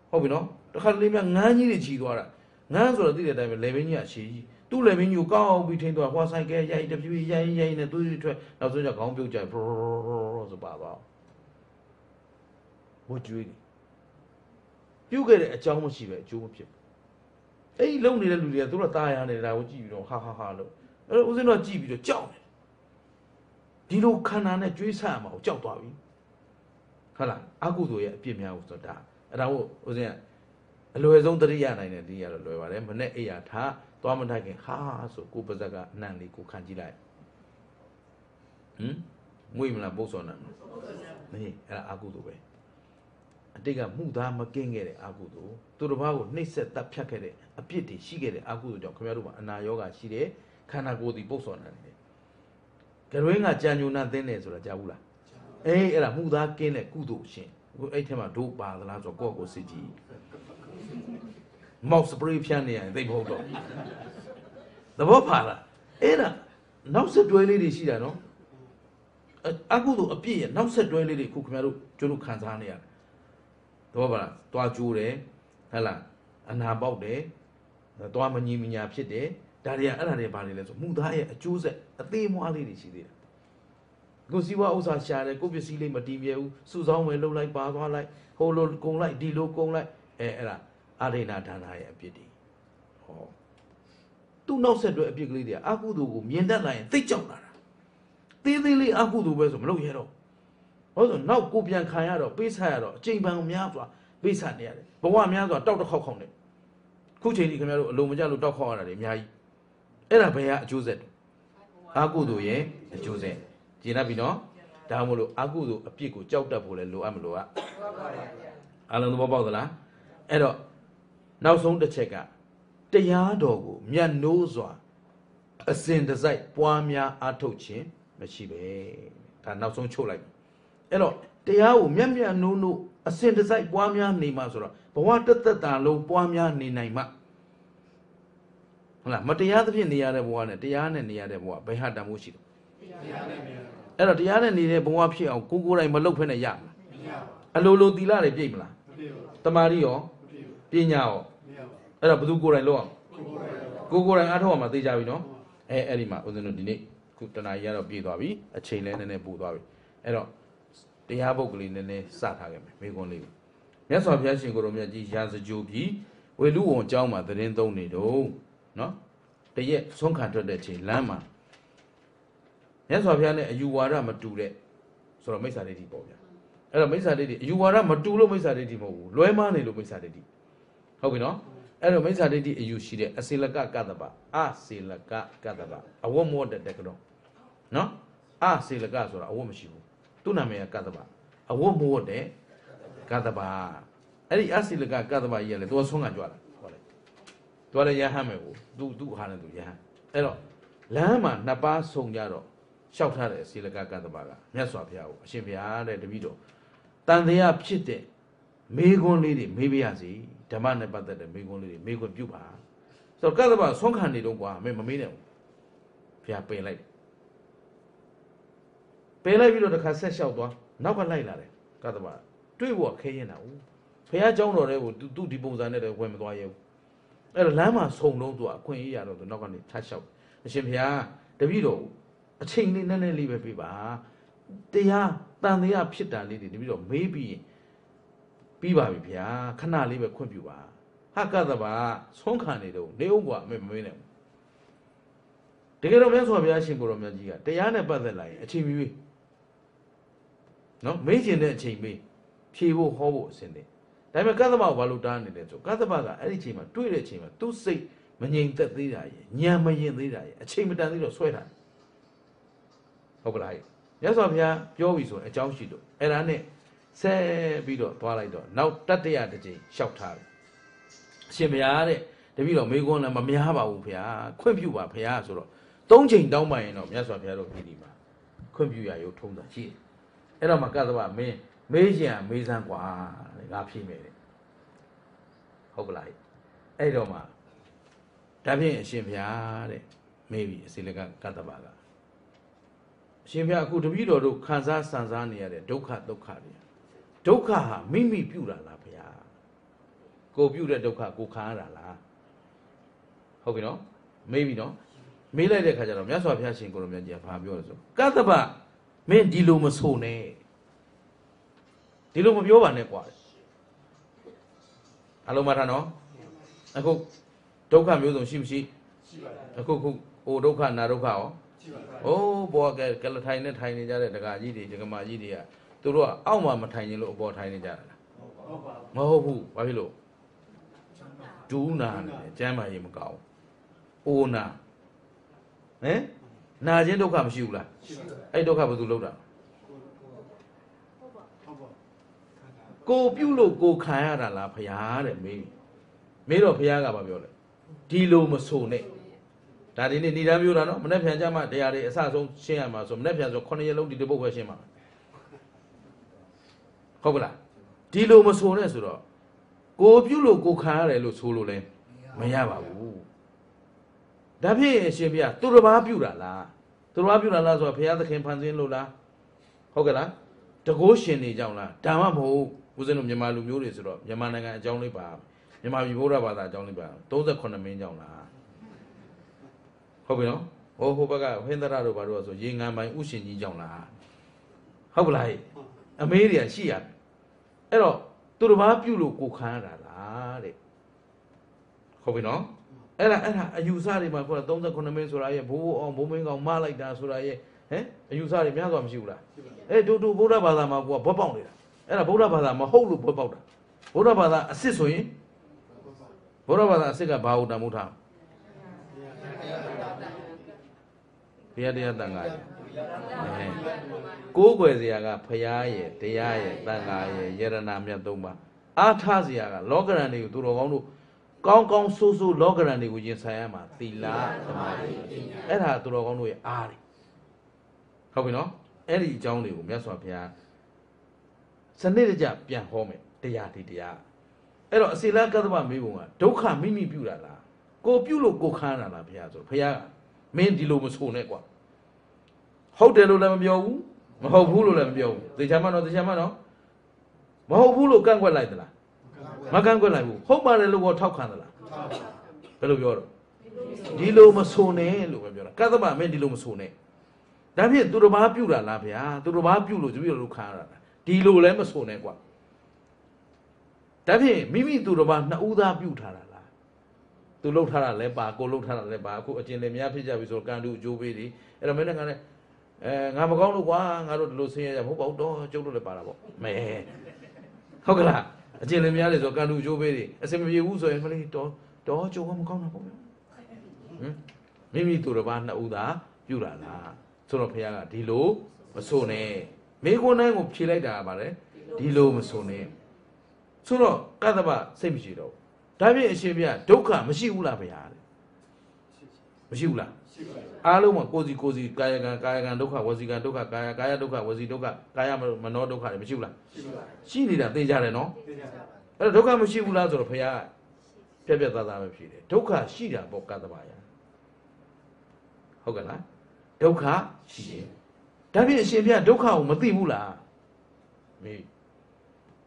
ဟဟုတ်ပြီနော်တခါတလေမြငန်းကြီးတွေချီသွားတာငန်းဆိုတော့သိတဲ့အတိုင်းပဲလေဘင်းကြီးကအရှည်ကြီးသူ့လေဘင်းကြီးကိုကောက်ပြီးထိန်းသွားဟွာဆိုင်ကဲရိုက်တပြူရိုက်ရိုက်နဲ့သွေးတွေထွက်နောက်ဆုံးကျခေါင်းပြုတ်ကြဘရောဆိုပါသွားဝကျွေးတယ်ပြုတ်ခဲ့တဲ့အကြောင်းမရှိပဲအကျိုးမဖြစ်ဘူး အဲ့ဒီလုံနေတဲ့လူတွေကသူတို့တာယာနေတာကိုကြည့်ပြီးတော့ဟာဟာဟာလို့အဲ့တော့ဦးဇင်းတို့ကကြည့်ပြီးတော့ကြောက်တယ်ဒီလိုခန္ဓာနဲ့ကြွေးဆရမှာကိုကြောက်သွားပြီဟုတ်လားအကုသိုလ်ရဲ့အပြစ်များကိုဆိုတော့ဒါအဲ့ဒါကိုဦးဇင်းကအလွယ်ဆုံးတရိယာနိုင်တဲ့တရားတော့လွယ်ပါတယ်မနဲ့အိယာထားသွားမထိုက်ခင်ဟာဆိုကိုပါဇက်ကအနံ့လေးကိုခံကြည့်လိုက်ဟမ်ငွေမလားပုတ်စောနံမအေးအဲ့ဒါအကုသိုလ်ပဲ အတိတ်ကမှုသားမကင်းခဲ့တဲ့အကုသိုလ်သူတစ်ပါးကိုနှိပ်စက်တပ်ဖြတ်ခဲ့တဲ့အပြစ်တွေရှိခဲ့တဲ့အကုသိုလ်ကြောင့်ခင်ဗျားတို့မှာအနာရောဂါရှိတယ်ခန္ဓာကိုယ်ဒီပုတ်စောနံနေတယ်ကရွေးကကြံညုံနာသင်းတယ်ဆိုတာကြားဘူးလားအေးအဲ့ဒါမှုသားကင်းတဲ့ကုသိုလ်ရှင်အခုအဲ့ထဲမှာတို့ပါသလားဆိုတော့ကိုယ့်ကိုယ်စစ်ကြည့်မောက်စပရေးဖြန်းနေရင်သိမဟုတ်တော့သဘောပါလားအဲ့ဒါနောက်ဆက်တွဲလေးတွေရှိတာနော်အကုသိုလ်အပြည့်ရဲ့နောက်ဆက်တွဲလေးတွေခုခင်ဗျားတို့ကျွတ်တို့ခံစားနေရတယ် သဘောပါလားတွားကျိုးတယ်ဟဟလားအနာပေါက်တယ်တွားမညီမညာဖြစ်တယ်ဒါတွေကအဲ့ဒါတွေဘာတွေလဲဆိုမှုသားရဲ့အကျိုးဆက်အသေးမွားလေးတွေရှိသေးတယ်ကိုစီဝါဥစ္စာရှာတယ်ကိုပစ္စည်းလေးမတည်မြဲဘူးစုဆောင်းဝယ်လုပ်လိုက်ပါသွားလိုက်ဟိုလိုကုံလိုက်ဒီလိုကုံလိုက်အဲအဲ့ဒါအာရိဏဒါနာရဲ့အပြစ်တွေဟောသူ့နောက်ဆက်တွဲအပြစ်ကလေးတွေကအကုသိုလ်ကိုမြင်တတ်လာရင်သိကြောက်လာတာသေးသေးလေးအကုသိုလ်ပဲဆိုမလုပ်ရတော့ ဟုတ်ဆိုနောက်ကိုပြန်ခံရတော့ပေးဆက်ရတော့အချိန်ပန်များစွာပေးဆက်နေရတယ်ဘဝများစွာတောက်တစ်ခေါက်ခေါက်နေခုချိန်ကြီးခင်ဗျားတို့အလုံးမကြလို့တောက်ခေါက်ရတာတွေအများကြီးအဲ့ဒါဘယ်ကအကျိုးဆက်လဲအာကုသိုလ်ရဲ့အကျိုးဆက်ကြည်နပ်ပြီနော်ဒါမှမလို့အာကုသိုလ်အပြစ်ကိုကြောက်တတ်ဖို့လဲလိုအပ်မလို့อ่ะအလုံးသဘောပေါက်သလားအဲ့တော့နောက်ဆုံးတစ်ချက်ကတရားတော်ကိုမြတ်နိုးစွာအစဉ်တစိုက်ပွားများအားထုတ်ခြင်းမရှိပဲဒါနောက်ဆုံးချုပ်လိုက် အဲ့တော့တရားကိုမြတ်မြတ်နိုးနိုးအစဉ်တစိုက်ပွားများနေမှဆိုတော့ဘဝတသက်တာလုံးပွားများနေနိုင်မှဟုတ်လားမတရားသဖြင့်နေရတဲ့ဘဝနဲ့တရားနဲ့နေရတဲ့ဘဝဘယ်ဟာတန်ဖို့ရှိတယ်အဲ့တော့တရားနဲ့နေတဲ့ဘဝဖြစ်အောင်ကိုကိုယ်တိုင်မလုပ်ဖ ೇನೆ ရမလားအလိုလိုသီလတွေပြည့်မလားတမာရီရောပညာရောအဲ့တော့ဘယ်သူကိုယ်တိုင်လုပ်အောင်ကိုကိုယ်တိုင်အားထုတ်အောင်မသိကြပြီနော်အဲအဲ့ဒီမှာဦးဇင်းတို့ဒီနေ့ခုတနာကြီးကတော့ပြည့်သွားပြီအချိန်လည်းနည်းနည်းပိုသွားပြီအဲ့တော့ တရားပုဒ်ကလေးနည်းနည်းစထားခဲ့မယ်မိကွန်းလေးကိုမြတ်စွာဘုရားရှင်ကိုယ်တော်မြတ်ကြီးရာဇကြိုပြီးဝေလူဝန်ကျောင်းမှာသတင်းသုံးနေတော့နော်တရက်ဆုံးခံထွက်တဲ့ချိန်လမ်းမှာမြတ်စွာဘုရားနဲ့အယူဝါဒမတူတဲ့ဆိုတော့မိစ္ဆာဒိဋ္ဌိပေါ့ဗျာအဲ့တော့မိစ္ဆာဒိဋ္ဌိအယူဝါဒမတူလို့မိစ္ဆာဒိဋ္ဌိမဟုတ်ဘူးလွဲမှားနေလို့မိစ္ဆာဒိဋ္ဌိဟုတ်ပြီနော်အဲ့တော့မိစ္ဆာဒိဋ္ဌိအယူရှိတဲ့အစေလကကတ္တပအစေလကကတ္တပအဝတ်မဝတ်တဲ့တက္ကတော်နော်အစေလကဆိုတာအဝတ်မရှိဘူး သူ့နာမည်ကကတ္တပအဝတ်မောတဲ့ကတ္တပအဲ့ဒီအစေလကကတ္တပကြီးကလည်းသူကဆုံးခံကြွလာဟောလေသူကလည်းယဟန်မယ်ကိုသူသူဟာနဲ့သူယဟန်အဲ့တော့လမ်းမှာနှစ်ပါးဆုံကြတော့လျှောက်ထားတဲ့အစေလကကတ္တပကမြတ်စွာဘုရားကိုအရှင်ဘုရားတဲ့တပည့်တော်တန်တရားဖြစ်တဲ့မေးခွန်းလေးတွေမေးပြရစီဓမ္မနဲ့ပတ်သက်တဲ့မေးခွန်းလေးတွေမေးခွန်းပြုပါဆိုတော့ကတ္တပဆုံးခံနေတော့ကွာမင်းမမေးနဲ့ဘူးဘုရားပယ်လိုက် ပယ်လိုက်ပြီးတော့တစ်ခါဆက်လျှောက်သွားနောက်ကလိုက်လာတယ်ကတ္တပတွေ့ဖို့ခဲရင်တာဦးဘုရားเจ้าတော်တွေကိုသူသူဒီပုံစံနဲ့တော့ဝင်မသွားရဲဘူးအဲ့တော့လမ်းမှာဆုံတော့သူအခွင့်အရေးရတော့သူနောက်ကနေထပ်လျှောက်အရှင်ဘုရားတပည့်တော်အချိန်လေးနည်းနည်းလေးပဲပြပါတရားတန်တရားဖြစ်တာလေးတွေတပည့်တော်မေးပြီးရင်ပြီးပါပြီဗျာခဏလေးပဲခွင့်ပြုပါဟကသဘာဆုံးခံနေတော့နေအောင်ကွာအမေမမေးနဲ့ဘူးတကယ်တော့မြတ်စွာဘုရားရှင်ကိုတော်မြတ်ကြီးကတရားနဲ့ပတ်သက်လာရင်အချိန်မီပြီ နော်မေးချင်တဲ့အချိန်မေးဖြေဖို့ဟောဖို့အစဉ်တယ်ဒါပေမဲ့ကသဗ္ဗကိုဘာလို့တားနေလဲဆိုကသဗ္ဗကအဲ့ဒီအချိန်မှာတွေ့တဲ့အချိန်မှာသူ့စိတ်မငြိမ်သက်သေးတာရဲ့ညံမရင်သေးတာရဲ့အချိန်မတန်သေးတော့ဆွဲတာဟုတ်ကလားမြတ်စွာဘုရားပြောပြီဆိုရင်အကြောင်းရှိလို့အဲ့ဒါနဲ့ဆက်ပြီးတော့သွားလိုက်တော့နောက်တတ္တရတစ်ချိန်လျှောက်ထားတယ်အရှင်ဘုရားတဲ့တပည့်တော်မေကွန်းလည်းမများပါဘူးဘုရားခွင့်ပြုပါဘုရားဆိုတော့သုံးချိန်တောင်းပါရင်တော့မြတ်စွာဘုရားတို့ပြည်ဒီမှာခွင့်ပြုရရုံထုံးတာရှိတယ် အဲ့တော့မှကသဗ္ဗမင်းမေးရင်မေးစမ်းกว่าတဲ့ငါဖြေမယ်တဲ့ဟုတ်ကလားအဲ့တော့မှဒါဖြင့်အရှင်ဘုရားတဲ့မေးပြီအစီလကကတ္တဗကအရှင်ဘုရားအခုတပည့်တော်တို့ခံစားဆန်စားနေရတဲ့ဒုက္ခဒုက္ခတွေဒုက္ခဟာမိမိပြုတာလားဘုရား ကိုပြုတဲ့ဒုက္ခကိုခံရတာလားဟုတ်ပြီနော်မေးပြီနော်မေးလိုက်တဲ့ခါကျတော့မြတ်စွာဘုရားရှင်ကိုလိုမြတ်ကြီးကဘာပြောလဲဆိုကတ္တပ မင်းဒီလိုမဆိုနဲ့ဒီလိုမပြောပါနဲ့ကွာအလုံးမထားနော်အခုဒုက္ခမျိုးစုံရှိမရှိရှိပါတယ်အခုခုဟိုဒုက္ခနာဒုက္ခရောရှိပါတယ်။အိုးဘောကဲကလထိုင်နဲ့ထိုင်နေကြတဲ့ဒကာကြီးတွေဒကမာကြီးတွေကသူတို့ကအောက်မှာမထိုင်ရင်လို့အပေါ်ထိုင်နေကြတာလားဟုတ်ပါ။မဟုတ်ဘူး။ဘာဖြစ်လို့ဒူးနာနေတယ်ကျမ်းမာရေးမကောင်းဘူး။အိုးနာဟမ် နာခြင်းဒုက္ခမရှိဘူးလားရှိပါတယ်။အဲ့ဒုက္ခဘယ်သူလောက်တာဟုတ်ပါဟုတ်ပါ။ကိုပြုတ်လို့ကိုခံရတာလားဖရားတဲ့မေး။မေးတော့ဖရားကဘာပြောလဲ။ဒီလိုမဆိုနဲ့ဒါဒီနေ့ဏ္ဍာမျိုးတာနော်မနေ့ပြန်ကြမှာတရားတွေအစဆုံးရှင်းရမှာဆိုမနေ့ပြန်ဆို9ရက်လုံးဒီတစ်ပုတ်ပဲရှင်းမှာဟုတ်ကလားဒီလိုမဆိုနဲ့ဆိုတော့ကိုပြုတ်လို့ကိုခံရတယ်လို့ဆိုလို့လဲမရပါဘူး ဒါဖြစ်ရင်အရှင်ဘုရားသူတစ်ပါးပြုတ်တာလားသူတစ်ပါးပြုတ်တာလားဆိုတော့ဘုရားသခင်ဖန်ဆင်းလို့လားဟုတ်ကဲ့လားတကိုးရှင်နေကြောင်းလားဒါမှမဟုတ်ဦးဇင်းတို့မြန်မာလူမျိုးတွေဆိုတော့မြန်မာနိုင်ငံအကြောင်းလေးပါမြန်မာပြည်ဗုဒ္ဓဘာသာအကြောင်းလေးပါ38မင်းကြောင်းလားဟုတ်ပြီနော်ဟိုဟိုဘက်ကဟင်းသရတို့ဘာလို့လဲဆိုရေငန်ပိုင်ဥရှင်ကြီးကြောင့်လားဟုတ်ပလားဟဲ့အမေးတွေကရှိရတယ်အဲ့တော့သူတစ်ပါးပြုတ်လို့ကိုခံရတာလားတဲ့ဟုတ်ပြီနော် အဲ့ဒါအဲ့ဒါအယူဆတွေမှာခေါ်တာ39မင်းဆိုတာရဲ့ဘိုးအောင်ဘိုးမင်းကောင်မလိုက်တာဆိုတာရဲ့ဟမ်အယူဆတွေများစွာမရှိဘူးလားရှိပါတယ်အဲ့တူတူဗုဒ္ဓဘာသာမှာကိုကဘွက်ပေါက်နေတာအဲ့ဒါဗုဒ္ဓဘာသာမဟုတ်လို့ဘွက်ပေါက်တာဗုဒ္ဓဘာသာအစ်စ်ဆိုရင်ဗုဒ္ဓဘာသာအစ်စ်ကဘာဟုတ်တမှုထားဘုရားတရားတန်ခါရယ်အဲကိုးကွယ်စရာကဖရာရဲ့တရားရဲ့တန်ခါရဲ့ယရနာမြတ်သုံးပါးအားထားစရာကလောကရန်တွေကိုသူတော်ကောင်းတို့ ကောင်းကောင်းဆိုးဆိုးလောကရန်တွေကိုရင်ဆိုင်ရမှာသီလသမာဓိအဲ့ဒါသူတော်ကောင်းတို့ရဲ့အားတွေဟုတ်ပြီနော်အဲ့ဒီအကြောင်းတွေကိုမြတ်စွာဘုရားစနစ်တကျပြန်ဟောမယ်တရားဒီတရားအဲ့တော့အစီလကတ္တမမေးပုံကဒုက္ခမိမိပြုတာလားကိုပြုလို့ကိုခမ်းတာလားဘုရားဆိုဘုရားကမင်းဒီလိုမဆိုနဲ့ကွာဟုတ်တယ်လို့လည်းမပြောဘူးမဟုတ်ဘူးလို့လည်းမပြောဘူးသေချာမနော်သေချာမနော်မဟုတ်ဘူးလို့ကန့်ကွက်လိုက်သလား မကန့်ကွက်လိုက်ဘူးဟုတ်ပါတယ်လို့ကောထောက်ခံသလားဘယ်လိုပြောတော့ဒီလိုမဆိုနဲ့လို့ပဲပြောတာကသဗ္ဗမင်းဒီလိုမဆိုနဲ့ဒါဖြင့်သူတစ်ပါးပြုတာလားဗျာသူတစ်ပါးပြုလို့တပည့်တော်ခံရတာလားဒီလိုလည်းမဆိုနဲ့ကွာဒါဖြင့်မိမိသူတစ်ပါးနှစ်ဦးသားပြုထားတာလားသူလှုပ်ထားတာလည်းပါကိုလှုပ်ထားတာလည်းပါအခုအကျဉ်းလည်းများဖြစ်ကြပြီဆိုတော့ကန်တူအကျိုးပေးတယ်အဲ့တော့မင်းနဲ့ကလည်းအဲငါမကောင်းလို့ကွာငါတို့ဒီလိုဆင်းရဲကြမဟုတ်ပါဘူးတော့ကျုပ်တို့လည်းပါတာပေါ့မဲဟုတ်ကလား အကျဉ်းလည်းများတယ်ဆိုတော့ကန်တူအကျိုးပေးတယ်အစင်မပြေဘူးဆိုရင်မလေးတော့တော့ကျုပ်ကမကောင်းတာပေါ့ဗျဟမ်မိမိသူတစ်ပါးနှစ်ဦးသာပြုတာလားဆိုတော့ဖခင်ကဒီလိုမဆိုနဲ့မိခွန်းတိုင်းကိုဖြေလိုက်တာကဗါလေဒီလိုမဆိုနဲ့ဆိုတော့ကတ္တပစိတ်မရှိတော့ဘူးဒါဖြင့်အရှင်ဘုရားဒုက္ခမရှိဘူးလားဘုရားတဲ့မရှိဘူးလားရှိပါတယ် အားလုံးမှာကိုယ်စီကိုယ်စီကာယကံကာယကံဒုက္ခဝစီကံဒုက္ခကာယကာယဒုက္ခဝစီဒုက္ခကာယမနောဒုက္ခတွေမရှိဘူးလားရှိပါတယ်ရှိနေတာသိကြတယ်နော်သိကြပါအဲ့တော့ဒုက္ခမရှိဘူးလားဆိုတော့ဘုရားပြက်ပြက်သားသားပဲဖြေတယ်ဒုက္ခရှိတာပေါ့ကတ္တဗာယဟုတ်ကဲ့လားဒုက္ခရှိတယ်ဒါဖြင့်အရှင်ဘုရားဒုက္ခကိုမသိဘူးလားမေး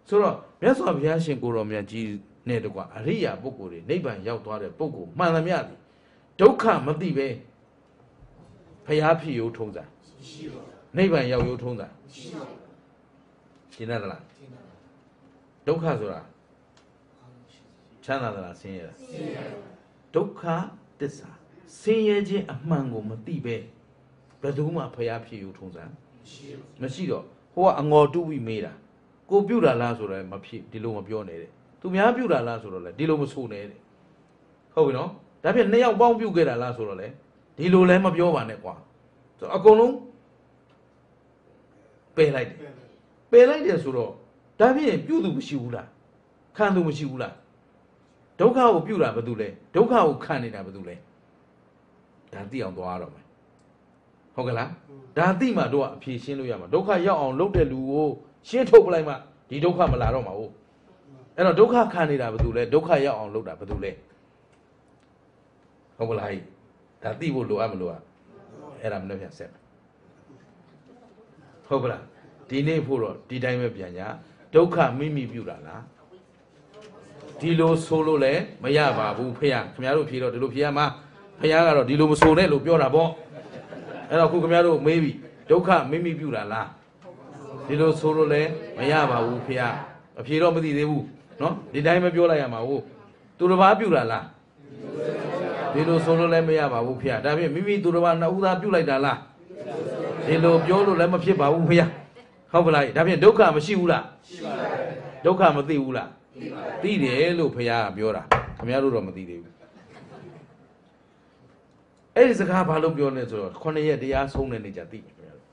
ဆိုတော့မြတ်စွာဘုရားရှင်ကိုရောမြတ်ကြီးနဲ့တကွာအရိယာပုဂ္ဂိုလ်တွေနိဗ္ဗာန်ရောက်သွားတဲ့ပုဂ္ဂိုလ်မှန်သမျှသည်ဒုက္ခမသိပဲ ဘုရားဖြစ်ရုံထုံးစံရှိပါနိဗ္ဗာန်ရောက်ရုံထုံးစံရှိပါရှင်းတတ်လားဒုက္ခဆိုတာချမ်းသာသလားဆင်းရဲလားဒုက္ခတစ္ဆာဆင်းရဲခြင်းအမှန်ကိုမသိပဲဘယ်သူမှဖျားဖြစ်ယူထုံးစံရှိပါမရှိတော့ဟိုကအငေါ်တုဝိမေးတာကိုပြုတ်တာလားဆိုတော့မဖြစ်ဒီလိုမပြောနဲ့တဲ့သူများပြုတ်တာလားဆိုတော့လေဒီလိုမဆိုနဲ့တဲ့ဟုတ်ပြီနော်ဒါဖြင့်နှစ်ယောက်ပေါင်းပြုတ်ခဲ့တာလားဆိုတော့လေ ဒီလိုလည်းမပြောပါနဲ့ကွာဆိုတော့အကုန်လုံးပယ်လိုက်တယ်ပယ်လိုက်တယ်ဆိုတော့ဒါဖြင့်ပြုသူမရှိဘူးလားခံသူမရှိဘူးလားဒုက္ခကိုပြုတာဘာတူလဲဒုက္ခကိုခံနေတာဘာတူလဲဒါသိအောင်သွားရတော့မယ်ဟုတ်ကဲ့လားဒါသိမှတို့ကအဖြေရှင်းလို့ရမှာဒုက္ခရောက်အောင်လုပ်တဲ့လူကိုရှင်းထုတ်ပလိုက်မှဒီဒုက္ခမလာတော့မှာဟုတ်အဲ့တော့ဒုက္ခခံနေတာဘာတူလဲဒုက္ခရောက်အောင်လုပ်တာဘာတူလဲဟုတ်ကဲ့လားဟိ ဒါသိဖို့လိုအပ်မလိုအပ်အဲ့ဒါမနှက်ပြန်ဆက်မယ်ဟုတ်ကဲ့လားဒီနေ့ဖို့တော့ဒီတိုင်းပဲပြန်ကြဒုက္ခမိမိပြုတာလားဒီလိုဆိုလို့လည်းမရပါဘူးဖေရခင်ဗျားတို့ဖြေတော့ဒီလိုဖြေရမှာဖေရကတော့ဒီလိုမဆိုနဲ့လို့ပြောတာပေါ့အဲ့တော့ခုခင်ဗျားတို့မေးပြီဒုက္ခမိမိပြုတာလားဒီလိုဆိုလို့လည်းမရပါဘူးဖေရအဖြေတော့မသိသေးဘူးနော်ဒီတိုင်းပဲပြောလိုက်ရမှာဟုတ်သူတစ်ပါးပြုတာလား ဒီလိုဆိုလို့လည်းမရပါဘူးဖေရဒါဖြင့်မိမိသူတစ်ပါးနှစ်ဦးသားပြုလိုက်တာလားဒီလိုပြောလို့လည်းမဖြစ်ပါဘူးဖေရဟုတ်ပလားဒါဖြင့်ဒုက္ခမရှိဘူးလားရှိပါတယ်ဒုက္ခမသိဘူးလားသိတယ်လို့ဘုရားကပြောတာခင်ဗျားတို့တော့မသိသေးဘူးအဲ့ဒီစကားဘာလို့ပြောလဲဆိုတော့ခုနှစ်ရက်တရားဆုံးတဲ့နေ့ကျသိတယ်ခင်ဗျားတို့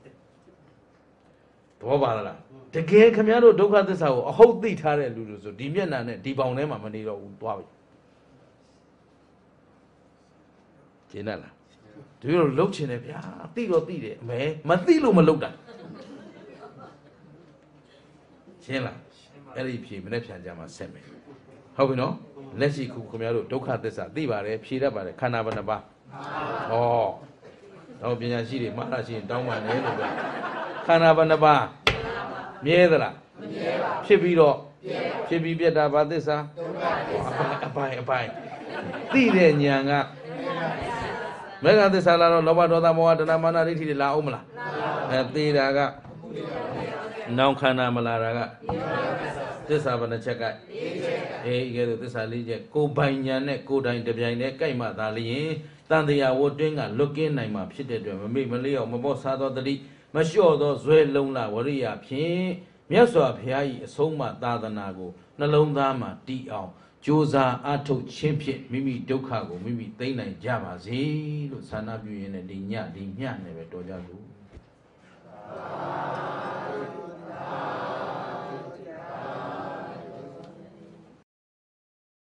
သဘောပါလားတကယ်ခင်ဗျားတို့ဒုက္ခသစ္စာကိုအဟုတ်သိထားတဲ့လူတို့ဆိုဒီမျက်နှာနဲ့ဒီပေါင်ထဲမှာမနေတော့ဘူးသွားပြီ ကျင်းလားဒီလိုလှုပ်ချင်တယ်ဗျာသိတော့သိတယ်အမဲမသိလို့မလှုပ်တာရှင်းလားအဲ့ဒီဖြေမနေ့ဖြန်ကြမှာဆက်မယ်ဟုတ်ပြီနော်လက်ရှိခုခင်ဗျားတို့ဒုက္ခသစ္စာသိပါတယ်ဖြေတတ်ပါတယ်ခန္ဓာဘယ်နှပါးဟောတော့ပညာရှိတွေမှားတာရှိရင်တောင်းပါနဲ့လို့ပြောခန္ဓာဘယ်နှပါးမြဲသလားမမြဲပါဖြစ်ပြီးတော့ဖြစ်ပြီးပြတ်တာဘာသစ္စာဒုက္ခအပိုင်းအပိုင်းသိတဲ့ဉာဏ်က မေဃသစ္စာလာတော့လောဘဒေါသမောဟတဏမာနဒိဋ္ဌိတွေလာအောင်မလားအဲသိတာကနောင်ခန္ဓာမလာတာကသစ္စာဘယ်နှချက်ကအေးကဲလို့သစ္စာလေးချက်ကိုပိုင်ညာနဲ့ကိုတိုင်တပြိုင်နဲ့ကြိုက်မှသာလျင်တန်တရားဝတ်တွင်းကလွတ်ကင်းနိုင်မှာဖြစ်တဲ့အတွက်မမေ့မလျော့မပေါ့စားသောတတိမလျှော့သောဇွဲလုံးလာဝရိယဖြင့်မြတ်စွာဘုရား၏အဆုံးအမသာသနာကိုနှလုံးသားမှာတည်အောင် ကြိုးစားအထုတ်ခြင်းဖြင့်မိမိဒုက္ခကိုမိမိသိမ့်နိုင်ကြပါစေလို့ဆန္ဒပြုရင်းနဲ့ဒီညဒီညနဲ့ပဲတော်ကြလို့သာသာ